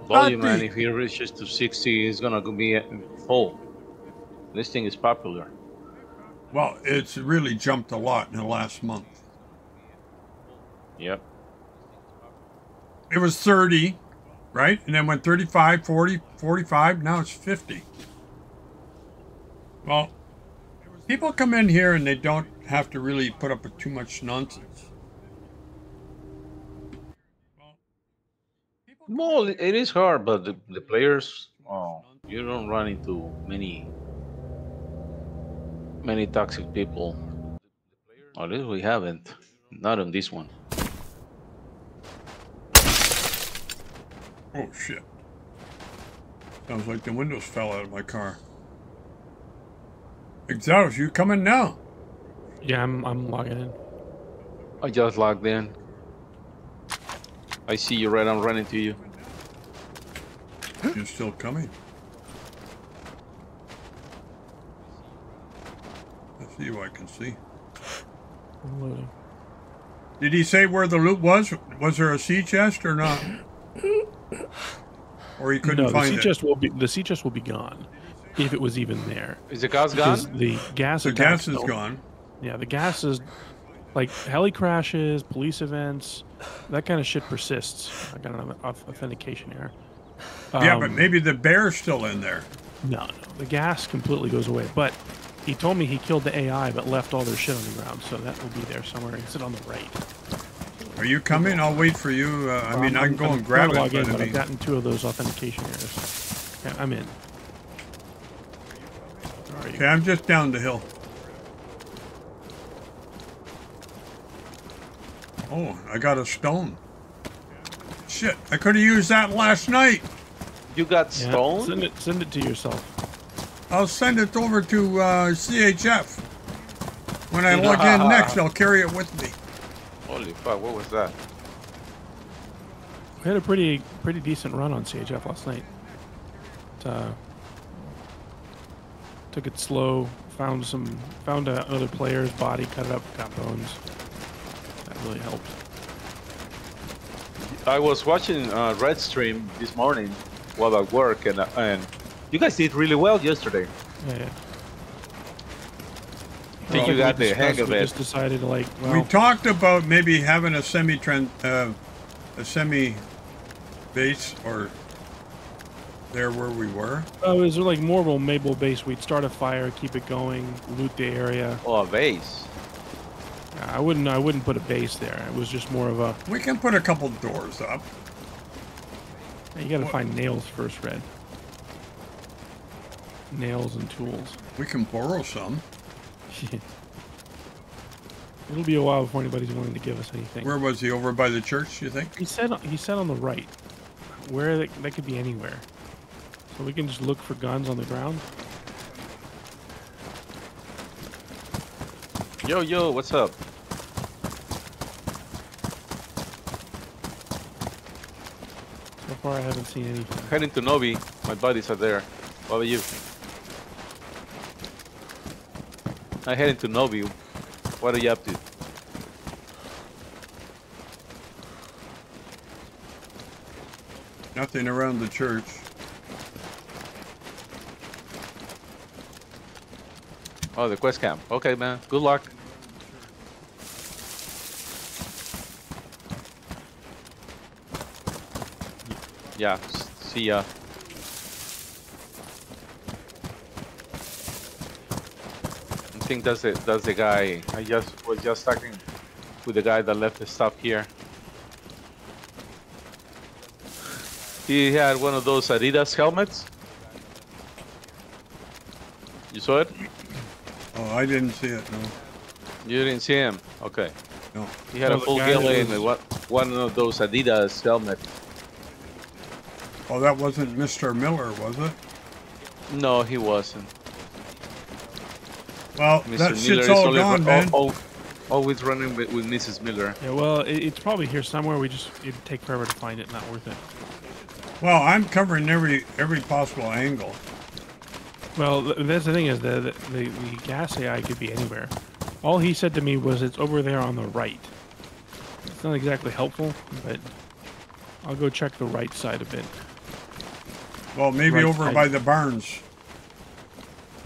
volume, man, Happy. if he reaches to 60, it's gonna be uh, full. This thing is popular. well, it's really jumped a lot in the last month. Yep. It was 30, right? And then went 35, 40, 45. Now it's 50. Well, people come in here and they don't have to really put up with too much nonsense. Well, it is hard, but the, the players, oh, you don't run into many, many toxic people. At least we haven't. Not on this one. Oh, shit. Sounds like the windows fell out of my car. Exatos, you coming now? Yeah, I'm, I'm logging in. I just logged in. I see you right. I'm running to you. You're still coming. Let's see who I can see. I'm loading. Did he say where the loot was? Was there a sea chest or not? Or he couldn't no, the find sea it? chest will be the sea chest will be gone if it was even there. Is the gas Because gone? The gas The gas is don't- gone. Yeah, the gas is Like heli crashes, police events, that kind of shit persists. I got an authentication error. yeah, but Um, maybe the bear's still in there. No, no, the gas completely goes away. But he told me he killed the AI, but left all their shit on the ground, so that will be there somewhere. It's on the right. Are you coming? I'll wait for you. Uh, I mean, I can go I'm and grab it, log but in, I but I've mean, gotten two of those authentication errors. Yeah, I'm in. Where are you? okay, I'm just down the hill. Oh, I got a stone. Shit, I could have used that last night. You got Yeah, stone? Send it, send it to yourself. I'll send it over to uh, CHF. When I log in next, I'll carry it with me. Holy fuck, what was that? We had a pretty pretty decent run on CHF last night. It, uh, took it slow. Found some found uh, another player's body, cut it up, got bones. That really helped. I was watching uh, Red Stream this morning while at work, and uh, and you guys did really well yesterday. Yeah, yeah. I think you got we the hang of it. just decided to like, well, we talked about maybe having a semi trend, uh, a semi base or there where we were. Oh, it was like more of a Mabel base. We'd start a fire, keep it going, loot the area. Oh, a base. I wouldn't. I wouldn't put a base there. It was just more of a. We can put a couple doors up. You got to find nails first, Red. Nails and tools. We can borrow some. It'll be a while before anybody's willing to give us anything. Where was he? Over by the church, you think? He said. He said on the right. Where that, that could be anywhere. So we can just look for guns on the ground. Yo, yo, what's up? So far, I haven't seen anything. Heading to Novi. My buddies are there. What about you? I'm heading to Novi. What are you up to? Nothing around the church. Oh, the quest camp. Okay, man. Good luck. Yeah, see ya. Think that's it. That's the guy. I just was just talking with the guy that left the stuff here. He had one of those Adidas helmets. You saw it? Oh, I didn't see it. No. You didn't see him? Okay. No. He had a full that ghillie and one of those Adidas helmets. Oh, that wasn't Mr. Miller, was it? No, he wasn't. Well, Mr. that Miller shit's all gone, ru- man. al- al- always running with, with Mrs. Miller. Yeah, well, it, it's probably here somewhere. We just it'd take forever to find it. Not worth it. Well, I'm covering every every possible angle. Well, that's the thing is the, the the the gas AI could be anywhere. All he said to me was it's over there on the right. It's not exactly helpful, but I'll go check the right side a bit. Well, maybe Right over side. by the barns.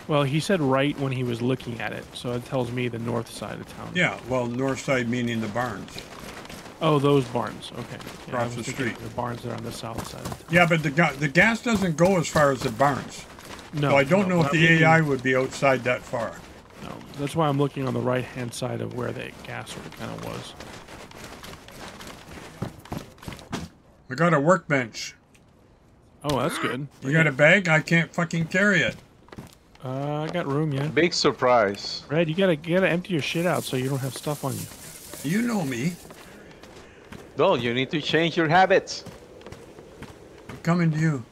Well, he said right when he was looking at it, so it tells me the north side of town. Yeah, well, north side meaning the barns. Oh, those barns. Okay. Yeah, Across the street. The barns that are on the south side. Of town. Yeah, but the ga- the gas doesn't go as far as the barns. No, So I don't no, know if the AI would be outside that far. No, that's why I'm looking on the right hand side of where the gas sort of kind of was. I got a workbench. Oh, that's good. You got a bag? I can't fucking carry it. Uh, I got room, yeah. Big surprise. Red, you gotta you gotta empty your shit out so you don't have stuff on you. You know me. No, you need to change your habits. I'm coming to you.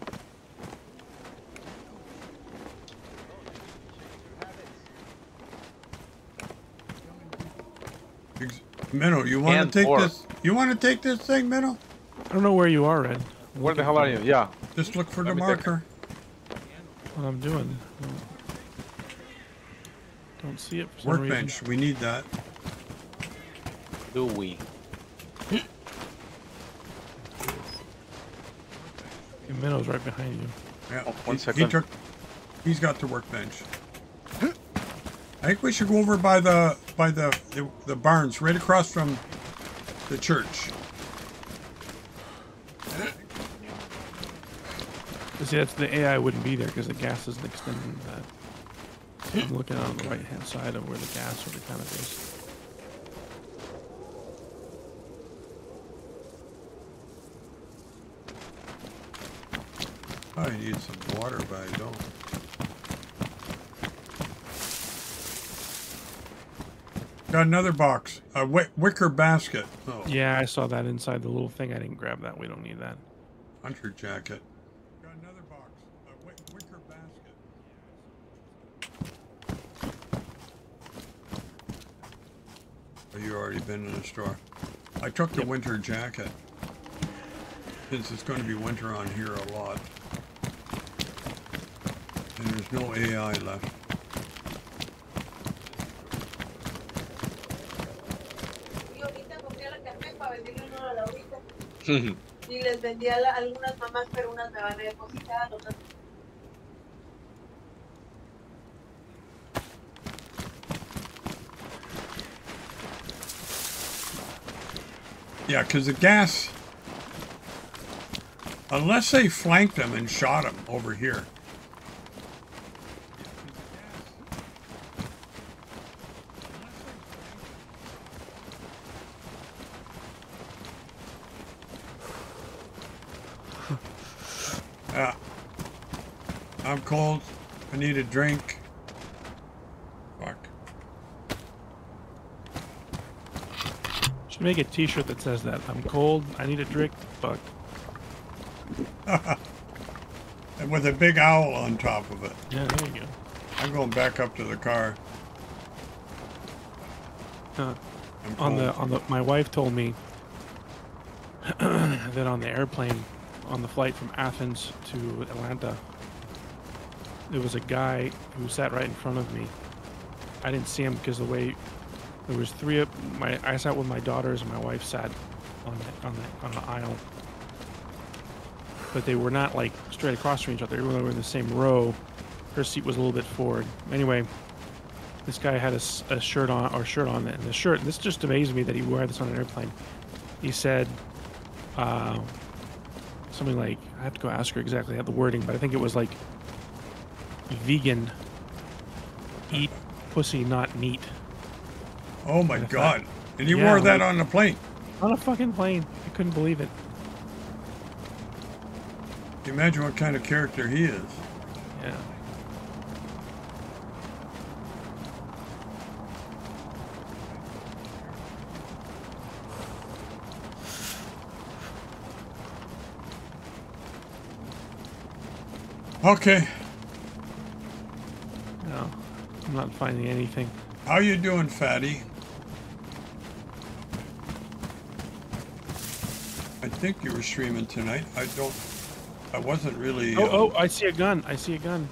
Ex- Minnow, you want to take pork. this? You want to take this thing, Minnow? I don't know where you are, Red. Where the hell are you? Yeah. Just look for Let the me take it. marker. What I'm doing. Don't see it for some Workbench. We need that. Do we? reason. Your minnow's right behind you. Yeah. Oh, one he, he second. took. He's got the workbench. I think we should go over by the by the the, the barns, right across from the church. See, that's the AI wouldn't be there because the gas isn't extending that. I'm looking on the right hand side of where the gas sort of kind of is. I need some water, but I don't. Got another box, a wicker basket. Oh, Yeah, I saw that inside the little thing. I didn't grab that. We don't need that. hunter jacket. Got another box, a wi- wicker basket. Oh, you already been in the store. I took the winter jacket. Since it's going to be winter on here a lot. And there's no AI left. Y ahorita compré la café para venderle uno a la ahorita. Y les vendí a la- algunas mamás, pero unas me van a depositar, otras Yeah, because the gas, unless they flanked them and shot them over here. Yeah. Uh, I'm cold. I need a drink. Fuck. Should make a T-shirt that says that. I'm cold. I need a drink. Fuck. and with a big owl on top of it. Yeah, there you go. I'm going back up to the car. Huh. On the on the my wife told me that on the airplane on the flight from Athens to Atlanta there was a guy who sat right in front of me. I didn't see him because the way there was three of my I sat with my daughters and my wife sat on the on the on the aisle. But they were not like straight across from each other. They were in the same row. Her seat was a little bit forward. Anyway, this guy had a, a shirt on or shirt on and the shirt this just amazed me that he wore this on an airplane he said uh, something like i have to go ask her exactly how the wording but i think it was like vegan eat pussy not meat Oh my And god. And you Yeah, wore that like- on the plane. on a fucking plane i couldn't believe it Can you imagine what kind of character he is? yeah Okay. no i'm not finding anything How you doing, fatty? Think you were streaming tonight. I don't. I wasn't really. oh uh, oh i see a gun i see a gun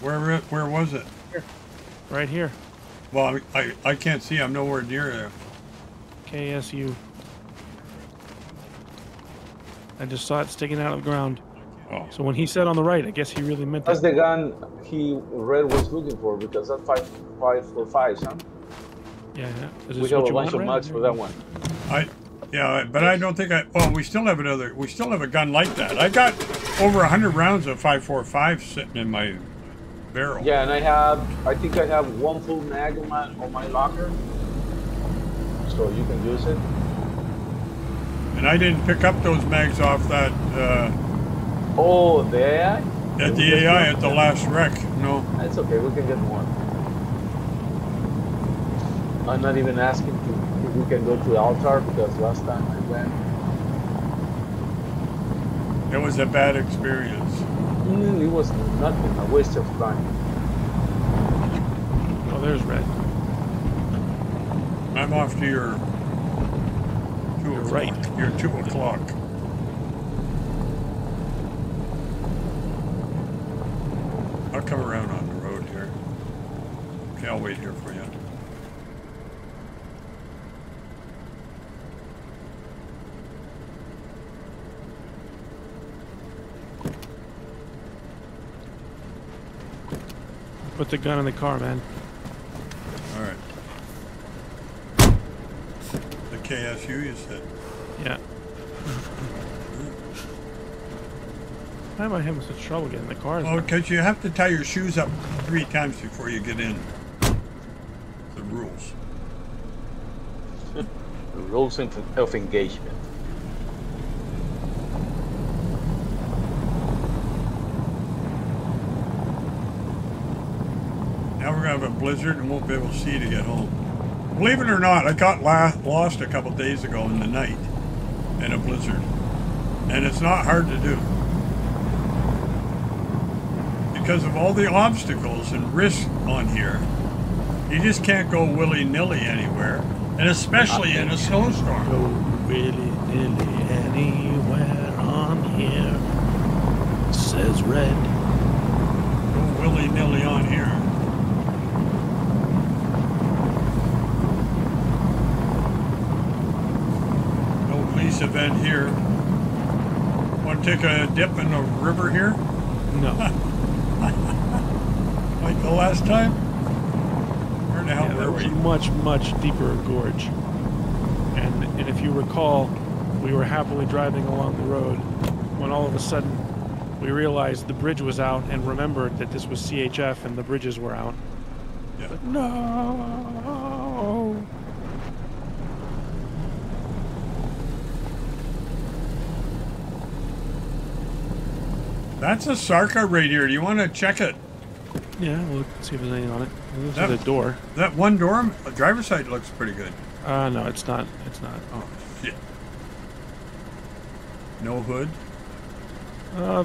Where where was it? Here. right here Well, I I, I can't see. I'm nowhere near there. ksu i just saw it sticking out of the ground Oh. so when he said on the right i guess he really meant That's that the gun he Red was looking for because that's five five for five, huh? yeah, yeah. Is We this have a bunch of Red? mugs for that one. Yeah, but I don't think I. Well, we still have another. We still have a gun like that. I got over hundred rounds of 5.45 sitting in my barrel. Yeah, and I have I think I have one full mag on my on my locker. So you can use it. And I didn't pick up those mags off that. Uh, Oh, the AI? at the AI at the last wreck. No. That's okay, we can get more. I'm not even asking to, we can go to the altar because last time I went, It was a bad experience. mm, it was nothing, a waste of time. oh there's red I'm off to your two You're right. Your two o'clock. I'll come around on the road here. Okay, I'll wait here for you. put the gun in the car, man. Alright. The KSU, you said? Yeah. Why am I having such trouble getting the car? Well, because you have to tie your shoes up three times before you get in. The rules. the rules of engagement. Blizzard and won't be able to see to get home. Believe it or not, I got la- lost a couple days ago in the night in a blizzard, and it's not hard to do because of all the obstacles and risks on here. You just can't go willy nilly anywhere, and especially in a snowstorm. Go willy nilly anywhere on here. Says red. Go willy nilly on here. Event here. Want to take a dip in the river here? No. like the last time? Where the hell Yeah, were we? a much, much deeper gorge. And and if you recall, we were happily driving along the road when all of a sudden we realized the bridge was out and remembered that this was CHF and the bridges were out. Yeah. No. That's a Sarka radiator. Do you want to check it? Yeah, we'll see if there's anything on it. There's That- the door. That one door, the driver's side looks pretty good. Uh, no, it's not. It's not. Oh, shit. No hood? Uh,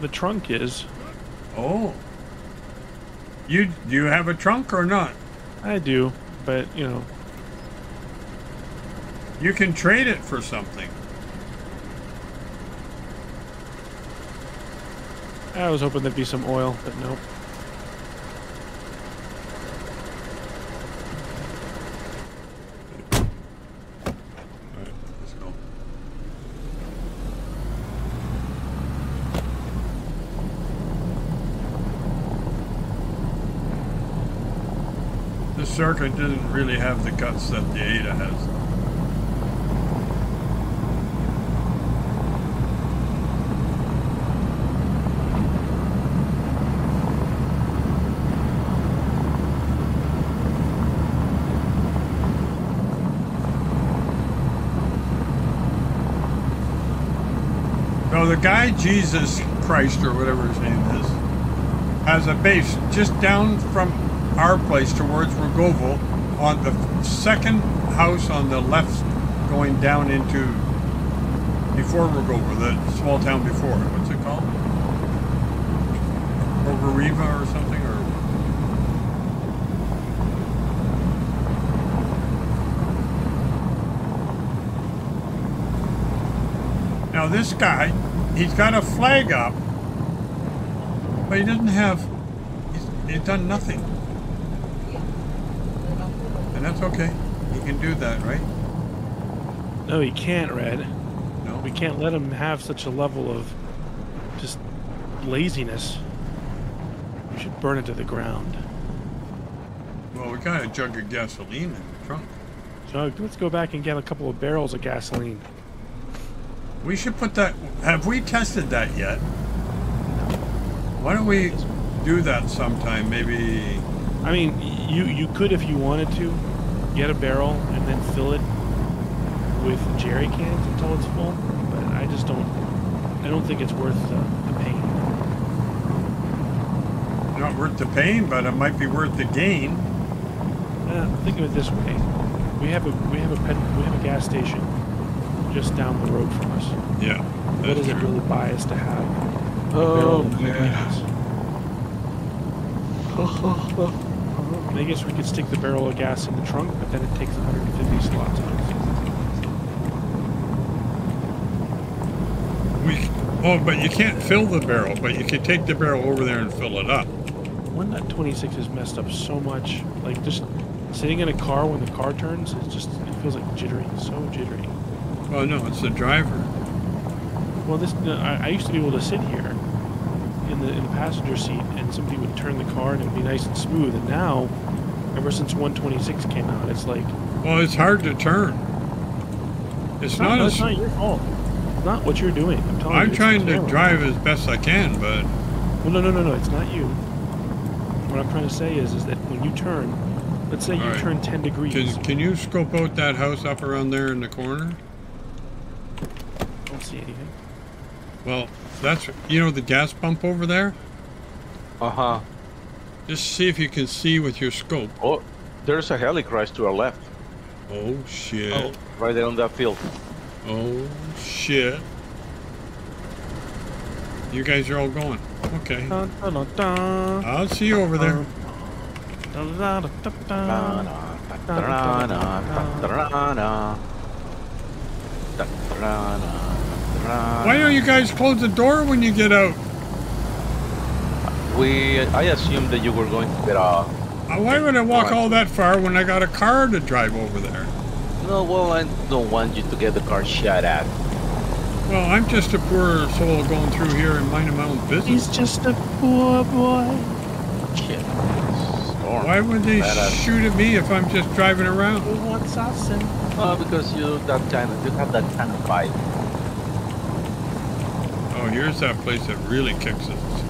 the trunk is. Oh. You do you have a trunk or not? I do, but you know, You can trade it for something. I was hoping there'd be some oil, but nope. Sarka doesn't really have the guts that the Ada has. No, the guy Jesus Christ or whatever his name is has a base just down from our place towards Rogovo on the second house on the left going down into before Rogovo, the small town before. What's it called? Rogoriva or something or Now this guy, he's got a flag up, but he doesn't have. He's, he's done nothing, and that's okay. He can do that, right? No, he can't, Red. No. We can't let him have such a level of just laziness. We should burn it to the ground. Well, we got a jug of gasoline in the trunk. Jug, let's go back and get a couple of barrels of gasoline. We should put that. Have we tested that yet? Why don't we do that sometime? Maybe. I mean, you you could if you wanted to get a barrel and then fill it with jerry cans until it's full, but I just don't. I don't think it's worth the, the pain. Not worth the pain, but it might be worth the gain. Uh, think of it this way: we have a we have a pet, we have a gas station just down the road from us. Yeah. What that's does it really biased to have? a Oh, of gas? I guess we could stick the barrel of gas in the trunk, but then it takes 150 slots. We. Oh, but you can't fill the barrel, but you can take the barrel over there and fill it up. 1.26 is messed up so much. Like just sitting in a car when the car turns, it just it feels like jittery, so jittery. Oh no, it's the driver. Well, this I, used to be able to sit here in the in the passenger seat, and somebody would turn the car, and it would be nice and smooth. And now, ever since 126 came out, it's like Well, it's hard to turn. It's not, not it's not your fault. It's not what you're doing. I'm telling you. I'm trying to drive as best I can, but Well, no, no, no, no. It's not you. What I'm trying to say is, is that when you turn, let's say you Alright. turn 10 degrees. can, can you scope out that house up around there in the corner? don't see anything. Well, that's you know the gas pump over there. Uh huh. Just see if you can see with your scope. Oh, there's a heli to our left. Oh shit! Oh, right there on that field. Oh shit! You guys are all going. Okay. Dun, dun, dun, dun. I'll see you over there. Dun, dun, dun, dun. Why don't you guys close the door when you get out? We, I assumed that you were going to get a. Uh, Why would I walk all that far when I got a car to drive over there? No, well, I don't want you to get the car shot at. Well, I'm just a poor soul going through here and minding my own business. He's just a poor boy. Shit. Why would they Badass. shoot at me if I'm just driving around? Who wants us in? Oh, because you that kind of you have that kind of vibe. Here's that place that really kicks us.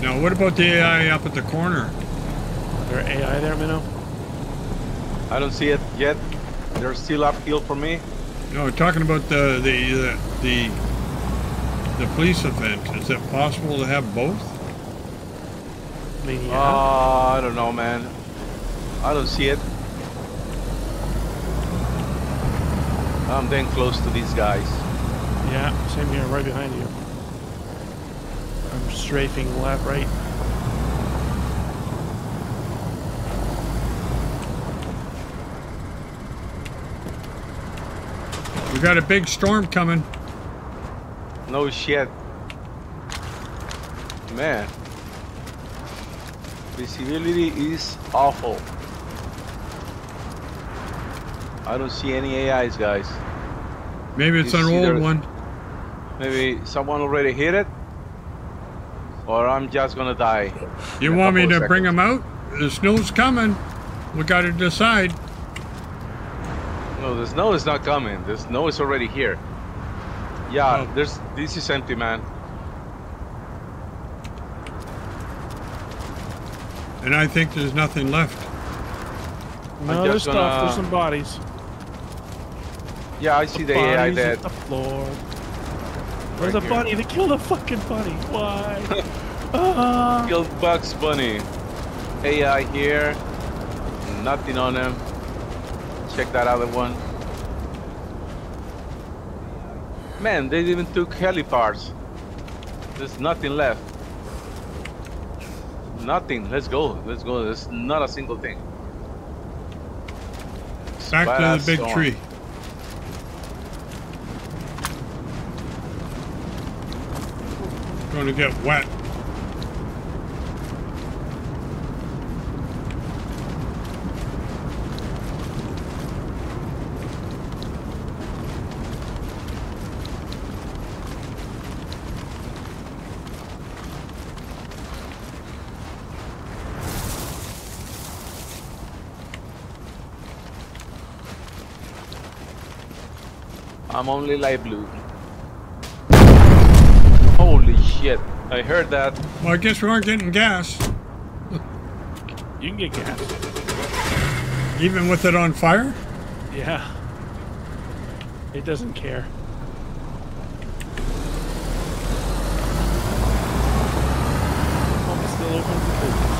Now, what about the AI up at the corner? There AI there, Minnow? I don't see it yet. They're still uphill for me. No, we're talking about the the the the, the police event. Is it possible to have both? I mean, Uh. I don't know, man. I don't see it. I'm then close to these guys. Yeah, same here, right behind you. I'm strafing left, right. We got a big storm coming. No shit. Man. Visibility is awful. I don't see any AIs, guys. Maybe it's You an old there- one. Maybe someone already hit it? Or I'm just gonna die. You want me to couple of bring seconds. them out? The snow's coming. We got to decide. No, the snow is not coming. The snow is already here. Yeah, Oh. there's this is empty, man. And I think there's nothing left. No, there's stuff. gonna- There's some bodies. Yeah, I see the, AI bodies dead. at the floor. There's Right a here. bunny. They killed a fucking bunny. Why? Ah. Killed Bugs Bunny. AI here. Nothing on him. Check that other one. Man, they even took heli parts. There's nothing left. Nothing. Let's go. Let's go. There's not a single thing. Back to the big storm. tree. Going to get wet. I'm only light blue. Shit. I heard that. Well, I guess we aren't getting gas, You can get gas. even with it on fire. Yeah. It doesn't care. Pump's still open for business.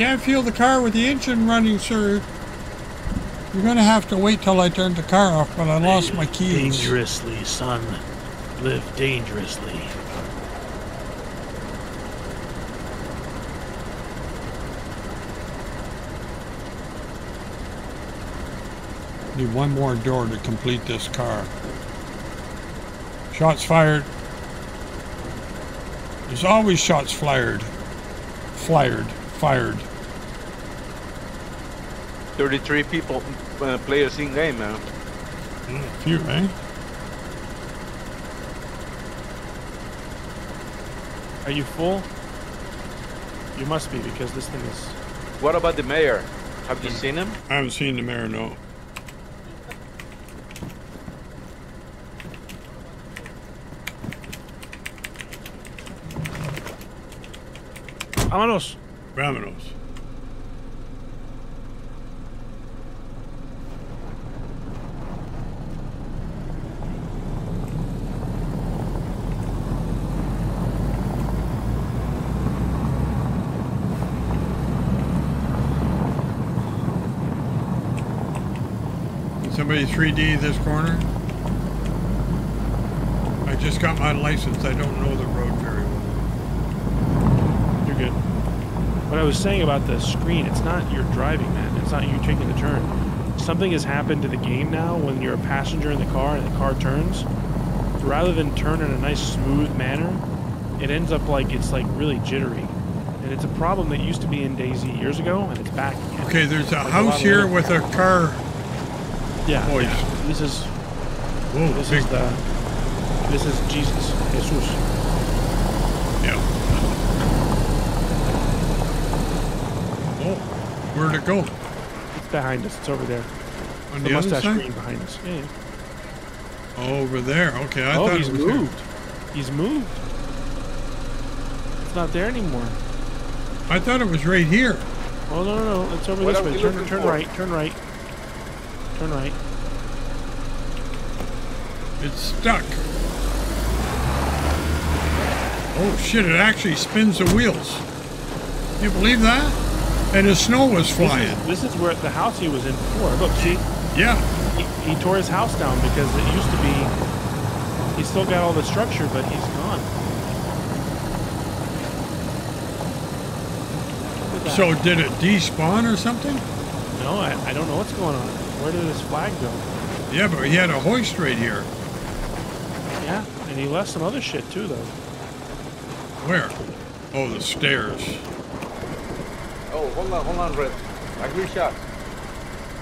Can't feel the car with the engine running, sir. You're gonna have to wait till I turn the car off, but I lost my keys. Dangerously, son. Live dangerously. Need one more door to complete this car. Shots fired. There's always shots fired. Fired. Fired. 33 people, uh, players in game, man. Mm, a few, eh? Are you full? You must be because this thing is. What about the mayor? Have you seen him? I haven't seen the mayor, no. Vámonos. Vámonos. Somebody 3D this corner? I just got my license. I don't know the road very well. You're good. What I was saying about the screen, it's not you're driving, man. It's not you taking the turn. Something has happened to the game now when you're a passenger in the car and the car turns. Rather than turn in a nice smooth manner, it ends up like it's like really jittery. And it's a problem that used to be in DayZ years ago, and it's back again. Okay, there's a Like house of here with a car. Yeah, Boys. yeah. This is Whoa, this big- is the this is Jesus, Jesus. Yeah. Oh, where'd it go? It's behind us. It's over there. On the, the other mustache side? screen behind us. Yeah. yeah. Over there. Okay, I oh, thought he's it was here. moved. He's moved. It's not there anymore. I thought it was right here. Oh no no no! It's over What this way. Turn looking turn for? right. Turn right. Turn right. It's stuck. Oh shit! It actually spins the wheels. You believe that? And the snow was This flying. is, this is where the house he was in before. Look, see, Yeah. he, he tore his house down because it used to be. He's still got all the structure, but he's gone. Look at that. So did it despawn or something? no, I, I don't know what's going on. Where did his flag go? Yeah, but he had a hoist right here. Yeah, and he left some other shit too, though. Where? Oh, the stairs. Oh, hold on, hold on, Red. I hear shots.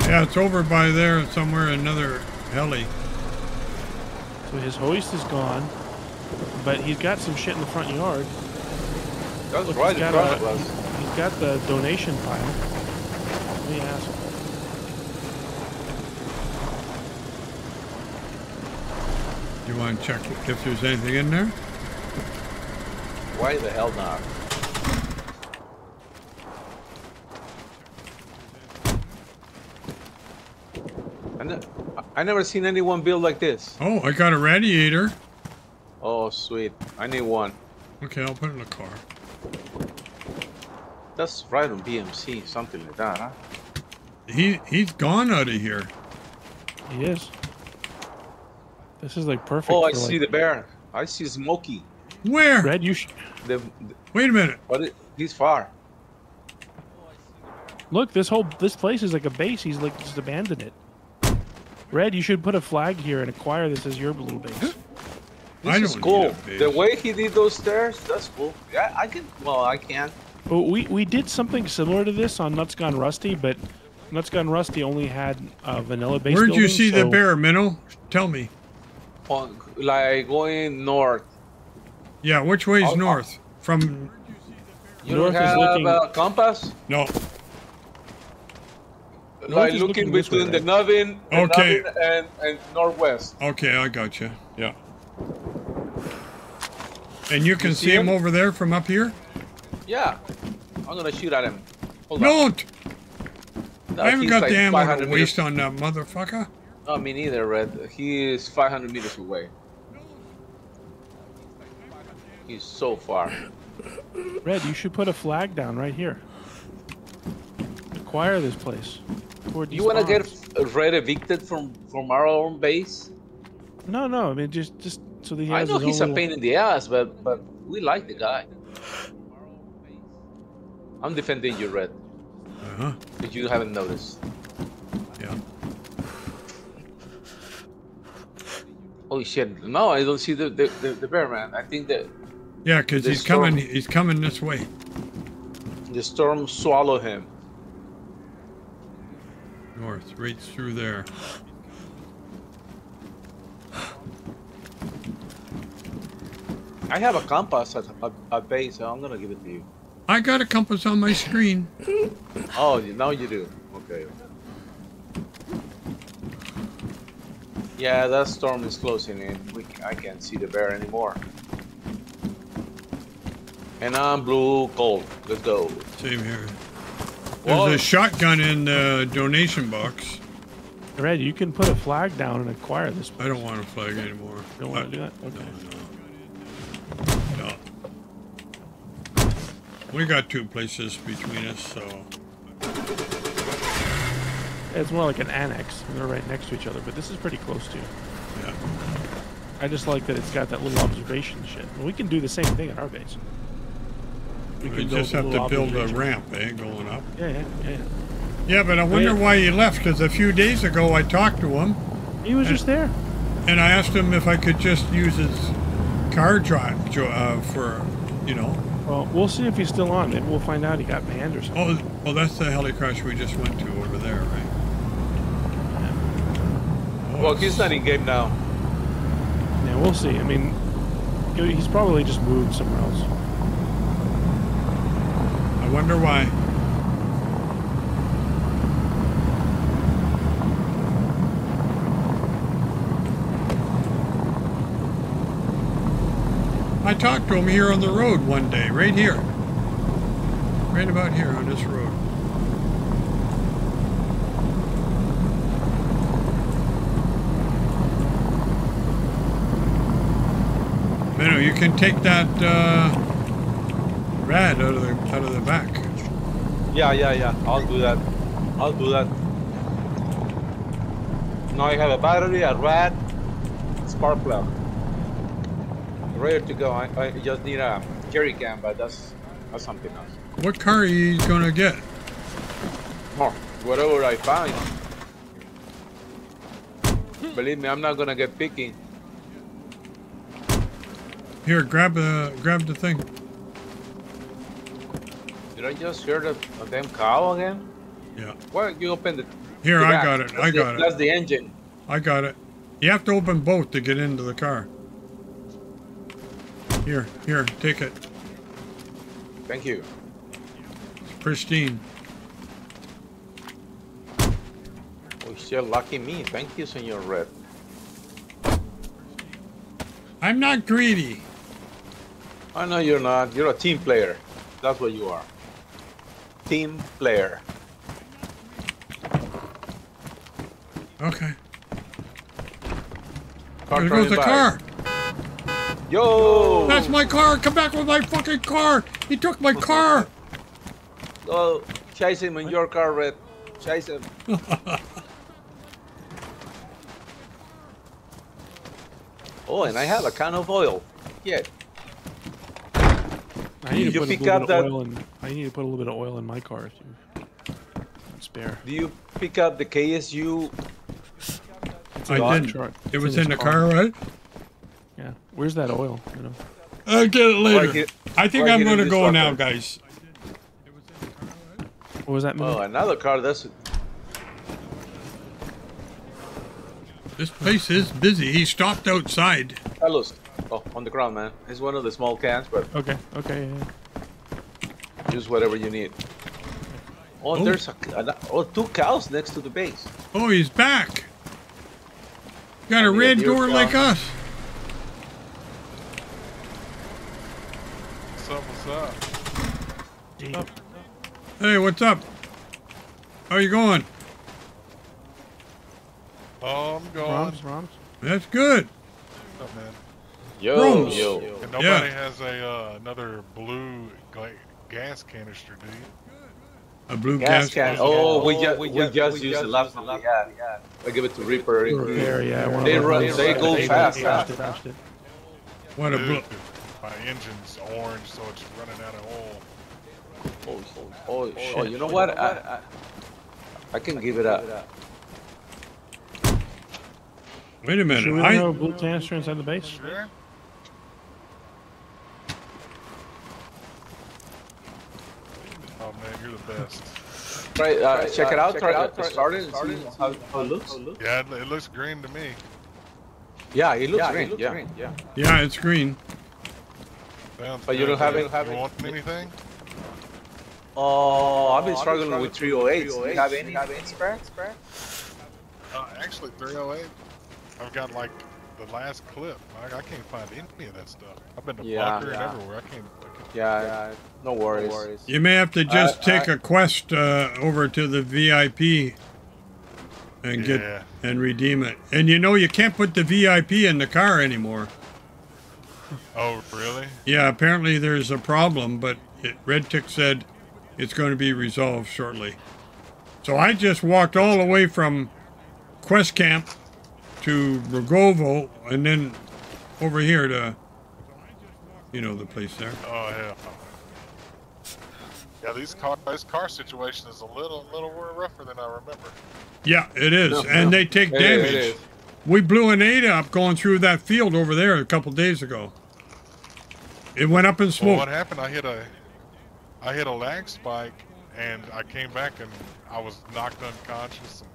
Yeah, it's over by there somewhere. Another heli. So his hoist is gone, but he's got some shit in the front yard. That's Look, right he's in got front a- He's got the donation pile. Let me ask. You want to check if there's anything in there? Why the hell not? I, ne- I never seen anyone build like this. Oh, I got a radiator. Oh, sweet. I need one. Okay, I'll put it in the car. That's right on BMC, something like that, huh? He he's gone out of here. He is. This is like perfect. Oh, I for, see like, the bear. I see Smokey. Where? Red, you sh- The, Wait a minute. but it, he's far. look. This whole this place is like a base. He's like just abandoned it. Red, you should put a flag here and acquire this as your little base. This I is cool. need a base. The way he did those stairs, that's cool. Yeah, I can. Well, I can. Well, we we did something similar to this on Nuts Gone Rusty, but Nuts Gone Rusty only had a vanilla base. Where'd you building, see the bear, Minnow? Tell me. On, like going north. Yeah, which way I'll- oh, north? From You North don't is have looking- a compass? no. like is looking looking this way, between the right? Nubbin, the Okay. Nubbin and, and northwest. Okay, I got you. Yeah. And you can You see, see him him? over there from up here? Yeah. I'm gonna shoot at him. Hold on. Don't! No, I haven't he's got like the ammo 500 to meters- waste on that motherfucker. No, me neither, Red. He is 500 meters away. He's so far. Red, you should put a flag down right here. Acquire this place. before You wanna get. Red evicted from from our own base? No, no. I mean, just just so that he I know he's own a little- pain in the ass, but but we like the guy. I'm defending you, Red. Uh-huh. If you haven't noticed. Yeah. Oh shit! No, I don't see the the, the, the bear man. I think that Yeah, because he's coming. He's coming this way. the storm swallow him. North, right through there. I have a compass at, a, at base, so I'm gonna give it to you. I got a compass on my screen. Oh, you- now you do. Okay. Yeah, that storm is closing in. We, I can't see the bear anymore. And I'm blue cold. Let's go. Same here. There's Whoa. a shotgun in the donation box. Red, you can put a flag down and acquire this. I don't want a flag anymore. You don't want to uh, do that? Okay. No. We got two places between us, so It's more like an annex. They're right next to each other, but this is pretty close to. Yeah. I just like that it's got that little observation shit. Well, we can do the same thing at our base. we, can just have to build a ramp, eh, going up. Yeah, yeah, yeah. yeah. Yeah, but I wonder Yeah. why he left. Because a few days ago I talked to him. He was and- just there. And I asked him if I could just use his car drive uh, for, you know. Well, we'll see if he's still on. Maybe we'll find out he got banned or something. Oh, well, that's the helicrash we just went to over there, right? Well, he's not in game now. Yeah, we'll see. I mean, he's probably just moved somewhere else. I wonder why. I talked to him here on the road one day, right here. Right about here on this road. Minnow, you can take that uh, rad out of the out of the back. Yeah, yeah, yeah. I'll do that. I'll do that. Now I have a battery, a rad, spark plug. Ready to go. I, I just need a jerry can, but that's that's something else. What car are you gonna get? Oh, whatever I find. Believe me, I'm not gonna get picky. Here, grab the grab the thing. Did I just hear the a damn cow again? Yeah. Why you open the? Here, the I got it. That's I the- got it. That's the engine. I got it. You have to open both to get into the car. Here, here, take it. Thank you. It's pristine. Oh you're lucky me. Thank you, Senor Red. I'm not greedy. Oh, I know you're not. You're a team player. That's what you are. Team player. Okay. Car There goes the by. car. Yo! That's my car. Come back with my fucking car. He took my car. Oh, chase him in your car, Red. Chase him. oh, and I have a can of oil. Yeah. I need You to put a little up bit of oil in. I need to put a little bit of oil in my car if you spare. Do you pick up the KSU? It's I didn't. truck. It It's was his in the car, right? Yeah. Where's that oil? You know. I'll get it later. Like it- I think like I'm gonna go locker. now, guys. What was that? Oh, another car. That's This place is busy. He stopped outside. Carlos. Oh, on the ground, man. It's one of the small cans, but Okay. Okay. Yeah, yeah. use whatever you need. Oh, Oh. there's a, a oh two cows next to the base. Oh, he's back. Got a I need a red deer door like us. What's up? What's up? Hey, what's up? How you going? Oh, I'm going. Roms, Roms. That's good. What's up, man? Yo, Rooms. yo. And nobody Yeah. has a uh, another blue gla- gas canister, do you? A blue Gas gas. can. Oh, we just we just used the last one Yeah, yeah. I give it to Reaper. Repair, yeah. one of They run. ones. They go fast. Fast, fast. What a blue. My engine's orange, so it's running out of oil. Oh, oh, oh, oh, you know what? I, I, I can give it up. Wait a minute. Should we I have a blue canister inside the base? Sure. Oh man, you're the best. Try, uh, check it out. Try to start it and see how, how it looks. Yeah, it, it looks green to me. Yeah, it looks Yeah, it green. looks yeah. green, yeah. yeah, it's green. Sounds But you don't have You any- have any- want anything? Oh, I've been struggling with 308s. Do you have any? Have any spare? Spare? Uh, actually, 308. I've got like the last clip. I, I can't find any of that stuff. I've been to Yeah, Bunker yeah. and everywhere. I can't. I can't Yeah, yeah. No worries. You may have to just Uh, take I- a quest uh, over to the VIP and get Yeah. and redeem it. And you know you can't put the VIP in the car anymore. Oh, really? Yeah, apparently there's a problem, but it, Red-Tic said it's going to be resolved shortly. So I just walked all the way from Quest Camp to Rogovo and then over here to, you know, the place there. Oh hell. Yeah, these car this car situation is a little little rougher than I remember. Yeah, it is, No, and no. they take it damage. is. We blew an eight up going through that field over there a couple days ago. It went up in Well, smoke. what happened? I hit a I hit a lag spike and I came back and I was knocked unconscious and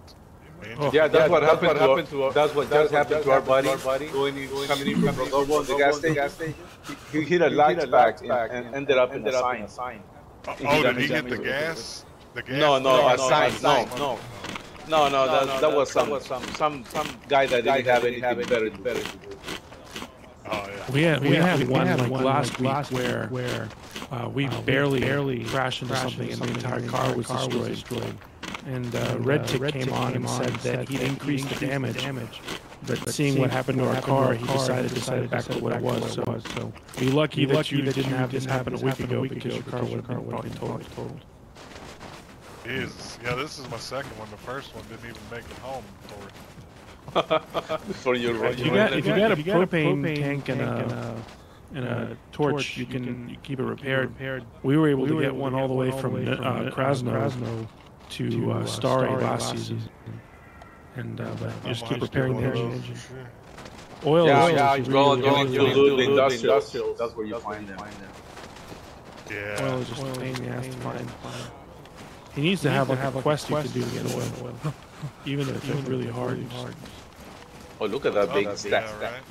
the oh, engine- Yeah, that's what that's happened, what to, happened our, that's what just happened to our buddy, going in, coming in from Rogovo in the gas station. He, he hit a lag spike and, and ended up in a sign. Oh, he oh, did he hit the gas? The gas? No, no, a no, sign, no, no, no. No, no, that, that was some, some, some, some guy that didn't have anything better to do. Oh yeah. We had we, We had, had- one had like one, last like, last week where where, uh, we uh, we barely barely crashed into crashed something into and the entire car was car was destroyed. destroyed. And uh, And, Red uh, Tick Red came Tick on and said that he'd that increased the damage. damage. But seeing what happened to our car, he decided to set it back to what it was. So, so be lucky Be that lucky you that didn't you have this happen a week ago week because your car because would have been car probably would've totaled. is. Yeah, this is my second one. The first one didn't even make it home for it. For your, If you got if you got a propane tank and a and a torch, you can you keep it repaired. We were able to get one all the way from uh, Krasno to uh, Stary last season, and uh, but I just keep have repairing the one of engine. sure. Oil Yeah, is yeah, just well, really, going really, to really, Lube really, Industrials, that's where you find them. Yeah. Oil is just a pain in the ass to find. He needs to have like a quest you can do to get oil, even if it's really hard. Oh, look at that Oh, big that's- stack. yeah, right.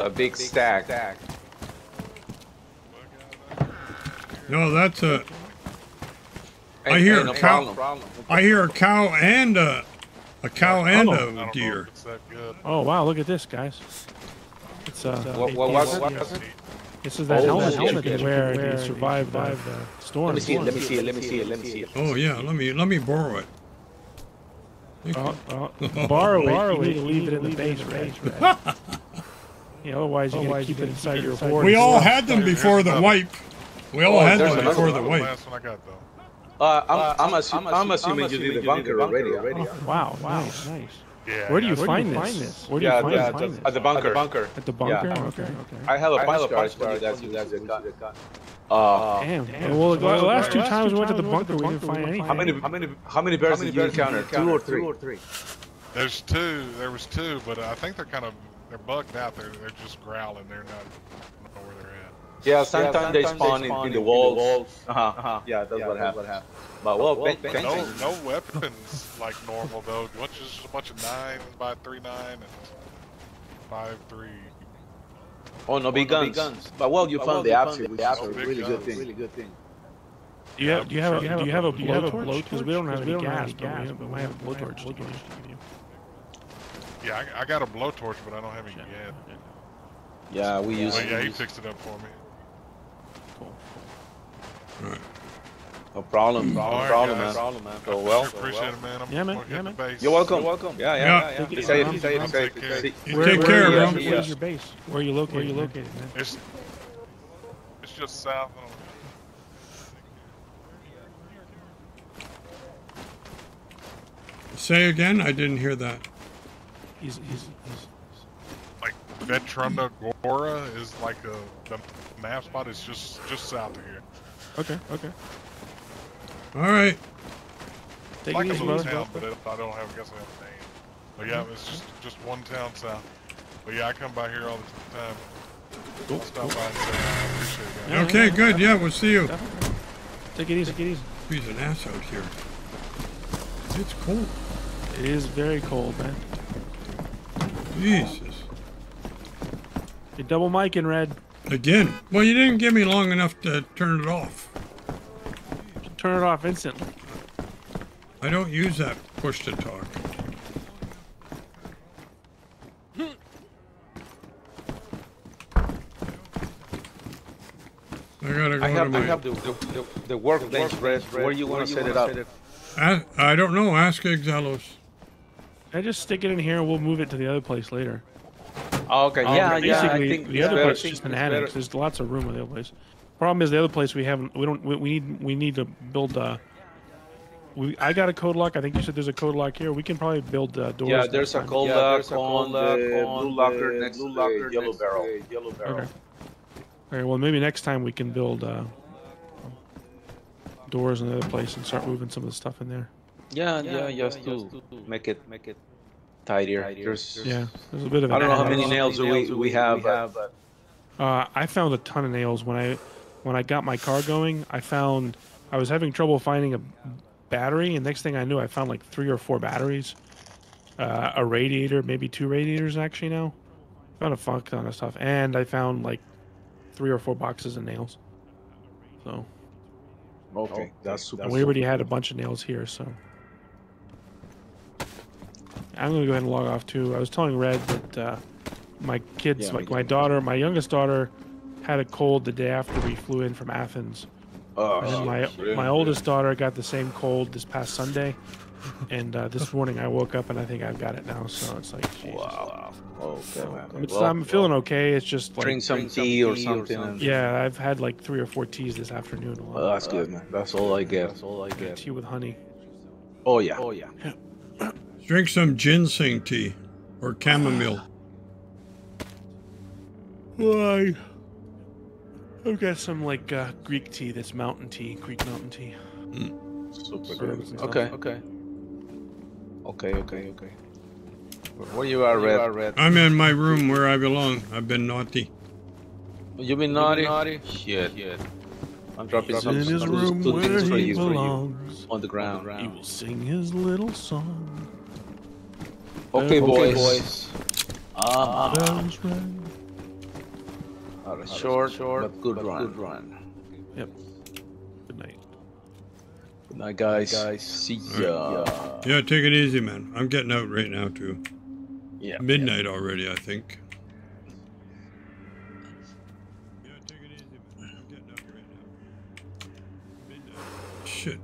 A big stack. No, that's a. I Ain't- hear a no cow. problem. I hear a cow and a, a cow and Oh. I a don't know deer. if it's that good. Oh wow, look at this, guys. It's uh, What, what, what, what? this is that Oh, helmet shit. that you can wear to survive the storm. Let me see it, let me see it, let me see it, let me see it. Oh yeah, let me let me borrow it. Oh, oh, borrow it. Borrow you need to leave it in the base, right? yeah, otherwise you gotta keep it inside your board. We all had them before the wipe. We all Oh, had them before the the wipe. last one I got though. Uh, I'm, I'm, assu- I'm assuming you did the bunker already. Oh, wow, wow, nice. nice. Yeah. Where do you yeah. find this? Where do you Yeah, find yeah, this? at the- at the bunker. At the bunker? Yeah. Okay, okay. I have a I punch card, but that's, that's a gun. Uh, Damn. Well, the last two times we went to the bunker, we didn't find anything. how many, how many, how many bears did you encounter? Two or three? There's two. There was two, but I think they're kind of they're bugged out. They're they're just growling. They're not. I don't know they're. Yeah, sometimes they spawn in, in the walls. Uh-huh. uh-huh. Yeah, that's what happened. But well, thank, thank No, you. no weapons like normal though. Bunch just a bunch of nine by three nine and five three. Oh, no big guns. But well, you found the absolute, which is a No big really good thing. Really good thing. Do you have, do you have, a, do you have a you have a blowtorch? Because we don't have any Because we don't gas, but we, have a blowtorch to give you. Yeah, I, I got a blowtorch, but I don't have any yet. Yeah, we use. But yeah, he fixed it up for me. No problem. Mm. No All right, problem, guys. man. Problem, man. I So well. appreciate it, man. I'm Yeah, man. Yeah, man. base. You're welcome. You're welcome. Yeah, yeah, Yeah. yeah. yeah. Take it Be safe, be safe, be safe, Take be care. safe. You Where, take where, care, where, bro. Where's your base? Where are you located? Where are you located, man? It's it's just south of. Say again. I didn't hear that. He's, he's, he's, like Vetrunda Gora is like a the map spot is just just south of here. okay, okay. All right. Take like it a easy, little brother. town, but it, I don't have I guess I have a name. But yeah, it's just just one town south. But yeah, I come by here all the time. I'll stop by and say. I appreciate it. guys. Okay, good. Yeah, we'll see you. Take it easy. Take it easy. He's an ass out here. It's cold. It is very cold, man. Jesus. You're double mic in red. Again. Well, you didn't give me long enough to turn it off. Turn it off instantly. I don't use that push to talk. I gotta go I have, to I have the, the, the, the workbench red. Where you want to set it up? I, I don't know. Ask Exelos. I just stick it in here and we'll move it to the other place later. Oh, okay. Um, yeah, yeah. I basically, think the other better- place is just an it's annex. There's lots of room in the other place. Problem is the other place we haven't. We don't. We, we need. We need to build. Uh, we. I got a code lock. I think you said there's a code lock here. We can probably build uh, doors. Yeah, there's a time. cold Yeah, lock there's on the blue locker the next to blue the locker yellow next to barrel. the Yellow barrel. Okay. All right. Well, maybe next time we can build uh, doors in the other place and start moving some of the stuff in there. Yeah, yeah, just to make it make it tidier. There's Yeah, there's a bit of. I don't know how an many annex. nails we we have, but Uh, I found a ton of nails when I when I got my car going. I found I was having trouble finding a battery, and next thing I knew, I found like three or four batteries, uh, a radiator, maybe two radiators actually now. Found a fuck ton of stuff, and I found like three or four boxes of nails. So okay, that's super. and we already had a bunch of nails here, so. I'm gonna go ahead and log off too. I was telling Red that uh, my kids, Yeah, like me my daughter, my youngest daughter, had a cold the day after we flew in from Athens. Oh, and then my shit. my oldest daughter got the same cold this past Sunday, and uh, this morning I woke up and I think I've got it now. So it's like, Jesus. Wow. Okay, man. It's, Well, I'm feeling okay. It's just like drink some tea or something. and- Yeah, I've had like three or four teas this afternoon. Well, that's good, man. That's all I get. That's all I get. Tea with honey. Oh yeah. Oh yeah. Drink some ginseng tea or chamomile. Why? I've got some like uh, Greek tea that's mountain tea, Greek mountain tea. Super good. Okay. Okay. Okay. Okay. Okay. Where you are, Red? I'm in my room where I belong. I've been naughty. You been naughty? Shit. I'm dropping some in his some room good where things for he you, for you belongs. on the ground. He will sing his little song. Okay, Okay, boys. boys. Ah, Bells ring. Not a short, short, but good run. Good run. Yep. Good night. Good night, guys. guys. See ya. Yeah, take it easy, man. I'm getting out right now too. Yeah. Midnight already, I think. Yeah, take it easy, man. I'm getting out right now. Midnight. Shit.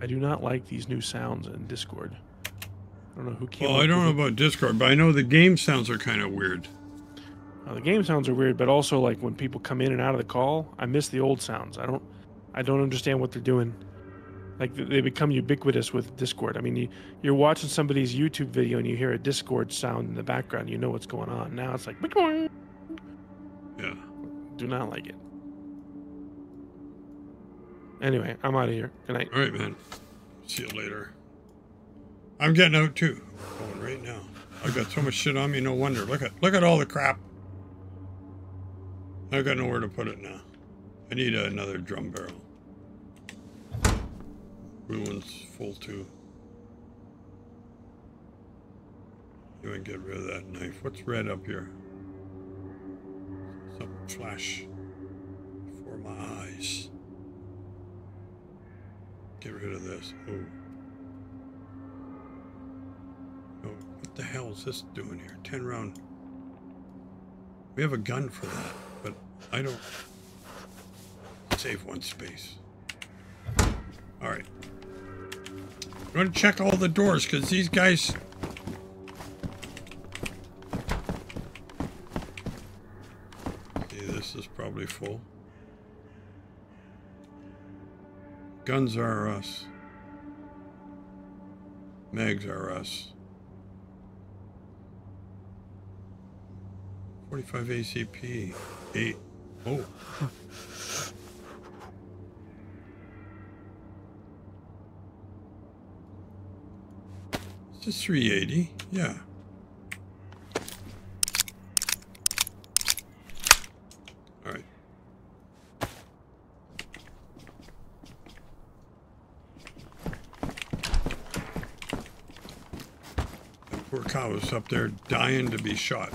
I do not like these new sounds in Discord. I don't know who came. Well, I don't know about Discord, but I know the game sounds are kind of weird. The game sounds are weird, but also like when people come in and out of the call, I miss the old sounds. I don't, I don't understand what they're doing. Like they become ubiquitous with Discord. I mean, you, you're watching somebody's YouTube video and you hear a Discord sound in the background, you know what's going on. Now it's like, yeah, do not like it. Anyway, I'm out of here. Good night. All right, man. See you later. I'm getting out too. Going right now. I've got so much shit on me. No wonder. Look at look at all the crap. I've got nowhere to put it now. I need another drum barrel. One's full too. You can get rid of that knife. What's red up here? Some flash for my eyes. Get rid of this. Oh, the hell is this doing here? 10 round. We have a gun for that, but I don't. Save one space. Alright. I'm gonna check all the doors because these guys. See, this is probably full. Guns are us. Mags are us. 45 ACP. 8. Oh. It's a 380, yeah. All right. That poor cow is up there dying to be shot.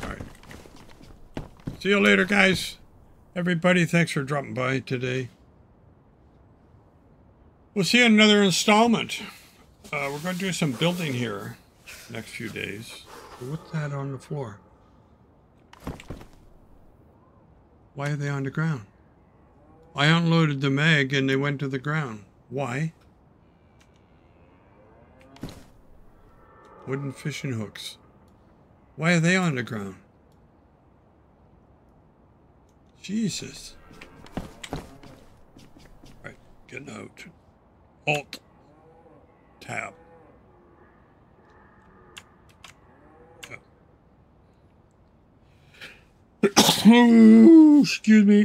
All right. See you later, guys. Everybody, thanks for dropping by today. We'll see you in another installment. Uh, we're going to do some building here next few days. What's that on the floor? Why are they on the ground? I unloaded the mag and they went to the ground. Why? Wooden fishing hooks. Why are they on the ground? Jesus. Right, getting out. Alt. Tab. Excuse me.